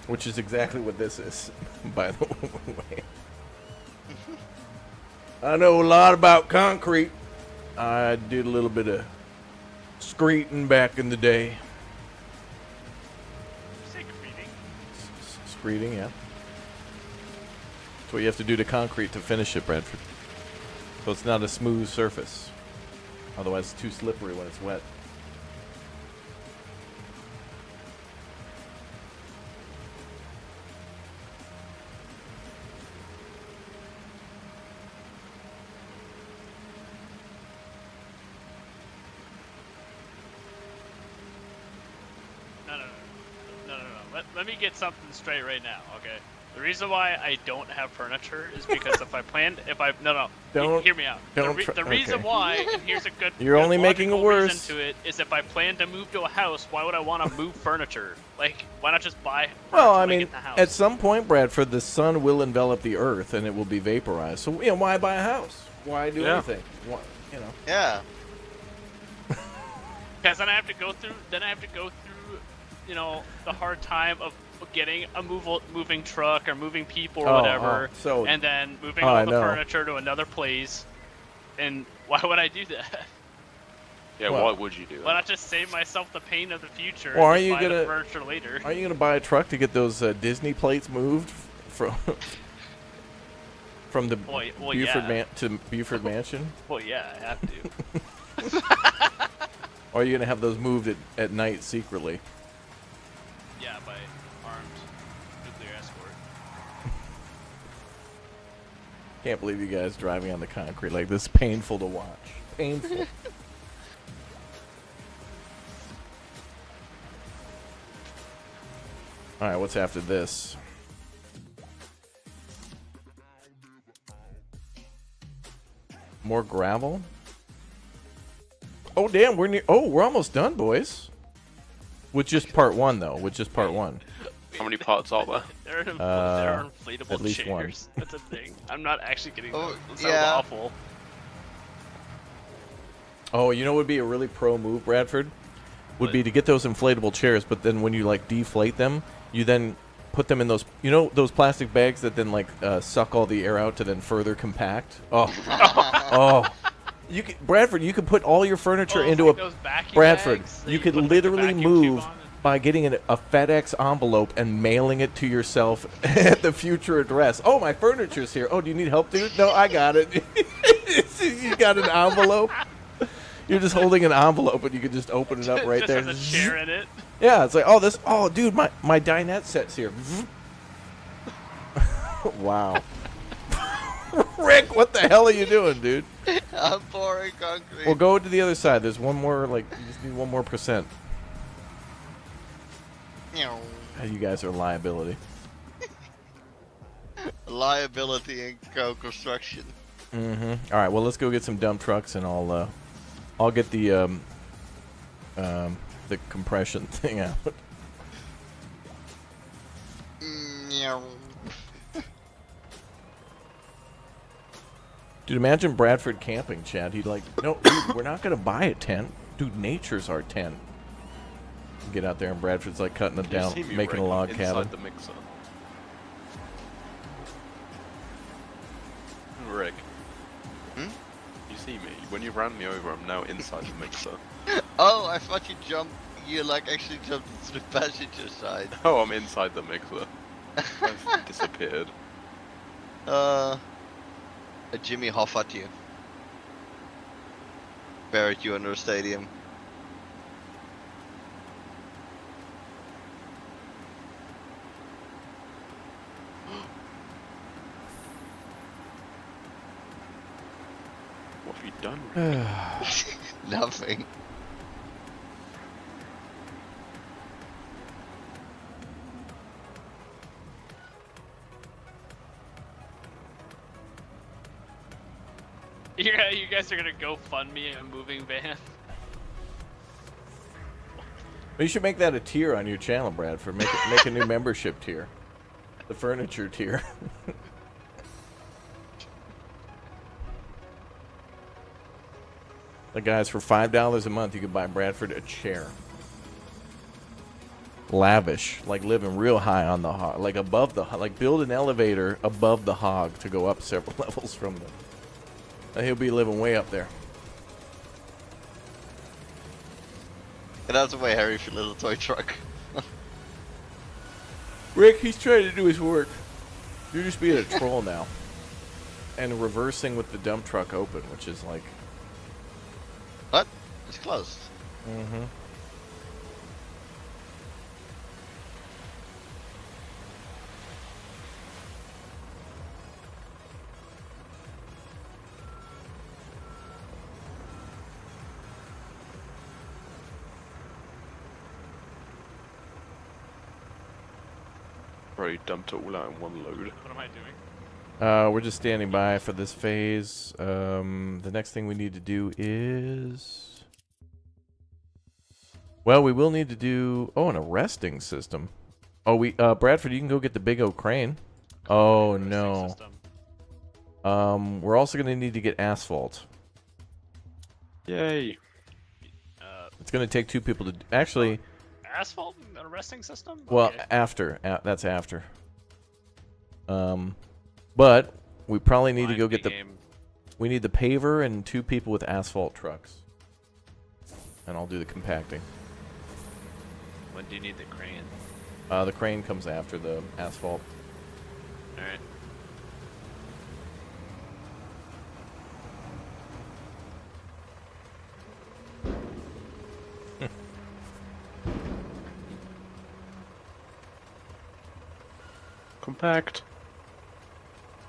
Which is exactly what this is, by the way. I know a lot about concrete. I did a little bit of screeding back in the day. Say greeting. Yeah. That's what you have to do to concrete to finish it, Bradford. So it's not a smooth surface. Otherwise, too slippery when it's wet. No, no, no, no, no, no. Let, let me get something straight right now, okay? The reason why I don't have furniture is because if I planned, if I no no, Don't- hear me out. don't the, re- tr- the reason okay. why, and here's a good. You're good only making it logical reason worse. To it is if I plan to move to a house, why would I want to move furniture? Like, why not just buy? Well, I mean, the house? at some point, Bradford, the sun will envelop the earth and it will be vaporized. So, you know, why buy a house? Why do Yeah. anything? Why, you know. Yeah. Because then I have to go through. Then I have to go through, you know, the hard time of getting a move, moving truck or moving people or Oh, whatever, oh, so- and then moving Oh, all I the know. furniture to another place. And why would I do that? Yeah, Well- why would you do Why that? not just save myself the pain of the future? Well, are just you buy gonna- furniture later? Are you gonna buy a truck to get those uh, Disney plates moved from from the Well, well, Buford yeah. man- to Buford Mansion? Well, yeah, I have to. Or are you gonna have those moved at, at night secretly? yeah, by armed nuclear escort. Can't believe you guys driving on the concrete like this. Painful to watch. Painful. All right, what's after this? More gravel. Oh damn, we're near. Oh, we're almost done, boys. With just part one, though. With just part one. How many pots are there? There are, infl- Uh, there are inflatable at least chairs. one. That's a thing. I'm not actually getting Oh, those. That yeah. awful. Oh, you know what would be a really pro move, Bradford? Would be to get those inflatable chairs, but then when you like deflate them, you then put them in those you know those plastic bags that then like uh, suck all the air out to then further compact. Oh, oh, you could, Bradford, you could put all your furniture Oh, into like a those Bradford. bags that You could put, like, the literally move on and- by getting an, a FedEx envelope and mailing it to yourself at the future address. Oh, my furniture's here. Oh, do you need help, dude? No, I got it. you got an envelope. You're just holding an envelope, and you can just open it up right just there. has a chair in it. Yeah, it's like, oh, this, oh, dude, my my dinette set's here. wow. Rick, what the hell are you doing, dude? I'm pouring concrete. Well, go to the other side. There's one more, like, you just need one more percent. You guys are liability. Liability in co-construction. Mm-hmm. All right, well, let's go get some dump trucks, and I'll, uh, I'll get the, um, um, the compression thing out. Dude, imagine Bradford camping, Chad. He'd like, no, dude, we're not gonna buy a tent. Dude, nature's our tent. Get out there, and Bradford's like cutting it You down, making a Rick, log inside cabin. the mixer. Rick. Hmm? You see me. When you ran me over, I'm now inside the mixer. Oh, I thought you jumped. You like actually jumped to the passenger side. Oh, I'm inside the mixer. I've disappeared. Uh, a Jimmy Hoffa you. Buried you under a stadium. You done? Rick? Nothing. You you guys are gonna go fund me a moving van. You should make that a tier on your channel, Bradford. Make it, make a new membership tier, the furniture tier. the guys for five dollars a month, you could buy Bradford a chair. Lavish, like living real high on the hog, like above the, like build an elevator above the hog to go up several levels from them. And he'll be living way up there. Get out of the way, Harry, for little toy truck. Rick, he's trying to do his work. You're just being a troll now. And reversing with the dump truck open, which is like. What? It's closed. Mm-hmm. Bro, you dumped it all out in one load. What am I doing? Uh, we're just standing by for this phase. Um, the next thing we need to do is. Well, we will need to do. Oh, an arresting system. Oh, we. Uh, Bradford, you can go get the big oak crane. Oh no. system. Um, we're also gonna need to get asphalt. Yay! Uh, It's gonna take two people to. Actually, asphalt and a resting system? Well, after a- that's after. Um, but we probably need to go get the game. we need the paver and two people with asphalt trucks, and I'll do the compacting. When do you need the crane? Uh, the crane comes after the asphalt. All right. Compact.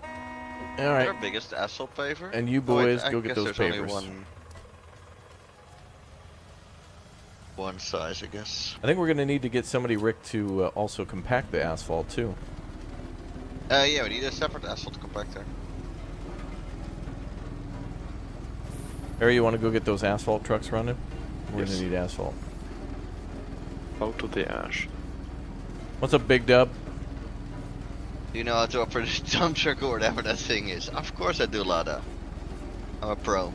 All Our biggest asphalt paver. and you Oh, wait, boys I go get guess those there's only pavers. One. One size, I guess. I think we're gonna need to get somebody, Rick, to uh, also compact the asphalt too. Uh, yeah, we need a separate asphalt compactor. Harry, you want to go get those asphalt trucks running? We're Yes. gonna need asphalt. Out of the ash. What's up, Big Dub? You know how to operate a dump truck or whatever that thing is? Of course I do, Lada. I'm a pro.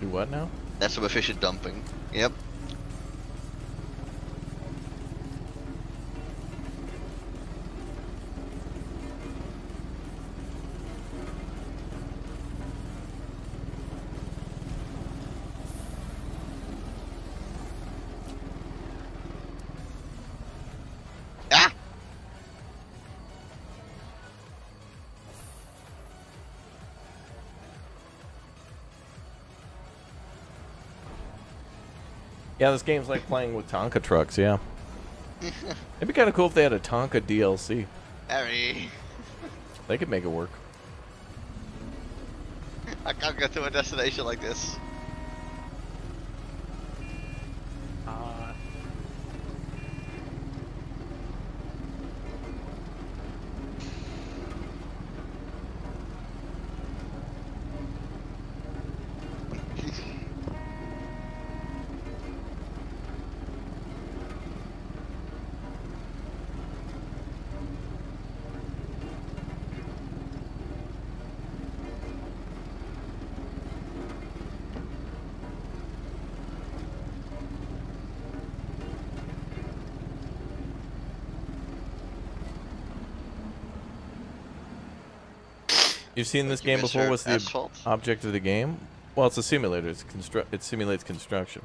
Do what now? That's some efficient dumping. Yep. Yeah, this game's like playing with Tonka trucks. Yeah, it'd be kind of cool if they had a Tonka DLC. Harry, They could make it work. I can't get to a destination like this. You've seen this game before? What's the Asphalt. object of the game? Well, it's a simulator. It's constru- It simulates construction.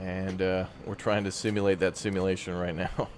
And uh, we're trying to simulate that simulation right now.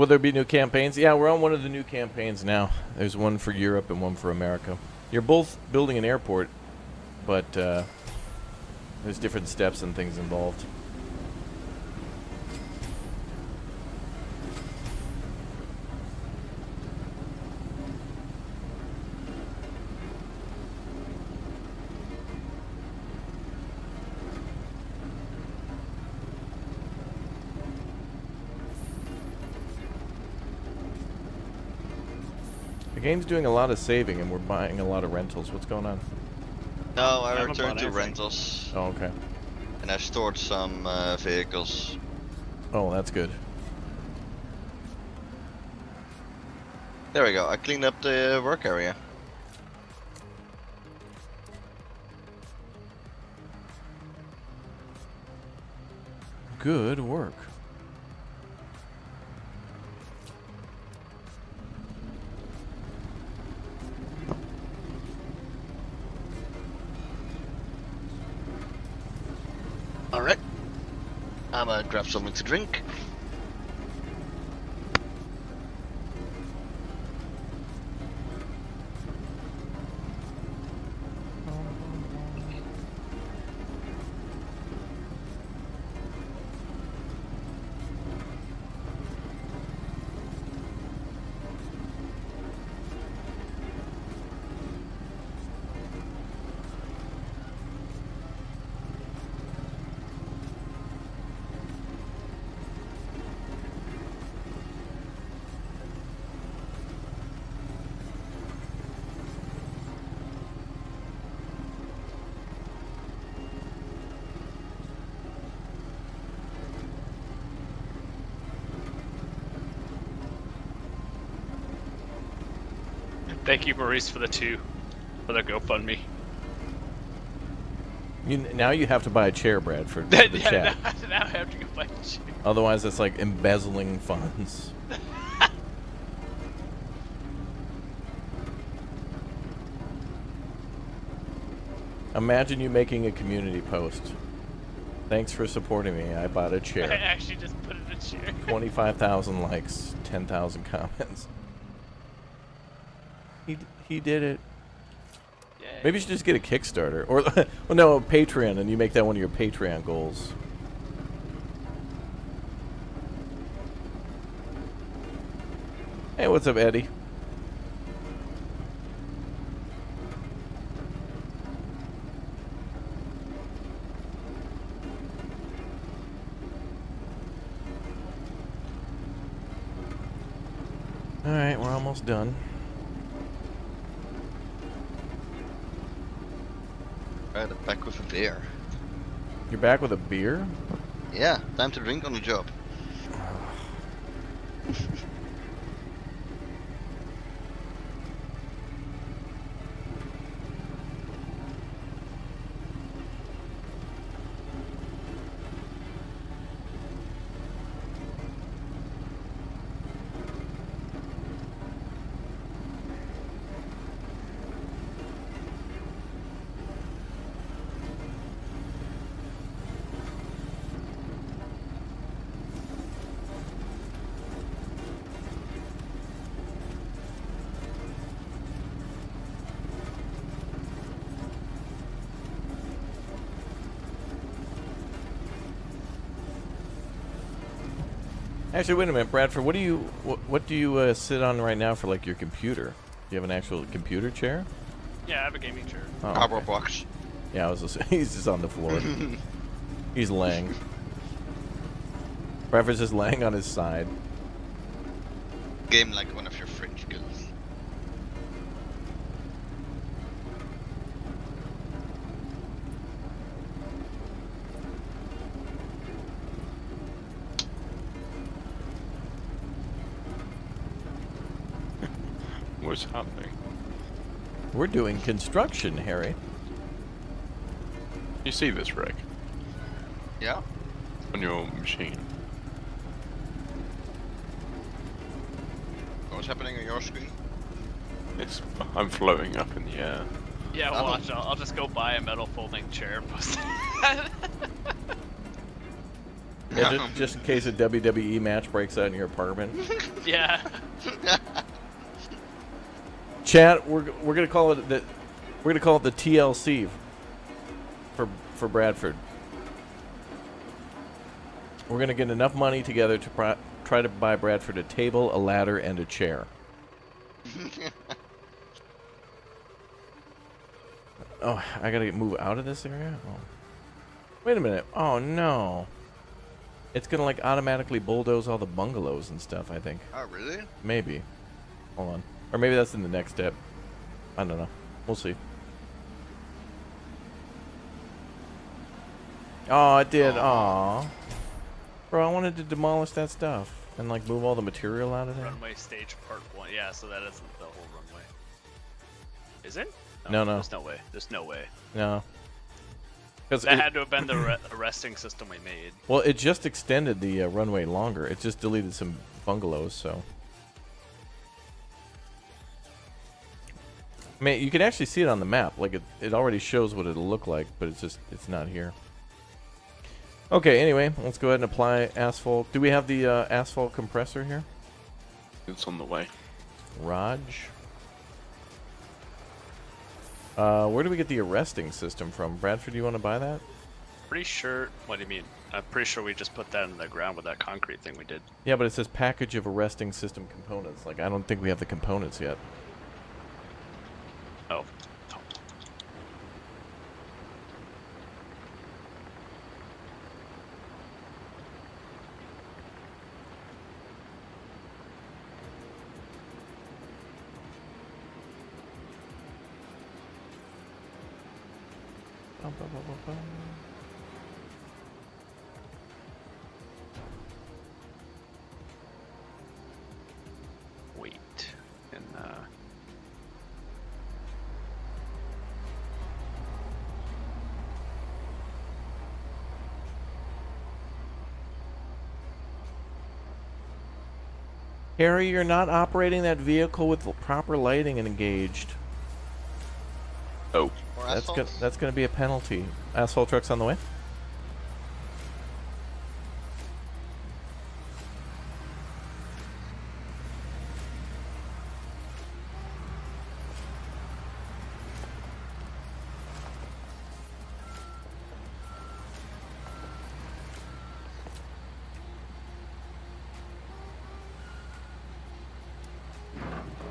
Will there be new campaigns? Yeah, we're on one of the new campaigns now. There's one for Europe and one for America. You're both building an airport, but uh, there's different steps and things involved. Game's doing a lot of saving and we're buying a lot of rentals. What's going on? No, I, I returned to rentals Oh, okay. and I stored some uh, vehicles. Oh, that's good. There we go. I cleaned up the work area. Good work. Grab something to drink. Thank you, Maurice, for the two for the GoFundMe. You, now you have to buy a chair, Brad, for, for the yeah, chat. Now, now I have to go buy a chair. Otherwise, it's like embezzling funds. Imagine you making a community post. Thanks for supporting me. I bought a chair. I actually just put in a chair. 25,000 likes, 10,000 comments. He, did it. Yay. Maybe you should just get a Kickstarter. Or, well, no, a Patreon, and you make that one of your Patreon goals. Hey, what's up, Eddie? Alright, we're almost done. Back with a beer. You're back with a beer? Yeah, time to drink on the job. Actually, wait a minute, Bradford. What do you what, what do you uh, sit on right now for like your computer? Do you have an actual computer chair? Yeah, I have a gaming chair. Oh, Cardboard okay. box. Yeah, I was. Just, he's just on the floor. he's laying. Bradford's just laying on his side. Game like one of your French girls. What's happening? We're doing construction, Harry. You see this, Rick, Yeah? on your machine. What's happening on your screen? It's I'm floating up in the air. Yeah, Oh. watch. I'll, I'll just go buy a metal folding chair and post it. Yeah, just, just in case a WWE match breaks out in your apartment. yeah. Chat, we're we're gonna call it the we're gonna call it the TLC for for Bradford. We're gonna get enough money together to try to buy Bradford a table, a ladder, and a chair. Oh, I gotta get move out of this area. Oh. Wait a minute. Oh no. It's gonna like automatically bulldoze all the bungalows and stuff. I think. oh, really? Maybe. Hold on. Or maybe that's in the next step. I don't know. We'll see. Oh, it did. Aw. Bro, I wanted to demolish that stuff and like move all the material out of there. runway stage part one. Yeah, so that isn't the whole runway. Is it? No, no. There's no way. There's no way. No. Because That had to have been the re- arresting system we made. well, it just extended the uh, runway longer. It just deleted some bungalows, so. Man, you can actually see it on the map. Like it, it already shows what it'll look like, but it's just it's not here. Okay, anyway, let's go ahead and apply asphalt. Do we have the uh, asphalt compressor here? It's on the way. Raj. Uh, where do we get the arresting system from? Bradford, do you want to buy that? Pretty sure. What do you mean? I'm pretty sure we just put that in the ground with that concrete thing we did. Yeah, but it says package of arresting system components. Like, I don't think we have the components yet. Harry, you're not operating that vehicle with the proper lighting engaged. Oh, More That's asphalt? gonna that's gonna be a penalty. Asphalt truck's on the way.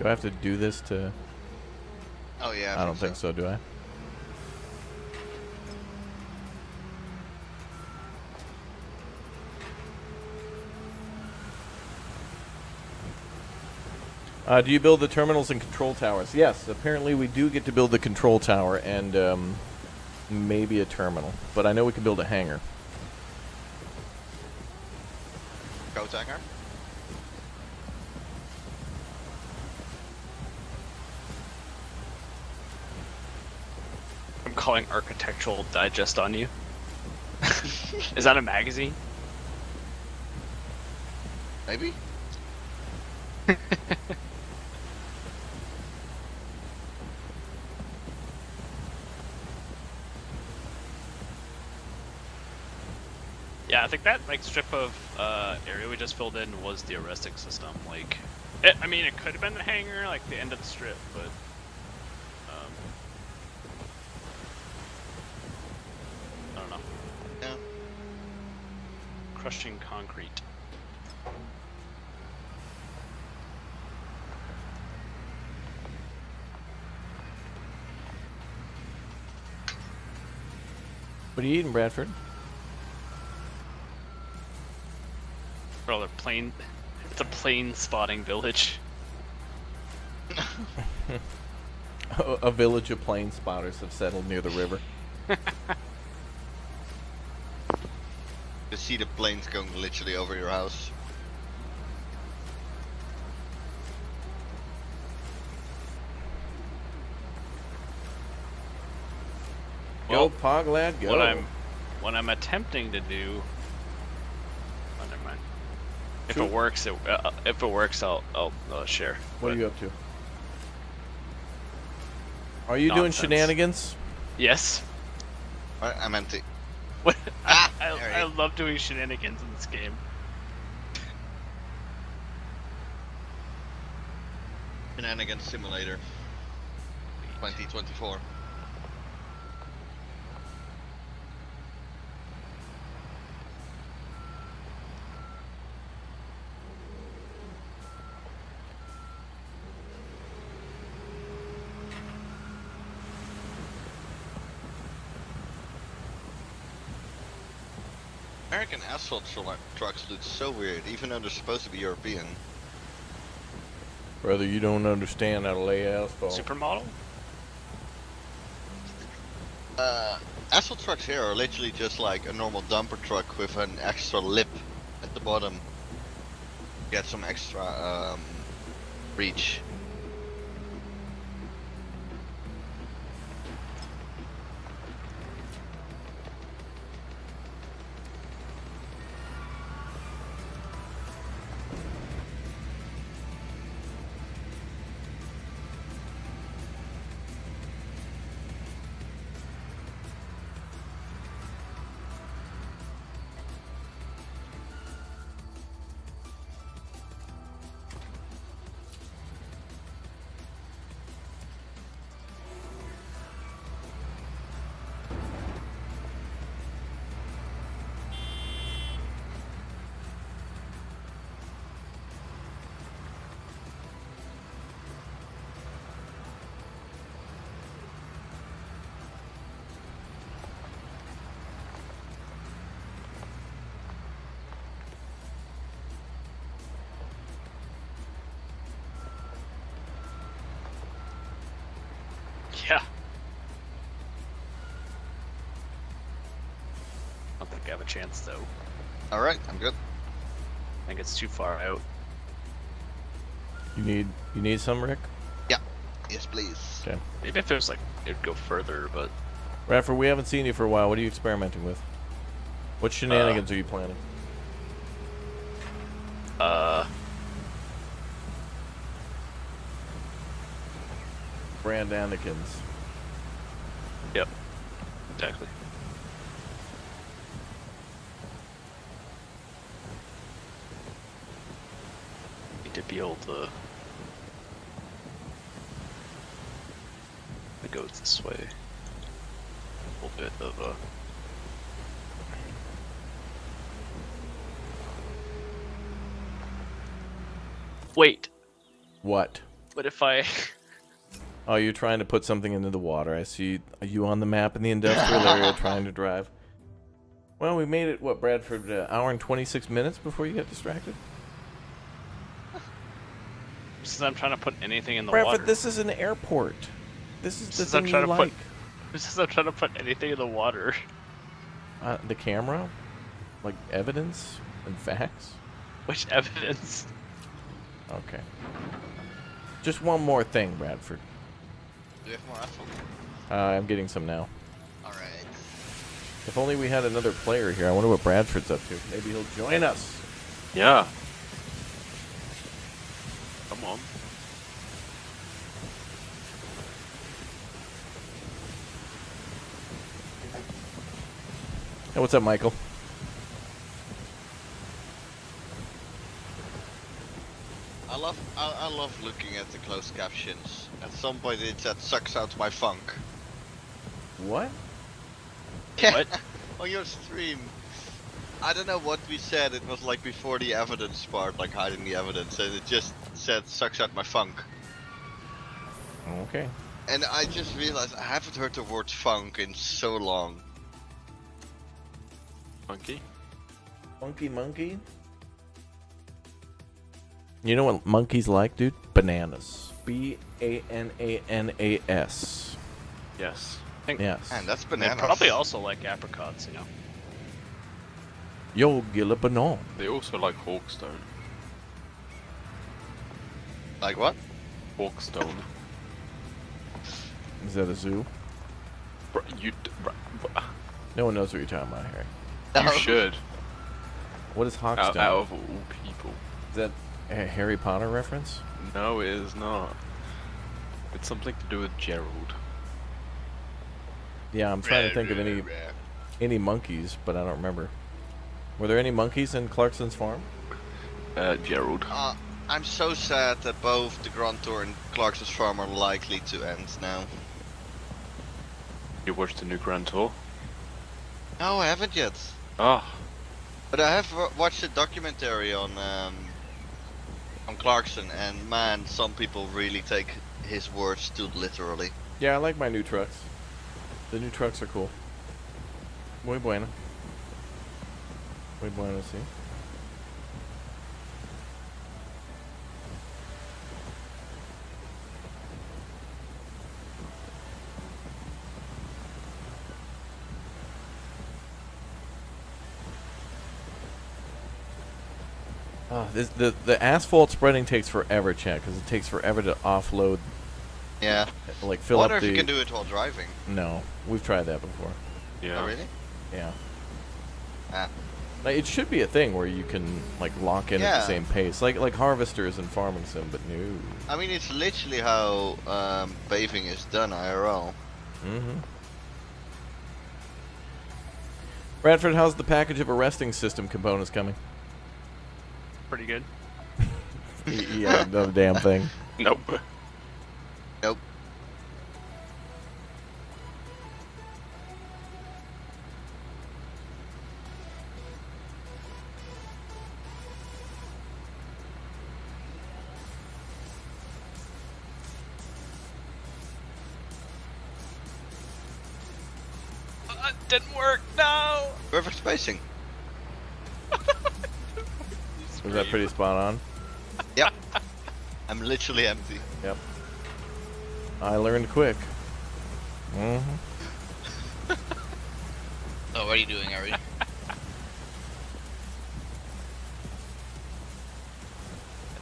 I have to do this to? Oh yeah. I don't think so. Do I? Uh, do you build the terminals and control towers? Yes. Apparently, we do get to build the control tower and um, maybe a terminal. But I know we can build a hangar. Go Tanker. I'm calling Architectural Digest on you. Is that a magazine? Maybe. Yeah, I think that like strip of uh, area we just filled in was the arresting system. Like, it, I mean, it could have been the hangar, like the end of the strip, but um, I don't know. Yeah. Crushing concrete. What are you eating, Bradford? Bro, they're plane. It's a plane spotting village. a village of plane spotters have settled near the river. To see the planes going literally over your house. Pog lad, go. What I'm, what I'm attempting to do. Oh, never mind. If Shoot. it works, it, uh, if it works, I'll, I'll, uh share. What are you up to? Are you doing shenanigans? Yes. What? I'm empty. What? Ah, I, there I love doing shenanigans in this game. Shenanigans Simulator 2024. American asphalt tru- trucks look so weird, even though they're supposed to be European. Brother, you don't understand how to lay asphalt. Supermodel? Uh, asphalt trucks here are literally just like a normal dumper truck with an extra lip at the bottom. Get some extra um, reach. Chance though. All right, I'm good. I think it's too far out. You need you need some, Rick? Yeah. Yes, please. Okay. Maybe if it was like it'd go further, but Bradford, we haven't seen you for a while. What are you experimenting with? What shenanigans are you planning? uh, Brand Anakins. yep, exactly. To be able to. It goes this way. A little bit of a. Wait, What? what if I? Oh, you're trying to put something into the water. I see you on the map in the industrial area trying to drive. Well, we made it, what, Bradford, uh, hour and 26 minutes before you got distracted? Since I'm trying to put anything in the Bradford, water. this is an airport. This is the Since I'm trying you to like. put- Since I'm trying to put anything in the water. Uh, the camera? Like evidence and facts? Which evidence? Okay. Just one more thing, Bradford. Do you have more apple? Uh, I'm getting some now. All right. If only we had another player here. I wonder what Bradford's up to. Maybe he'll join us. Yeah. Come on. Hey, what's up, Michael? I love I, I love looking at the closed captions. At some point it said sucks out my funk. What? What? On your stream. I don't know what we said, it was like before the evidence part, like hiding the evidence, and it just said sucks out my funk. Okay. And I just realized I haven't heard the word funk in so long. Monkey. Monkey monkey? You know what monkeys like, dude? Bananas. B A N A N A S. Yes. Yes. Man, that's They bananas. probably also like apricots, you know. Yo, get a banana. They also like Hawkstone. Like what? Hawkstone. Is that a zoo? Bru- you, d- bru- bru- No one knows what you're talking about, Harry. you should. What is Out, Hawkstone? out of all people. Is that a Harry Potter reference? No, it is not. It's something to do with Gerald. Yeah, I'm trying to think of any any monkeys, but I don't remember. Were there any monkeys in Clarkson's farm? Uh, Gerald. Uh, I'm so sad that both the Grand Tour and Clarkson's Farm are likely to end now. You watched the new Grand Tour? No, I haven't yet. Ah, But I have watched a documentary on um, on Clarkson, and man, some people really take his words too literally. Yeah, I like my new trucks. The new trucks are cool. Muy bueno. Muy bueno, sí. Oh, this, the the asphalt spreading takes forever, chat, because it takes forever to offload, Yeah. like fill up. Wonder up if the. you can do it while driving. No, we've tried that before. yeah. Oh, really? Yeah. Ah. Like, it should be a thing where you can like lock in at the same pace, like like harvesters and farming sim, but no. I mean, it's literally how um, paving is done IRL. Mm-hmm. Bradford, how's the package of arresting system components coming? Pretty good. Yeah, no damn thing. Nope. Nope. Uh, didn't work. No. Perfect spacing. Was that pretty spot on? Yep. I'm literally empty. Yep. I learned quick. Mm-hmm. Oh, what are you doing, Ari? That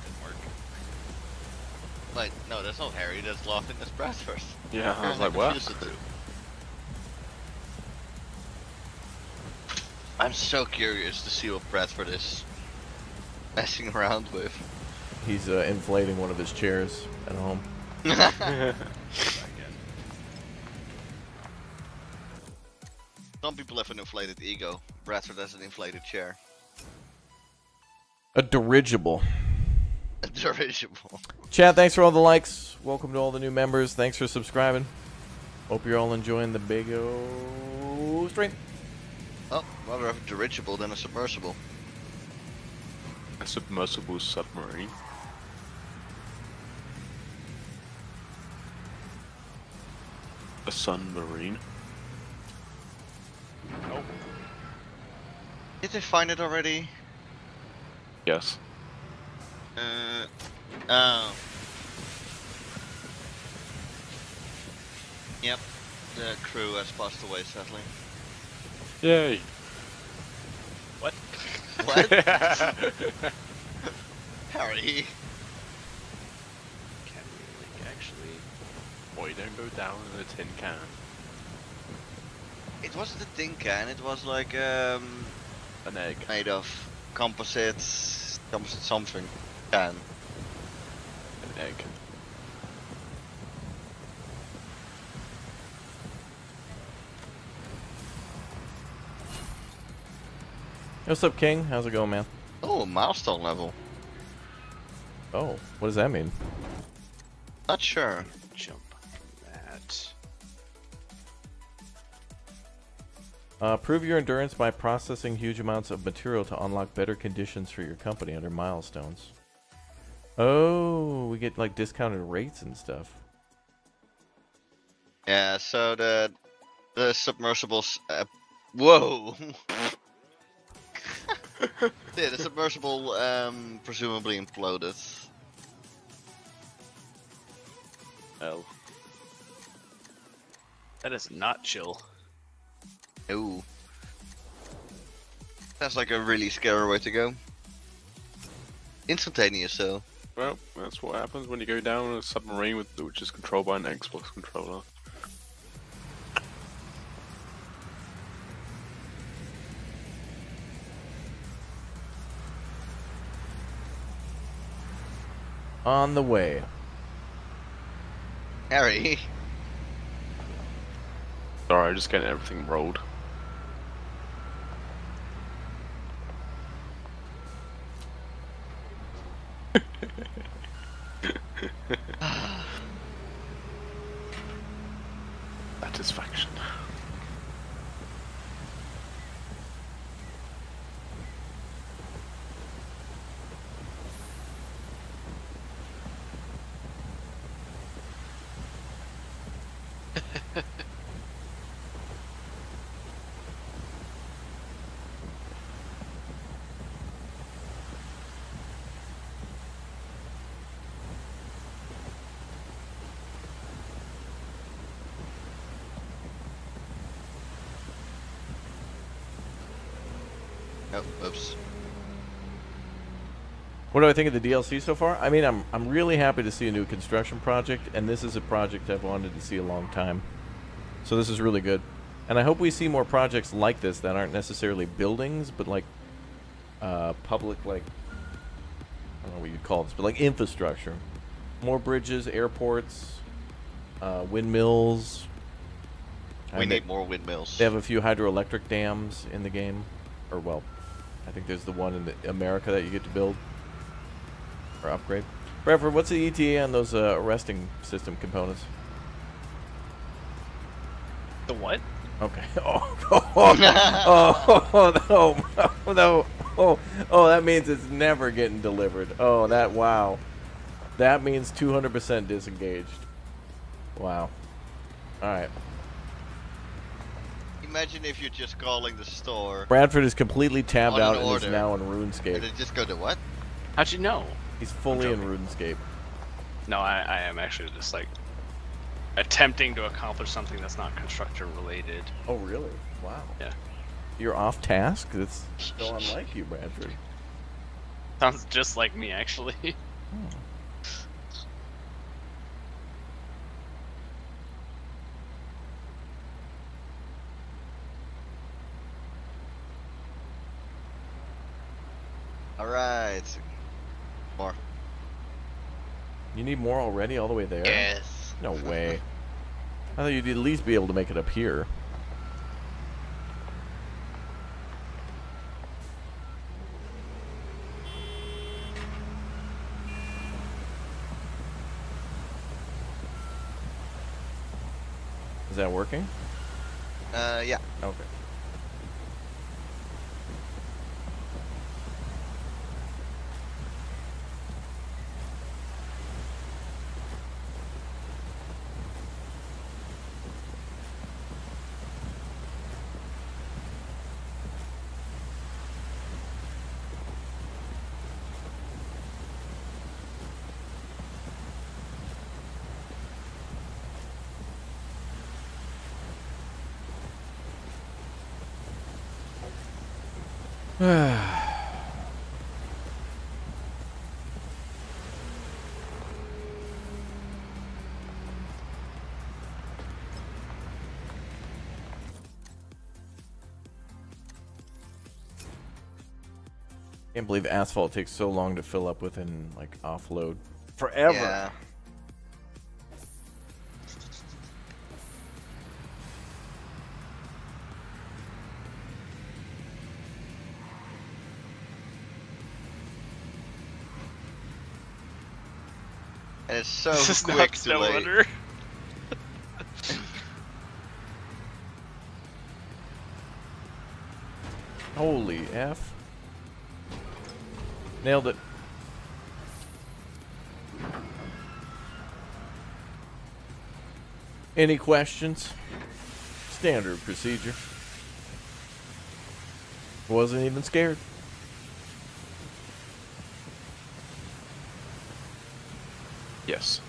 didn't work. Like, no, that's not Harry. That's laughing. That's Bradford. Yeah, I was like, what? confused the two. I'm so curious to see what Bradford is messing around with. He's uh, inflating one of his chairs at home. Some people have an inflated ego. Bradford has an inflated chair. A dirigible. A dirigible. Chad, thanks for all the likes. Welcome to all the new members. Thanks for subscribing. Hope you're all enjoying the big O stream. Oh, rather have a dirigible than a submersible. Submersible submarine. A submarine. Nope. Did they find it already? Yes. Uh, oh. Yep, the crew has passed away sadly. Yay. What? What? Harry. Can we like, actually? Boy, don't go down in a tin can. It wasn't a tin can, it was like um An egg. made of composite composite something can. An egg. What's up, King? How's it going, man? Oh, milestone level. Oh, what does that mean? Not sure. Jump that. Uh, prove your endurance by processing huge amounts of material to unlock better conditions for your company under milestones. Oh, we get like discounted rates and stuff. Yeah, so the the submersibles. Uh, whoa. yeah, the submersible um, presumably imploded. Oh. That is not chill. Ooh. That's like a really scary way to go. Instantaneous, though. Well, that's what happens when you go down a submarine with which is controlled by an Xbox controller. On the way. Harry. Sorry, I just getting everything rolled. Satisfaction. Oh, oops. What do I think of the DLC so far? I mean, I'm I'm really happy to see a new construction project, and this is a project I've wanted to see a long time. So this is really good, and I hope we see more projects like this that aren't necessarily buildings, but like uh, public, like I don't know what you'd call this, but like infrastructure, more bridges, airports, uh, windmills. We need more windmills. They have a few hydroelectric dams in the game, or well, I think there's the one in the America that you get to build or upgrade. Bradford, what's the ETA on those uh, arresting system components? The what? Okay. Oh, oh, oh, oh, no, no. Oh, oh, that means it's never getting delivered. Oh, that, wow. That means 200% disengaged. Wow. All right. Imagine if you're just calling the store Bradford is completely tabbed out and is order. now in and RuneScape. they just go to what? How'd you know? He's fully in joking. RuneScape. No, I, I am actually just like attempting to accomplish something that's not construction related. Oh, really? Wow. Yeah. You're off task? That's so unlike you, Bradford. Sounds just like me, actually. Alright. More. You need more already, all the way there? Yes. No way. I thought you'd at least be able to make it up here. Is that working? Uh, yeah. Okay. Can't believe asphalt takes so long to fill up within like offload. Forever. Yeah. And it's so this is quick not to snow late. under. Holy F. Nailed it. Any questions? Standard procedure. Wasn't even scared. Yes.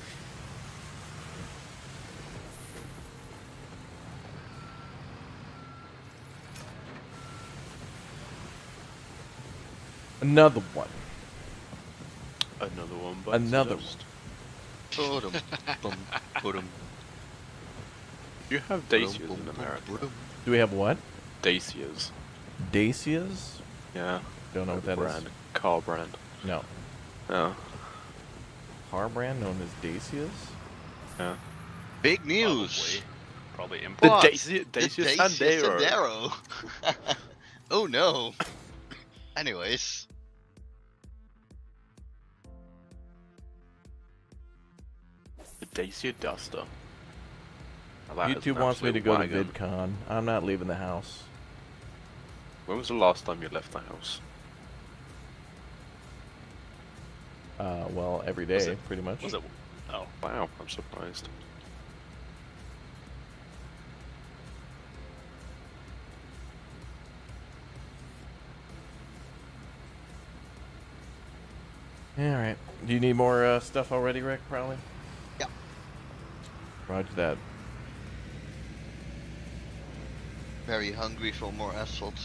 Another one. Another one. But Another just- Ba-dum, bum, ba-dum, You have Dacias in America. Do we have what? Dacias. Dacias? Yeah. Don't know what that is. brand. Car brand. No. Oh. Car brand known as Dacias? Yeah. Big news. Probably, probably The import. What? Dacia, The Dacia Dacia Sandero. Sandero. oh no. Anyways. The Dacia Duster. That is YouTube an wants me to absolute go wagon. to VidCon. I'm not leaving the house. When was the last time you left the house? Uh, well, every day, Was it- pretty much. Was it? Oh, Wow, I'm surprised. All right. Do you need more uh, stuff already, Rick? Probably. Roger that. Very hungry for more asphalt.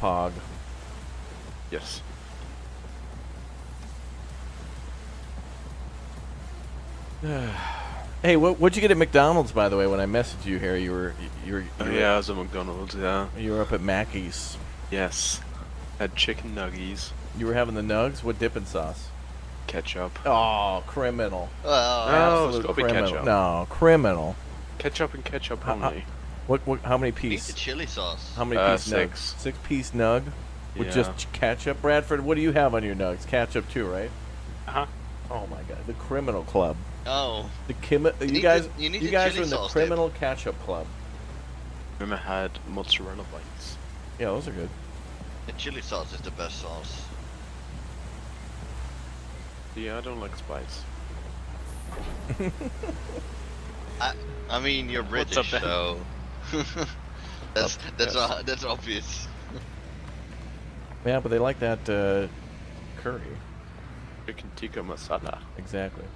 Pog. Yes. Hey, what what'd you get at McDonald's, by the way? When I messaged you here, you were you were you Oh, yeah, I was at McDonald's, yeah. you were up at Mackey's. Yes. Had chicken nuggies, You were having the nugs. What dipping sauce? ketchup. Oh, criminal! Oh, it's Absolute gotta be criminal. ketchup. No, criminal. Ketchup and ketchup only. What what? How many eat piece? the chili sauce. How many Uh, piece nugs? six. Six piece nug with Yeah. just ketchup. Bradford, what do you have on your nugs? Ketchup too, right? Uh-huh. Oh my god, the criminal club. Oh, The Kim- you, need guys, the- you need the guys chili are in the sauce, Dave. criminal ketchup club. Remember had mozzarella bites. Yeah, those are good. The chili sauce is the best sauce. Yeah, I don't like spice. I I mean, you're What's British, up, so that's that's yes. o- that's obvious. Yeah, but they like that uh, curry. Chicken tikka masala. Exactly.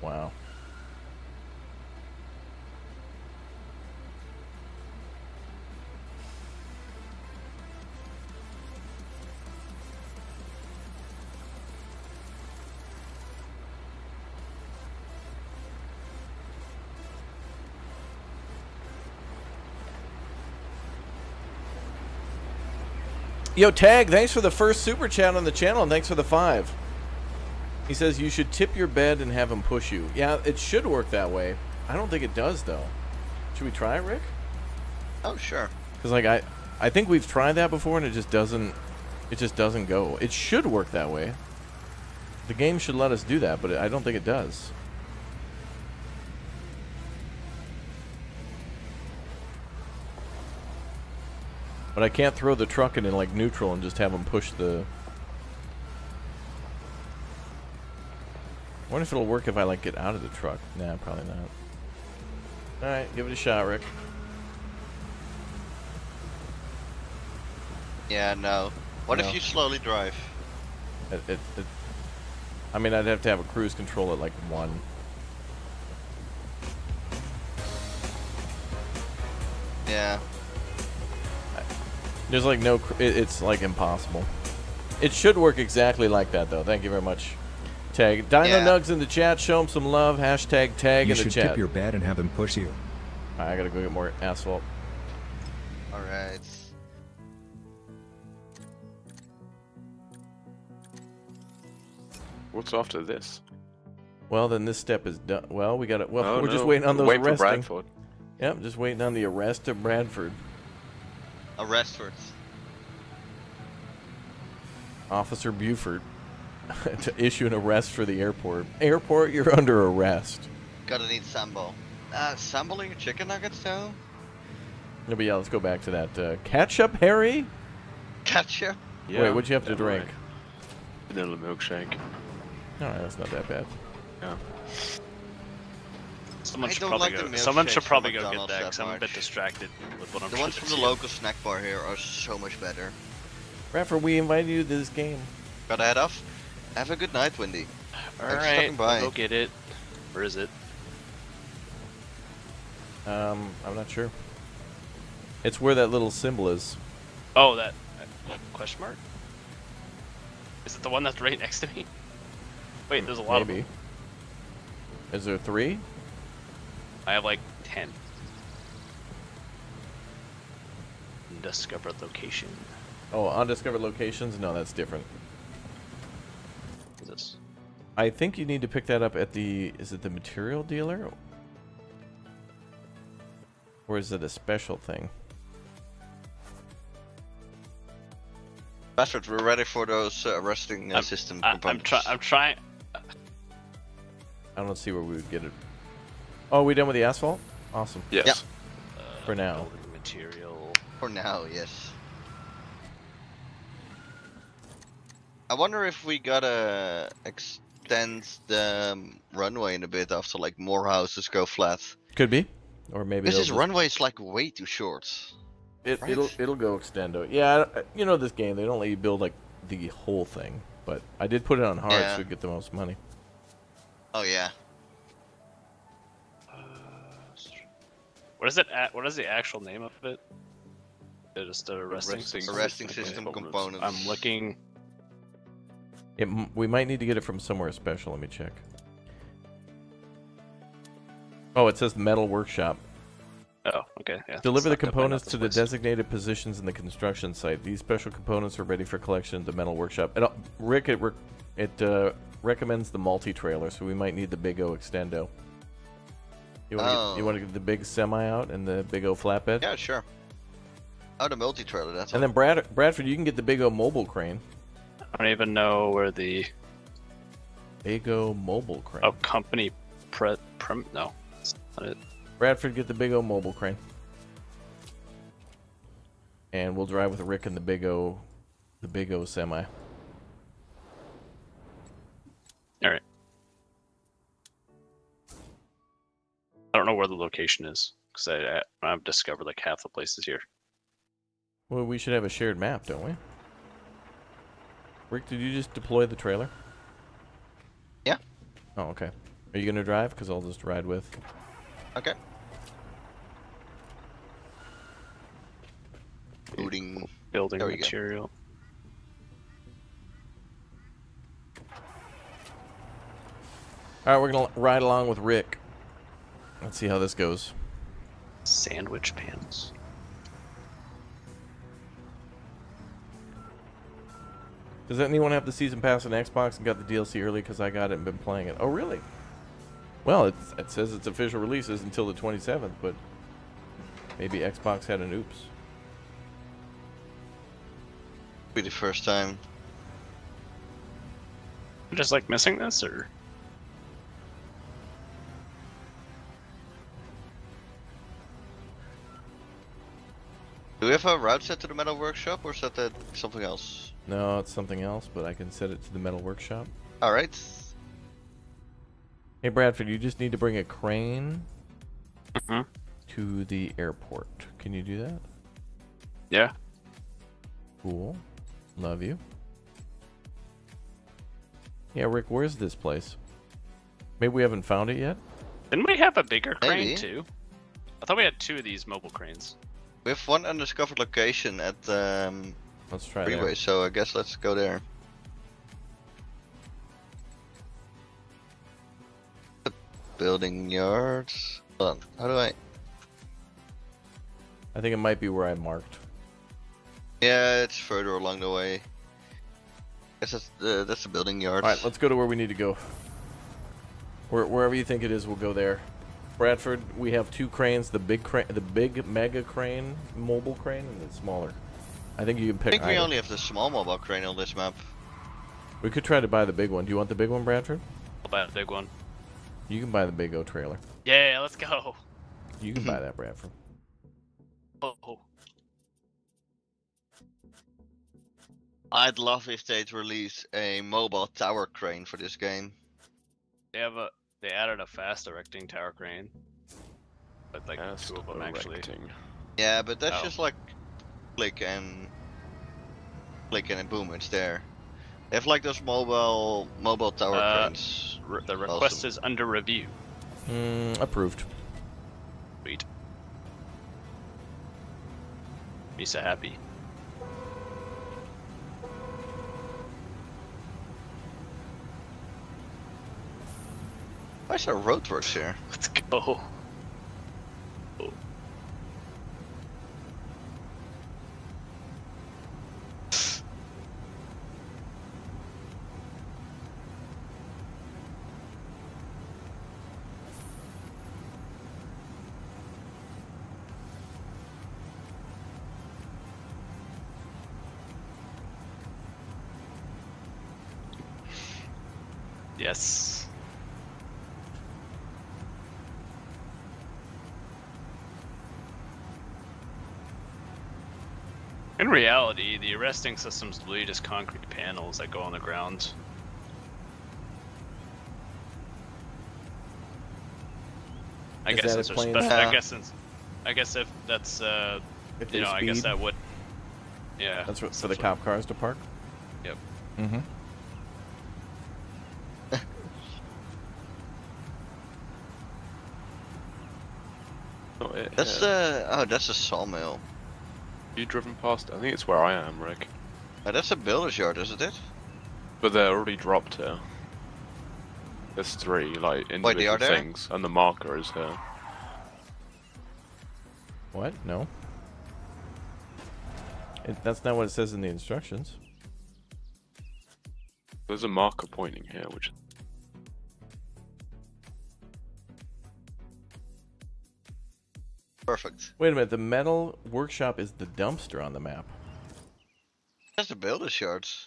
Wow. Yo, Tag, thanks for the first super chat on the channel, and thanks for the five. He says you should tip your bed and have him push you. Yeah, it should work that way. I don't think it does though. Should we try it, Rick? Oh sure. Because like I, I think we've tried that before and it just doesn't, it just doesn't go. It should work that way. The game should let us do that, but I don't think it does. But I can't throw the truck in, in like neutral and just have them push the. I wonder if it'll work if I like get out of the truck. Nah, probably not. All right, give it a shot, Rick. Yeah, no. What No. if you slowly drive? It, it, it, I mean, I'd have to have a cruise control at like one. Yeah. There's like no. cr- It, it's like impossible. It should work exactly like that, though. Thank you very much. Tag Dino Yeah. Nugs in the chat. Show him some love. Hashtag tag You in the chat. You should chat. tip your bed and have him push you. Alright, I gotta go get more asphalt. All right. What's after this? Well, then this step is done. Well, we got it. Well, Oh, we're just waiting on those Wait for. Bradford. Yep, just waiting on the arrest of Bradford. Arrest for Officer Buford to issue an arrest for the airport. Airport, you're under arrest. Gotta need sambo. Uh, samboing your chicken nuggets though? No, but yeah, let's go back to that. Uh, ketchup, Harry? Ketchup? Yeah, Wait, what'd you have to drink? right. Vanilla milkshake. Alright, that's not that bad. Yeah. Someone I should probably like go. Someone should probably go get McDonald's that that because I'm a bit distracted with what I'm The trying ones to from the do. local snack bar here are so much better. Bradford, we invited you to this game. Gotta head off. Have a good night, Wendy. All Thanks for right, stopping by. go get it. Where is it? Um, I'm not sure. It's where that little symbol is. Oh, that uh, question mark. Is it the one that's right next to me? Wait, there's a lot Maybe. of them. Is there three? I have like ten. Undiscovered location. Oh, undiscovered locations? No, that's different. What is this? I think you need to pick that up at the. Is it the material dealer? Or is it a special thing? Bastard, we're ready for those uh, arresting uh, I'm- system I, I'm components. trying. I'm trying. I don't see where we would get it. Oh, we done with the asphalt? Awesome. Yes. Uh, For now. building Material. For now, yes. I wonder if we gotta extend the um, runway in a bit after like more houses go flat. Could be. Or maybe This is just- runway is like way too short. It, right? It'll it'll go extendo. Yeah, you know this game. They don't let you build like the whole thing, but I did put it on hard Yeah. so we get the most money. Oh yeah. What is it? At, what is the actual name of it? It is the arresting, Arresting system. Arresting System system components. components. I'm looking. It, we might need to get it from somewhere special. Let me check. Oh, it says metal workshop. Oh, okay. Yeah. Deliver the it's not- definitely not components to the place. designated positions in the construction site. These special components are ready for collection at the metal workshop. And, uh, Rick, it, it uh, recommends the multi-trailer, so we might need the Big O Extendo. You want to Oh. get, you want to get the big semi out and the Big O flatbed? Yeah, sure. Out the multi-trailer. That's And then Brad, Bradford, you can get the Big O mobile crane. I don't even know where the Big O mobile crane. oh company pre prem no. That's not it. Bradford, get the big O mobile crane. And we'll drive with Rick and the big O, the big O semi. I don't know where the location is because I, I I've discovered like half the places here. Well, we should have a shared map, don't we? Rick, did you just deploy the trailer? Yeah. Oh, okay. Are you gonna drive? Because I'll just ride with. Okay. Booting. Building There material. All right, we're gonna ride along with Rick. Let's see how this goes. Sandwich pans. Does anyone have the season pass on Xbox and got the DLC early? Because I got it and been playing it. Oh, really? Well, it's, it says its official release is until the 27th, but maybe Xbox had an oops. Be the first time. Just like missing this, or Do we have a route set to the metal workshop or is that uh, something else? No, it's something else, but I can set it to the metal workshop. Alright. Hey, Bradford, you just need to bring a crane Mhm. to the airport. Can you do that? yeah, Cool. Love you. Yeah, Rick, where's this place? Maybe we haven't found it yet? didn't we have a bigger crane Maybe. too? I thought we had two of these mobile cranes. We have one undiscovered location at um, Let's try freeway, that. so I guess let's go there. Building yards. Hold on. How do I? I think it might be where I marked. Yeah, it's further along the way. Guess that's the that's the building yards. All right, let's go to where we need to go. Where, wherever you think it is, we'll go there. Bradford, we have two cranes: the big crane, the big mega crane, mobile crane, and the smaller. I think you can pick. I pick. think we only have the small mobile crane on this map. We could try to buy the big one. Do you want the big one, Bradford? I'll buy a big one. You can buy the big O trailer. Yeah, let's go. You can buy that, Bradford. Oh, I'd love if they'd release a mobile tower crane for this game. They have a they added a fast erecting tower crane. But like Fast two of them actually. Yeah, but that's Oh. just like click and click and boom, it's there. They have like those mobile mobile tower Uh, cranes. Re- the Awesome. request is under review. Mm, approved. Sweet. Misa happy. Why is there roadworks here? Let's go. Oh. Yes. In reality, the arresting system's literally just concrete panels that go on the ground. I Is guess that since they're explains- I guess since I guess if that's uh If you they know I guess that would yeah That's what, for the that's cop cars to park. Yep. Mm-hmm. Not it That's here. the oh, that's a sawmill. Have you driven past? I think it's where I am, Rick. Oh, that's a builder's yard, isn't it? But they're already dropped here. There's three, like, individual they are there? things, and the marker is here. What? No. It, that's not what it says in the instructions. There's a marker pointing here, which Perfect. Wait a minute. The metal workshop is the dumpster on the map. That's the builder's yards.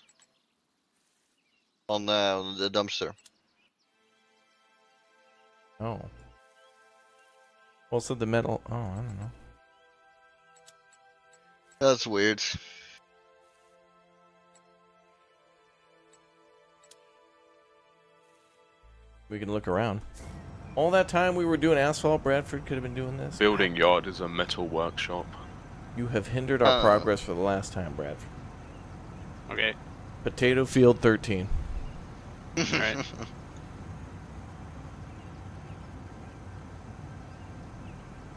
On, uh, on the dumpster. Oh. Also, the metal. Oh, I don't know. That's weird. We can look around. All that time we were doing asphalt, Bradford could have been doing this. Building yard is a metal workshop. You have hindered our Oh. progress for the last time, Bradford. Okay. Potato Field 13. Alright.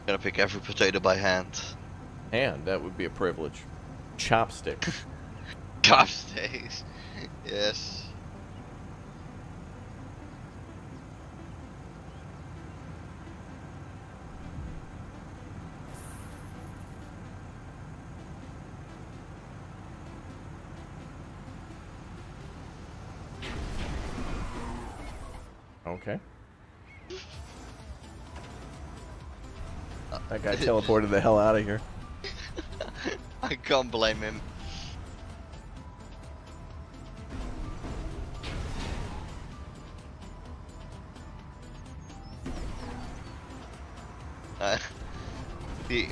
Gotta pick every potato by hand. And that would be a privilege. Chopstick. Chopsticks. yes. Okay. That guy teleported the hell out of here. I can't blame him. Uh, the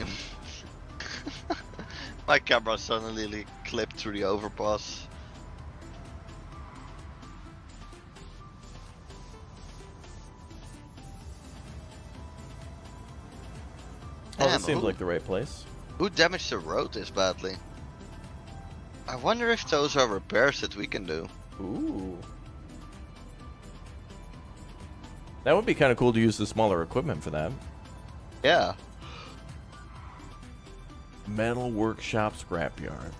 my camera suddenly clipped through the overpass. Oh, Damn, this seems who- like the right place. Who damaged the road this badly? I wonder if those are repairs that we can do. Ooh. That would be kind of cool to use the smaller equipment for that. Yeah. Metal Workshop Scrapyard.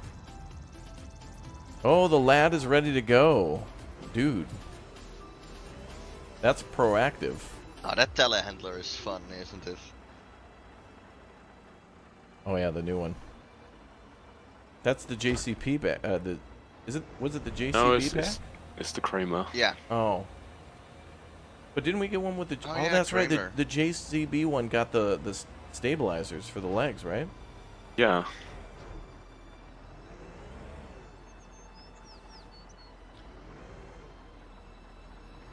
Oh, the lad is ready to go. Dude. That's proactive. Oh, that telehandler is fun, isn't it? Oh yeah, the new one. That's the JCB back. Uh, the is it? Was it the JCB No, it's, pack? it's, it's the Kramer. Yeah. Oh. But didn't we get one with the? Oh, Oh, yeah, that's right. The, Kramer. the JCB one got the the stabilizers for the legs, right? Yeah.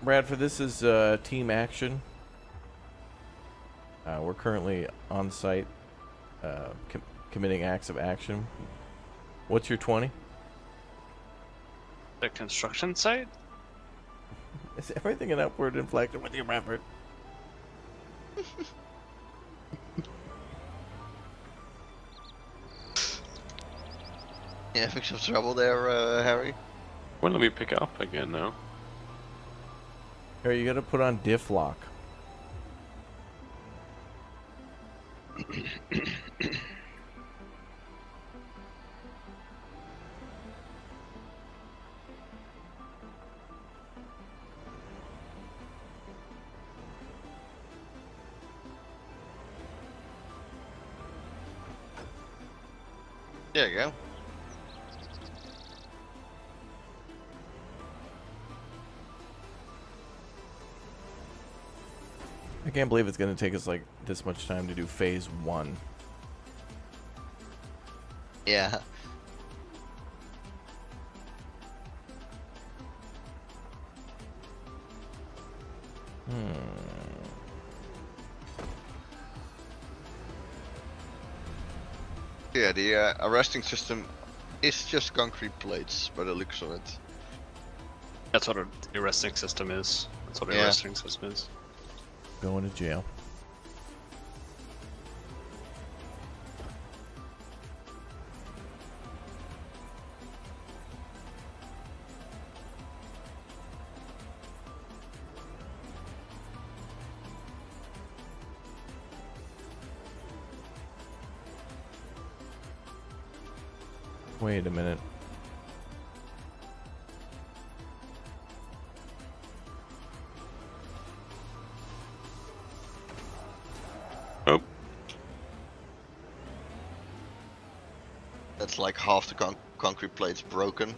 Bradford, this is uh, team action. Uh, we're currently on site, uh, com- committing acts of action. What's your twenty? The construction site? Is everything an upward inflection with you, Bradford? yeah, fix some trouble there, uh, Harry? When let me pick up again though? Harry, you got to put on diff lock. There you go. I can't believe it's going to take us like this much time to do phase one. Yeah. Hmm. Yeah, the uh, arresting system is just concrete plates by the looks of it. That's what an arresting system is. That's what an Yeah. arresting system is. Going to jail. Wait a minute. Like half the con- concrete plates broken.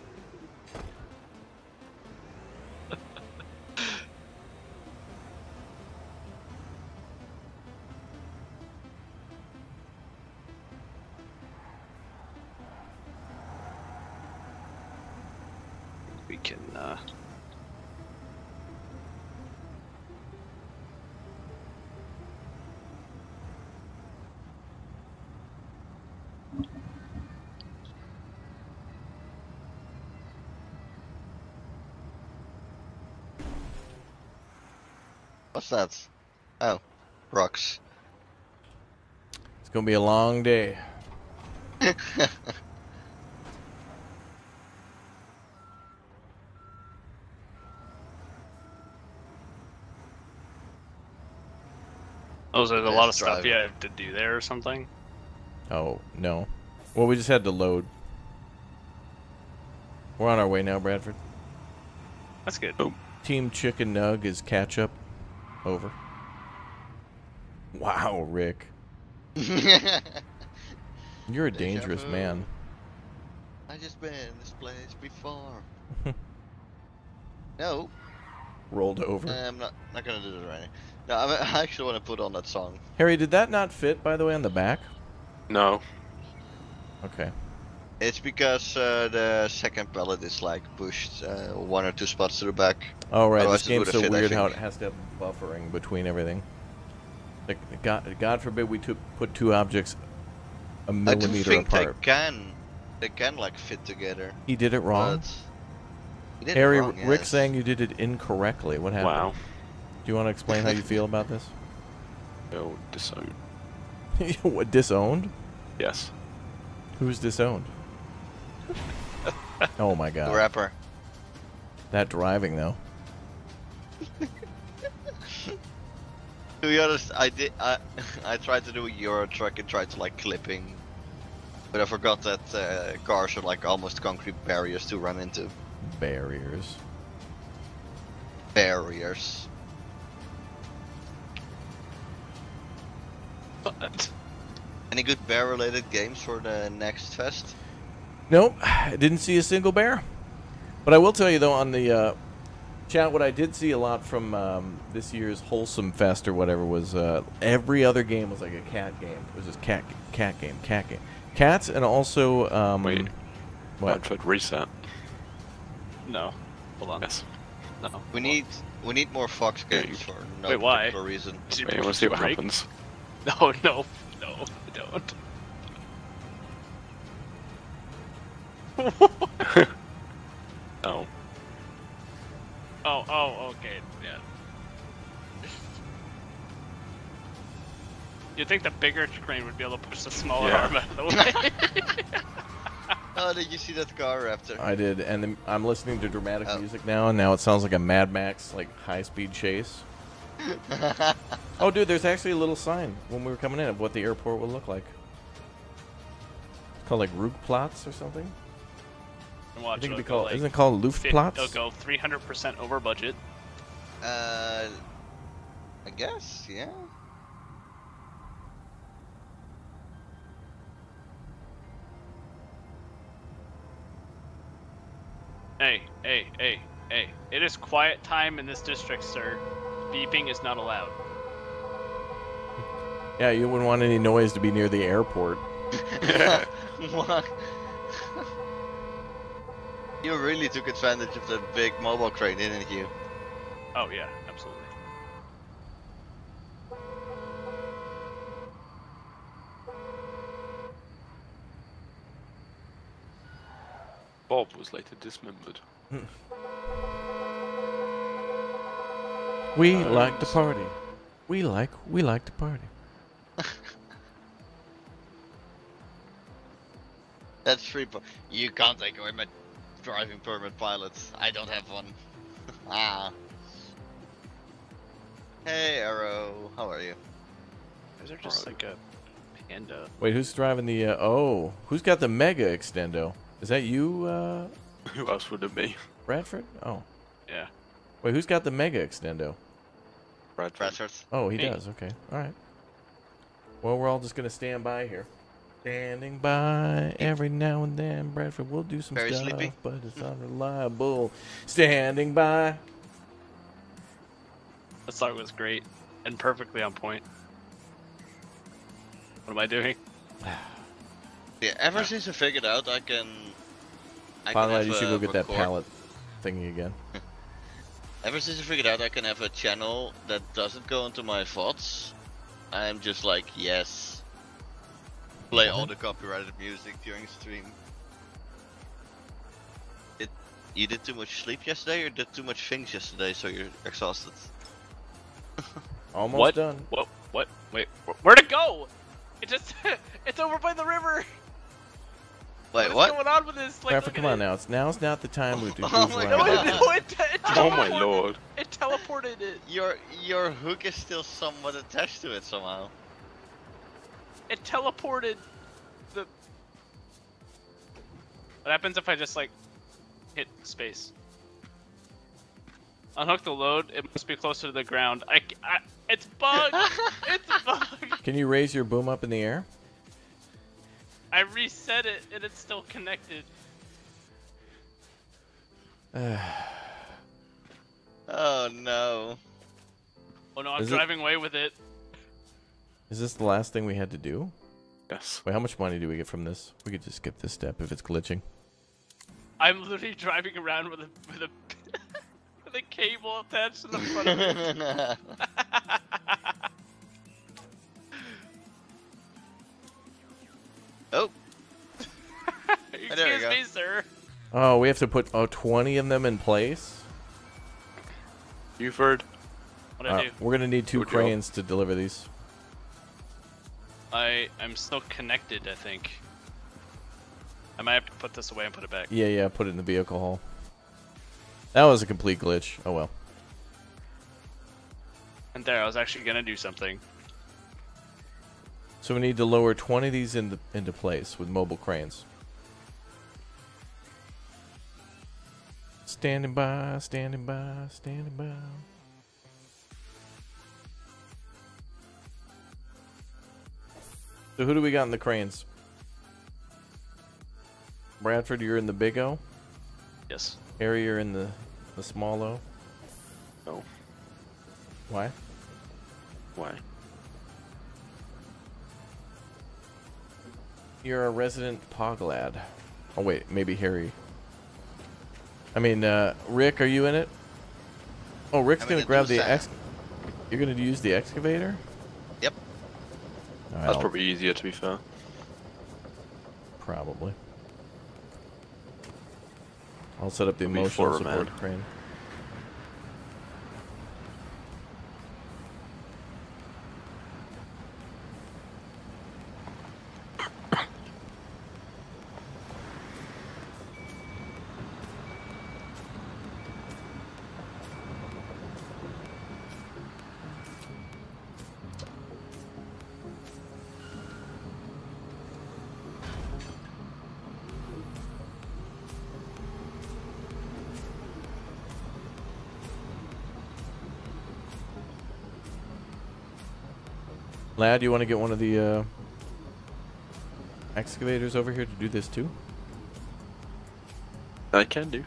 What's that? Oh, rocks. It's gonna be a long day. Oh, is there a lot of stuff driving. you have to do there or something? Oh no. Well, we just had to load. We're on our way now, Bradford. That's good. Oh. Team Chicken Nug is catch up. Over. Wow, Rick. You're a Deja dangerous vu. man. I just been in this place before. no, Rolled over. I'm not not gonna do this right now. No, I, I actually want to put on that song. Harry, did that not fit, by the way, on the back? No. Okay. It's because uh, the second pallet is like pushed uh, one or two spots to the back. Oh, right. Otherwise This game's so fit, weird how it has to have buffering between everything. Like, God, God forbid we took, put two objects a I do millimeter think apart. they can, they can like fit together. He did it wrong. But he did it Harry, wrong, Rick yes. saying you did it incorrectly. What happened? Wow. Do you want to explain how you feel about this? Feel disowned. what, disowned? Yes. Who's disowned? oh my The god. rapper. That driving, though. To be honest, I did. I I tried to do a Euro truck and tried to like clipping, but I forgot that uh, cars are like almost concrete barriers to run into. Barriers. Barriers. But Any good bear-related games for the next fest? Nope, I didn't see a single bear. But I will tell you though, on the uh, chat, what I did see a lot from um, this year's Wholesome Fest or whatever was uh, every other game was like a cat game. It was just cat, cat game, cat game, cats, and also um, Wait. what? Bradford reset. no. Hold on. Yes. No. We need we need more Fox games you- for no Wait, why? particular reason. Did you Wait, I want to see what break? happens. No, no, no, don't. Oh. Oh, oh, okay, yeah. You'd think the bigger crane would be able to push the smaller Yeah. arm out of the way. Oh, did you see that car Raptor? I did, and then I'm listening to dramatic Oh. music now, and now it sounds like a Mad Max like high speed chase. Oh, dude, there's actually a little sign when we were coming in of what the airport will look like. It's called like Rook Plots or something. And I think it'd it'll be go, called. like, isn't it called fif- Luftplatz? It'll go 300% over budget. uh, I guess, yeah. Hey, hey, hey, hey. It is quiet time in this district, sir. Beeping is not allowed. Yeah, you wouldn't want any noise to be near the airport. what? you really took advantage of the big mobile crane, didn't you? Oh, yeah, absolutely. Bob was later dismembered. We Uh, like to s- party. We like we like to party. That's free. Po- you can't take away my driving permit, pilots. I don't have one. ah. Hey, Arrow. How are you? Is there just like a panda? Wait, who's driving the? Uh, oh, who's got the mega extendo? Is that you, uh, Who else would it be? Bradford? Oh, Yeah. wait, who's got the mega extendo? Bradford. Bradford. Oh, he Me. does. Okay, all right. Well, we're all just gonna stand by here. Standing by every now and then, Bradford will do some Very stuff, sleepy. but it's unreliable. Standing by. That song was great and perfectly on point. What am I doing? Yeah, ever since I figured out I can. I By can the way, have you should go get that palette pallet thingy again. Ever since I figured out I can have a channel that doesn't go into my VODs, I'm just like, yes. Play all the copyrighted music during stream. Did you did too much sleep yesterday, or did too much things yesterday, so you're exhausted? Almost What? done. What? What? Wait, where'd it go? It just, it's over by the river. Wait, what? What is going on with this? Like, Traffic, come at on it. now. It's now's not the time we do. Oh my No, around. it, God. no, it, te- it Oh my lord. It teleported it. Your your hook is still somewhat attached to it somehow. It teleported the. What happens if I just like hit space? Unhook the load. It must be closer to the ground. I, c- I- it's bugged. it's bugged. Can you raise your boom up in the air? I reset it and it's still connected. Oh no. Oh no, I'm Is it- driving away with it. Is this the last thing we had to do? Yes. Wait, how much money do we get from this? We could just skip this step if it's glitching. I'm literally driving around with a with a with a cable attached to the front of it. oh, Excuse there me, sir. Oh, we have to put oh 20 of them in place. Buford. What Uh, do? we're gonna need two Good job. cranes to deliver these. I I'm still connected. I think. I might have to put this away and put it back. Yeah, yeah. Put it in the vehicle hall. That was a complete glitch. Oh well. And there, I was actually gonna do something. So we need to lower 20 of these into into place with mobile cranes. Standing by, standing by, standing by. So who do we got in the cranes? Bradford, you're in the big O. Yes. Harry, you're in the the small O. No. Why? Why? You're a resident Pog Lad. Oh wait, maybe Harry. I mean, uh, Rick, are you in it? Oh, Rick's I'm gonna gonna grab the ex. You're gonna use the excavator. That's I'll- probably easier to be fair. probably. I'll set up the emotional support man. crane. Lad, you want to get one of the uh, excavators over here to do this too? I can do.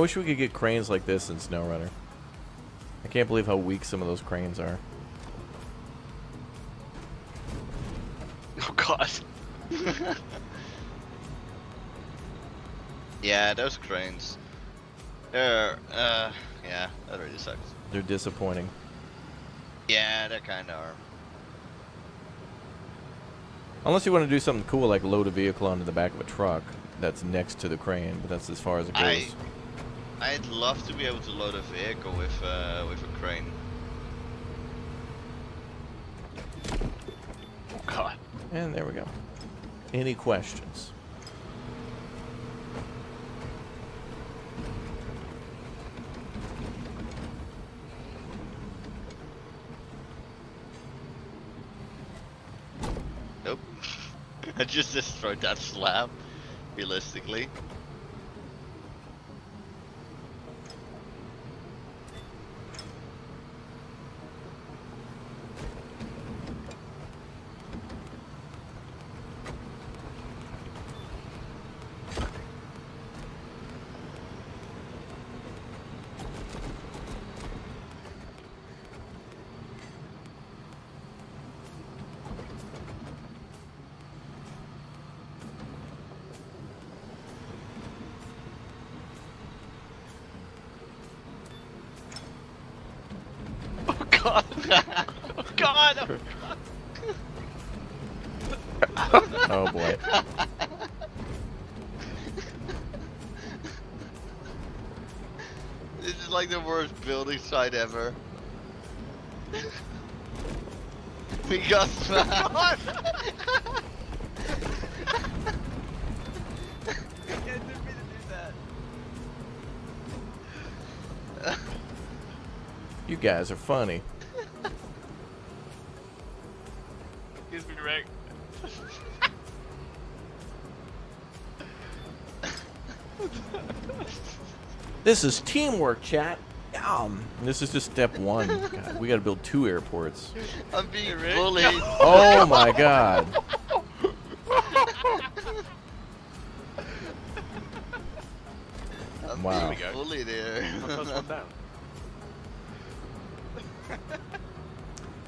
Wish we could get cranes like this in SnowRunner. I can't believe how weak some of those cranes are. Oh God. yeah, those cranes. They're uh, yeah, that really sucks. They're disappointing. Yeah, they kind of are. Unless you want to do something cool like load a vehicle onto the back of a truck that's next to the crane, but that's as far as it goes. I- I'd love to be able to load a vehicle with uh, with a crane. Oh God. And there we go. Any questions? Nope. I just destroyed that slab. Realistically. god! Oh god! Oh, Oh boy. This is like the worst building ever. we got smashed. You guys are funny. Excuse me, Rick. This is teamwork, chat. Um, this is just step one. God, we got to build two airports. I'm being Rick? bullied. Oh my god. I'm Wow. being Here we go. bullied here. My first one down.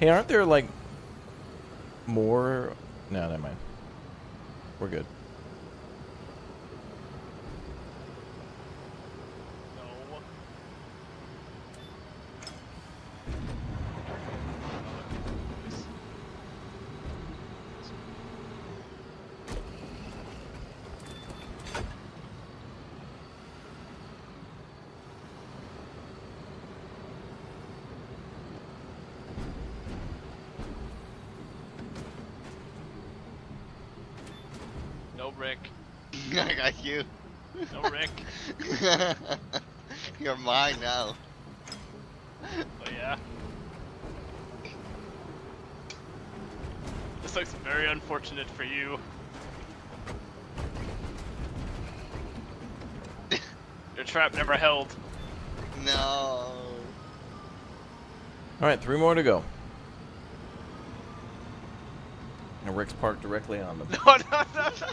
Hey, aren't there like more? No, never mind. We're good. No. No, Rick. I got you. No, Rick. You're mine now. Oh yeah. This looks very unfortunate for you. Your trap never held. No. All right, three more to go. And Rick's parked directly on them. No, no, no, no.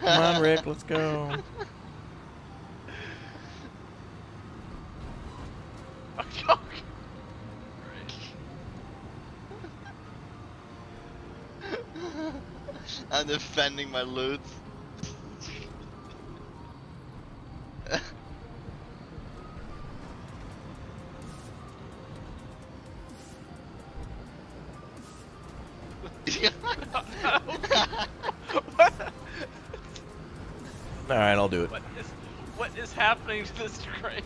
Come on, Rick, let's go. Oh, I'm defending my loot. All right, I'll do it. What is, what is happening to this train?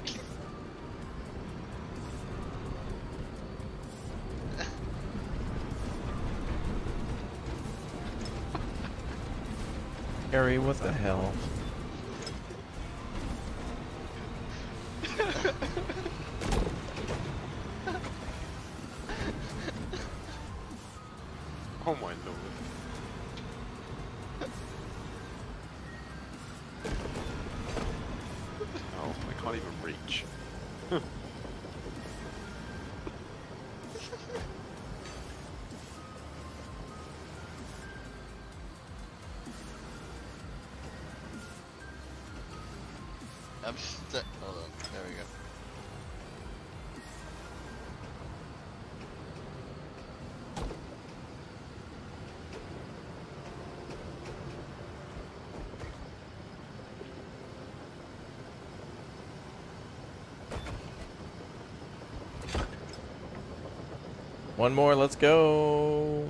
Harry, what the hell? One more, let's go.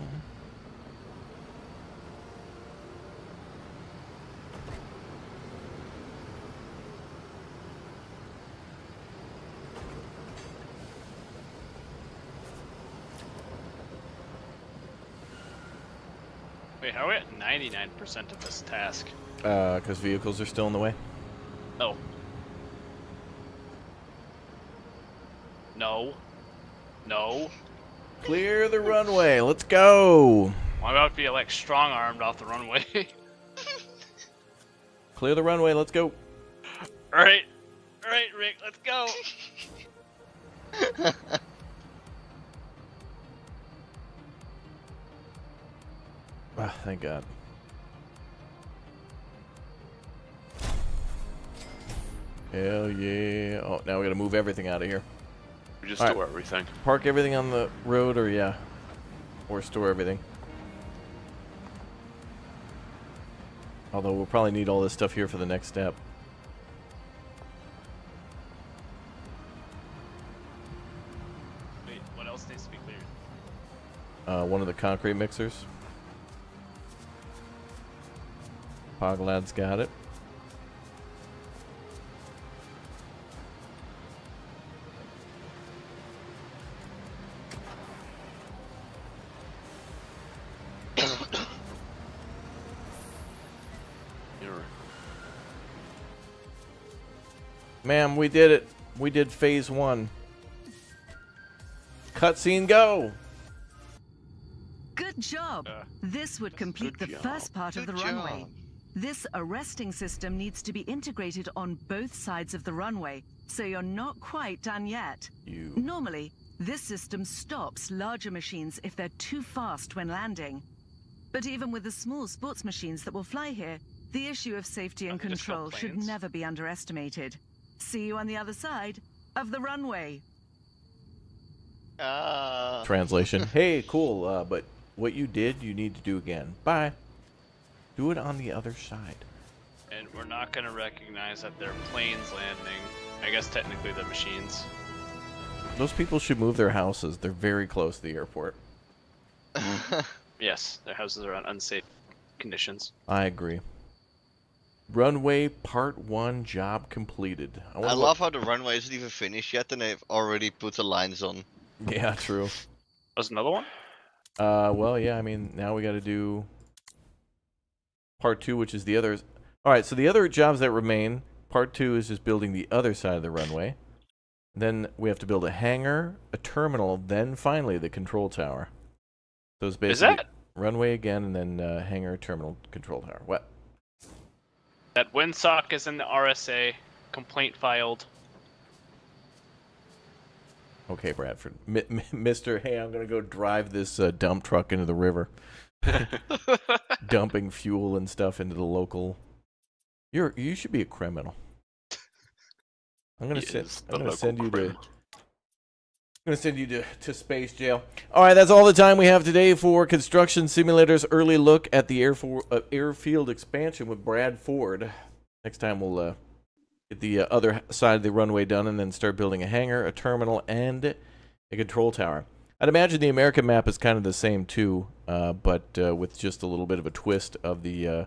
Wait, how are we at 99% of this task? Uh, because vehicles are still in the way. No. No. No. Clear the runway. Let's go. I'm about to be like strong armed off the runway. Clear the runway. Let's go. Alright. Alright, Rick, let's go. Ah, thank God. Hell yeah. Oh, now we gotta move everything out of here. We just Alright. store everything. Park everything on the road or yeah. Or store everything. Although we'll probably need all this stuff here for the next step. Wait, what else needs to be cleared? Uh, one of the concrete mixers. Pog Lad's got it. Ma'am, we did it. We did phase one. Cutscene go. Good job! Uh, This would complete the good first part of the Good runway. This arresting system needs to be integrated on both sides of the runway, so you're not quite done yet. You. Normally, this system stops larger machines if they're too fast when landing. But even with the small sports machines that will fly here, the issue of safety and Are they just control should never be underestimated. See you on the other side of the runway. Ah. Translation. hey, cool. Uh, but what you did, you need to do again. Bye. Do it on the other side. and we're not gonna recognize that they're planes landing. I guess technically they're machines. Those people should move their houses. They're very close to the airport. Yes, their houses are on unsafe conditions. I agree. Runway part one job completed. I wonder love how the runway isn't even finished yet, and they've already put the lines on. Yeah, true. Was another one? Uh, well, yeah. I mean, now we got to do part two, which is the others. All right. So the other jobs that remain, part two is just building the other side of the runway. Then we have to build a hangar, a terminal, then finally the control tower. So it's Is basically that runway again, and then uh, hangar, terminal, control tower. What? That windsock is in the RSA? Complaint filed. Okay, Bradford. Mi- mi- Mister, hey, I'm gonna go drive this uh, dump truck into the river, dumping fuel and stuff into the local. You're you should be a criminal. I'm gonna send. I'm gonna send you to. I'm gonna send you to, to space jail. All right, that's all the time we have today for Construction Simulator's early look at the air for, uh, airfield expansion with Bradford. Next time we'll uh, get the uh, other side of the runway done and then start building a hangar, a terminal, and a control tower. I'd imagine the American map is kind of the same too, uh, but uh, with just a little bit of a twist of the, uh,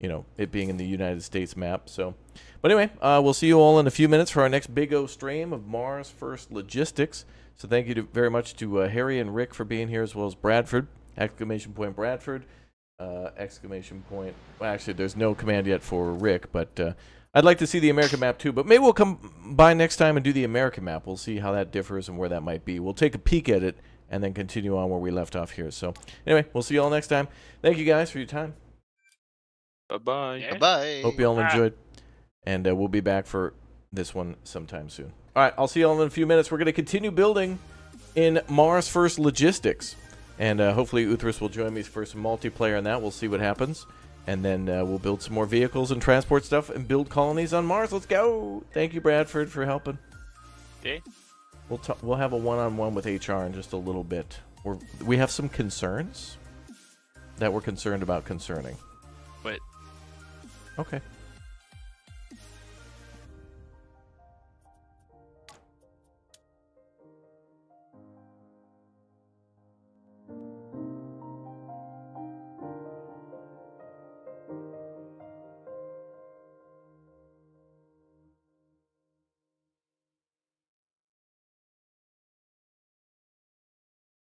you know, it being in the United States map. So, but anyway, uh, we'll see you all in a few minutes for our next Big O stream of Mars First Logistics. So thank you to, very much to uh, Harry and Rick for being here, as well as Bradford! Exclamation point Bradford! Uh, exclamation point. Well, actually, there's no command yet for Rick, but uh, I'd like to see the American map too. But maybe we'll come by next time and do the American map. We'll see how that differs and where that might be. We'll take a peek at it and then continue on where we left off here. So anyway, we'll see you all next time. Thank you guys for your time. Bye bye. Yeah. Bye. Hope you all enjoyed. And uh, we'll be back for this one sometime soon. All right, I'll see you all in a few minutes. We're going to continue building in Mars First Logistics. And uh, hopefully Uthris will join me for some multiplayer on that. We'll see what happens. And then uh, we'll build some more vehicles and transport stuff and build colonies on Mars. Let's go. Thank you, Bradford, for helping. Okay. We'll, t- we'll have a one-on-one with HR in just a little bit. We're, we have some concerns that we're concerned about concerning. But Okay.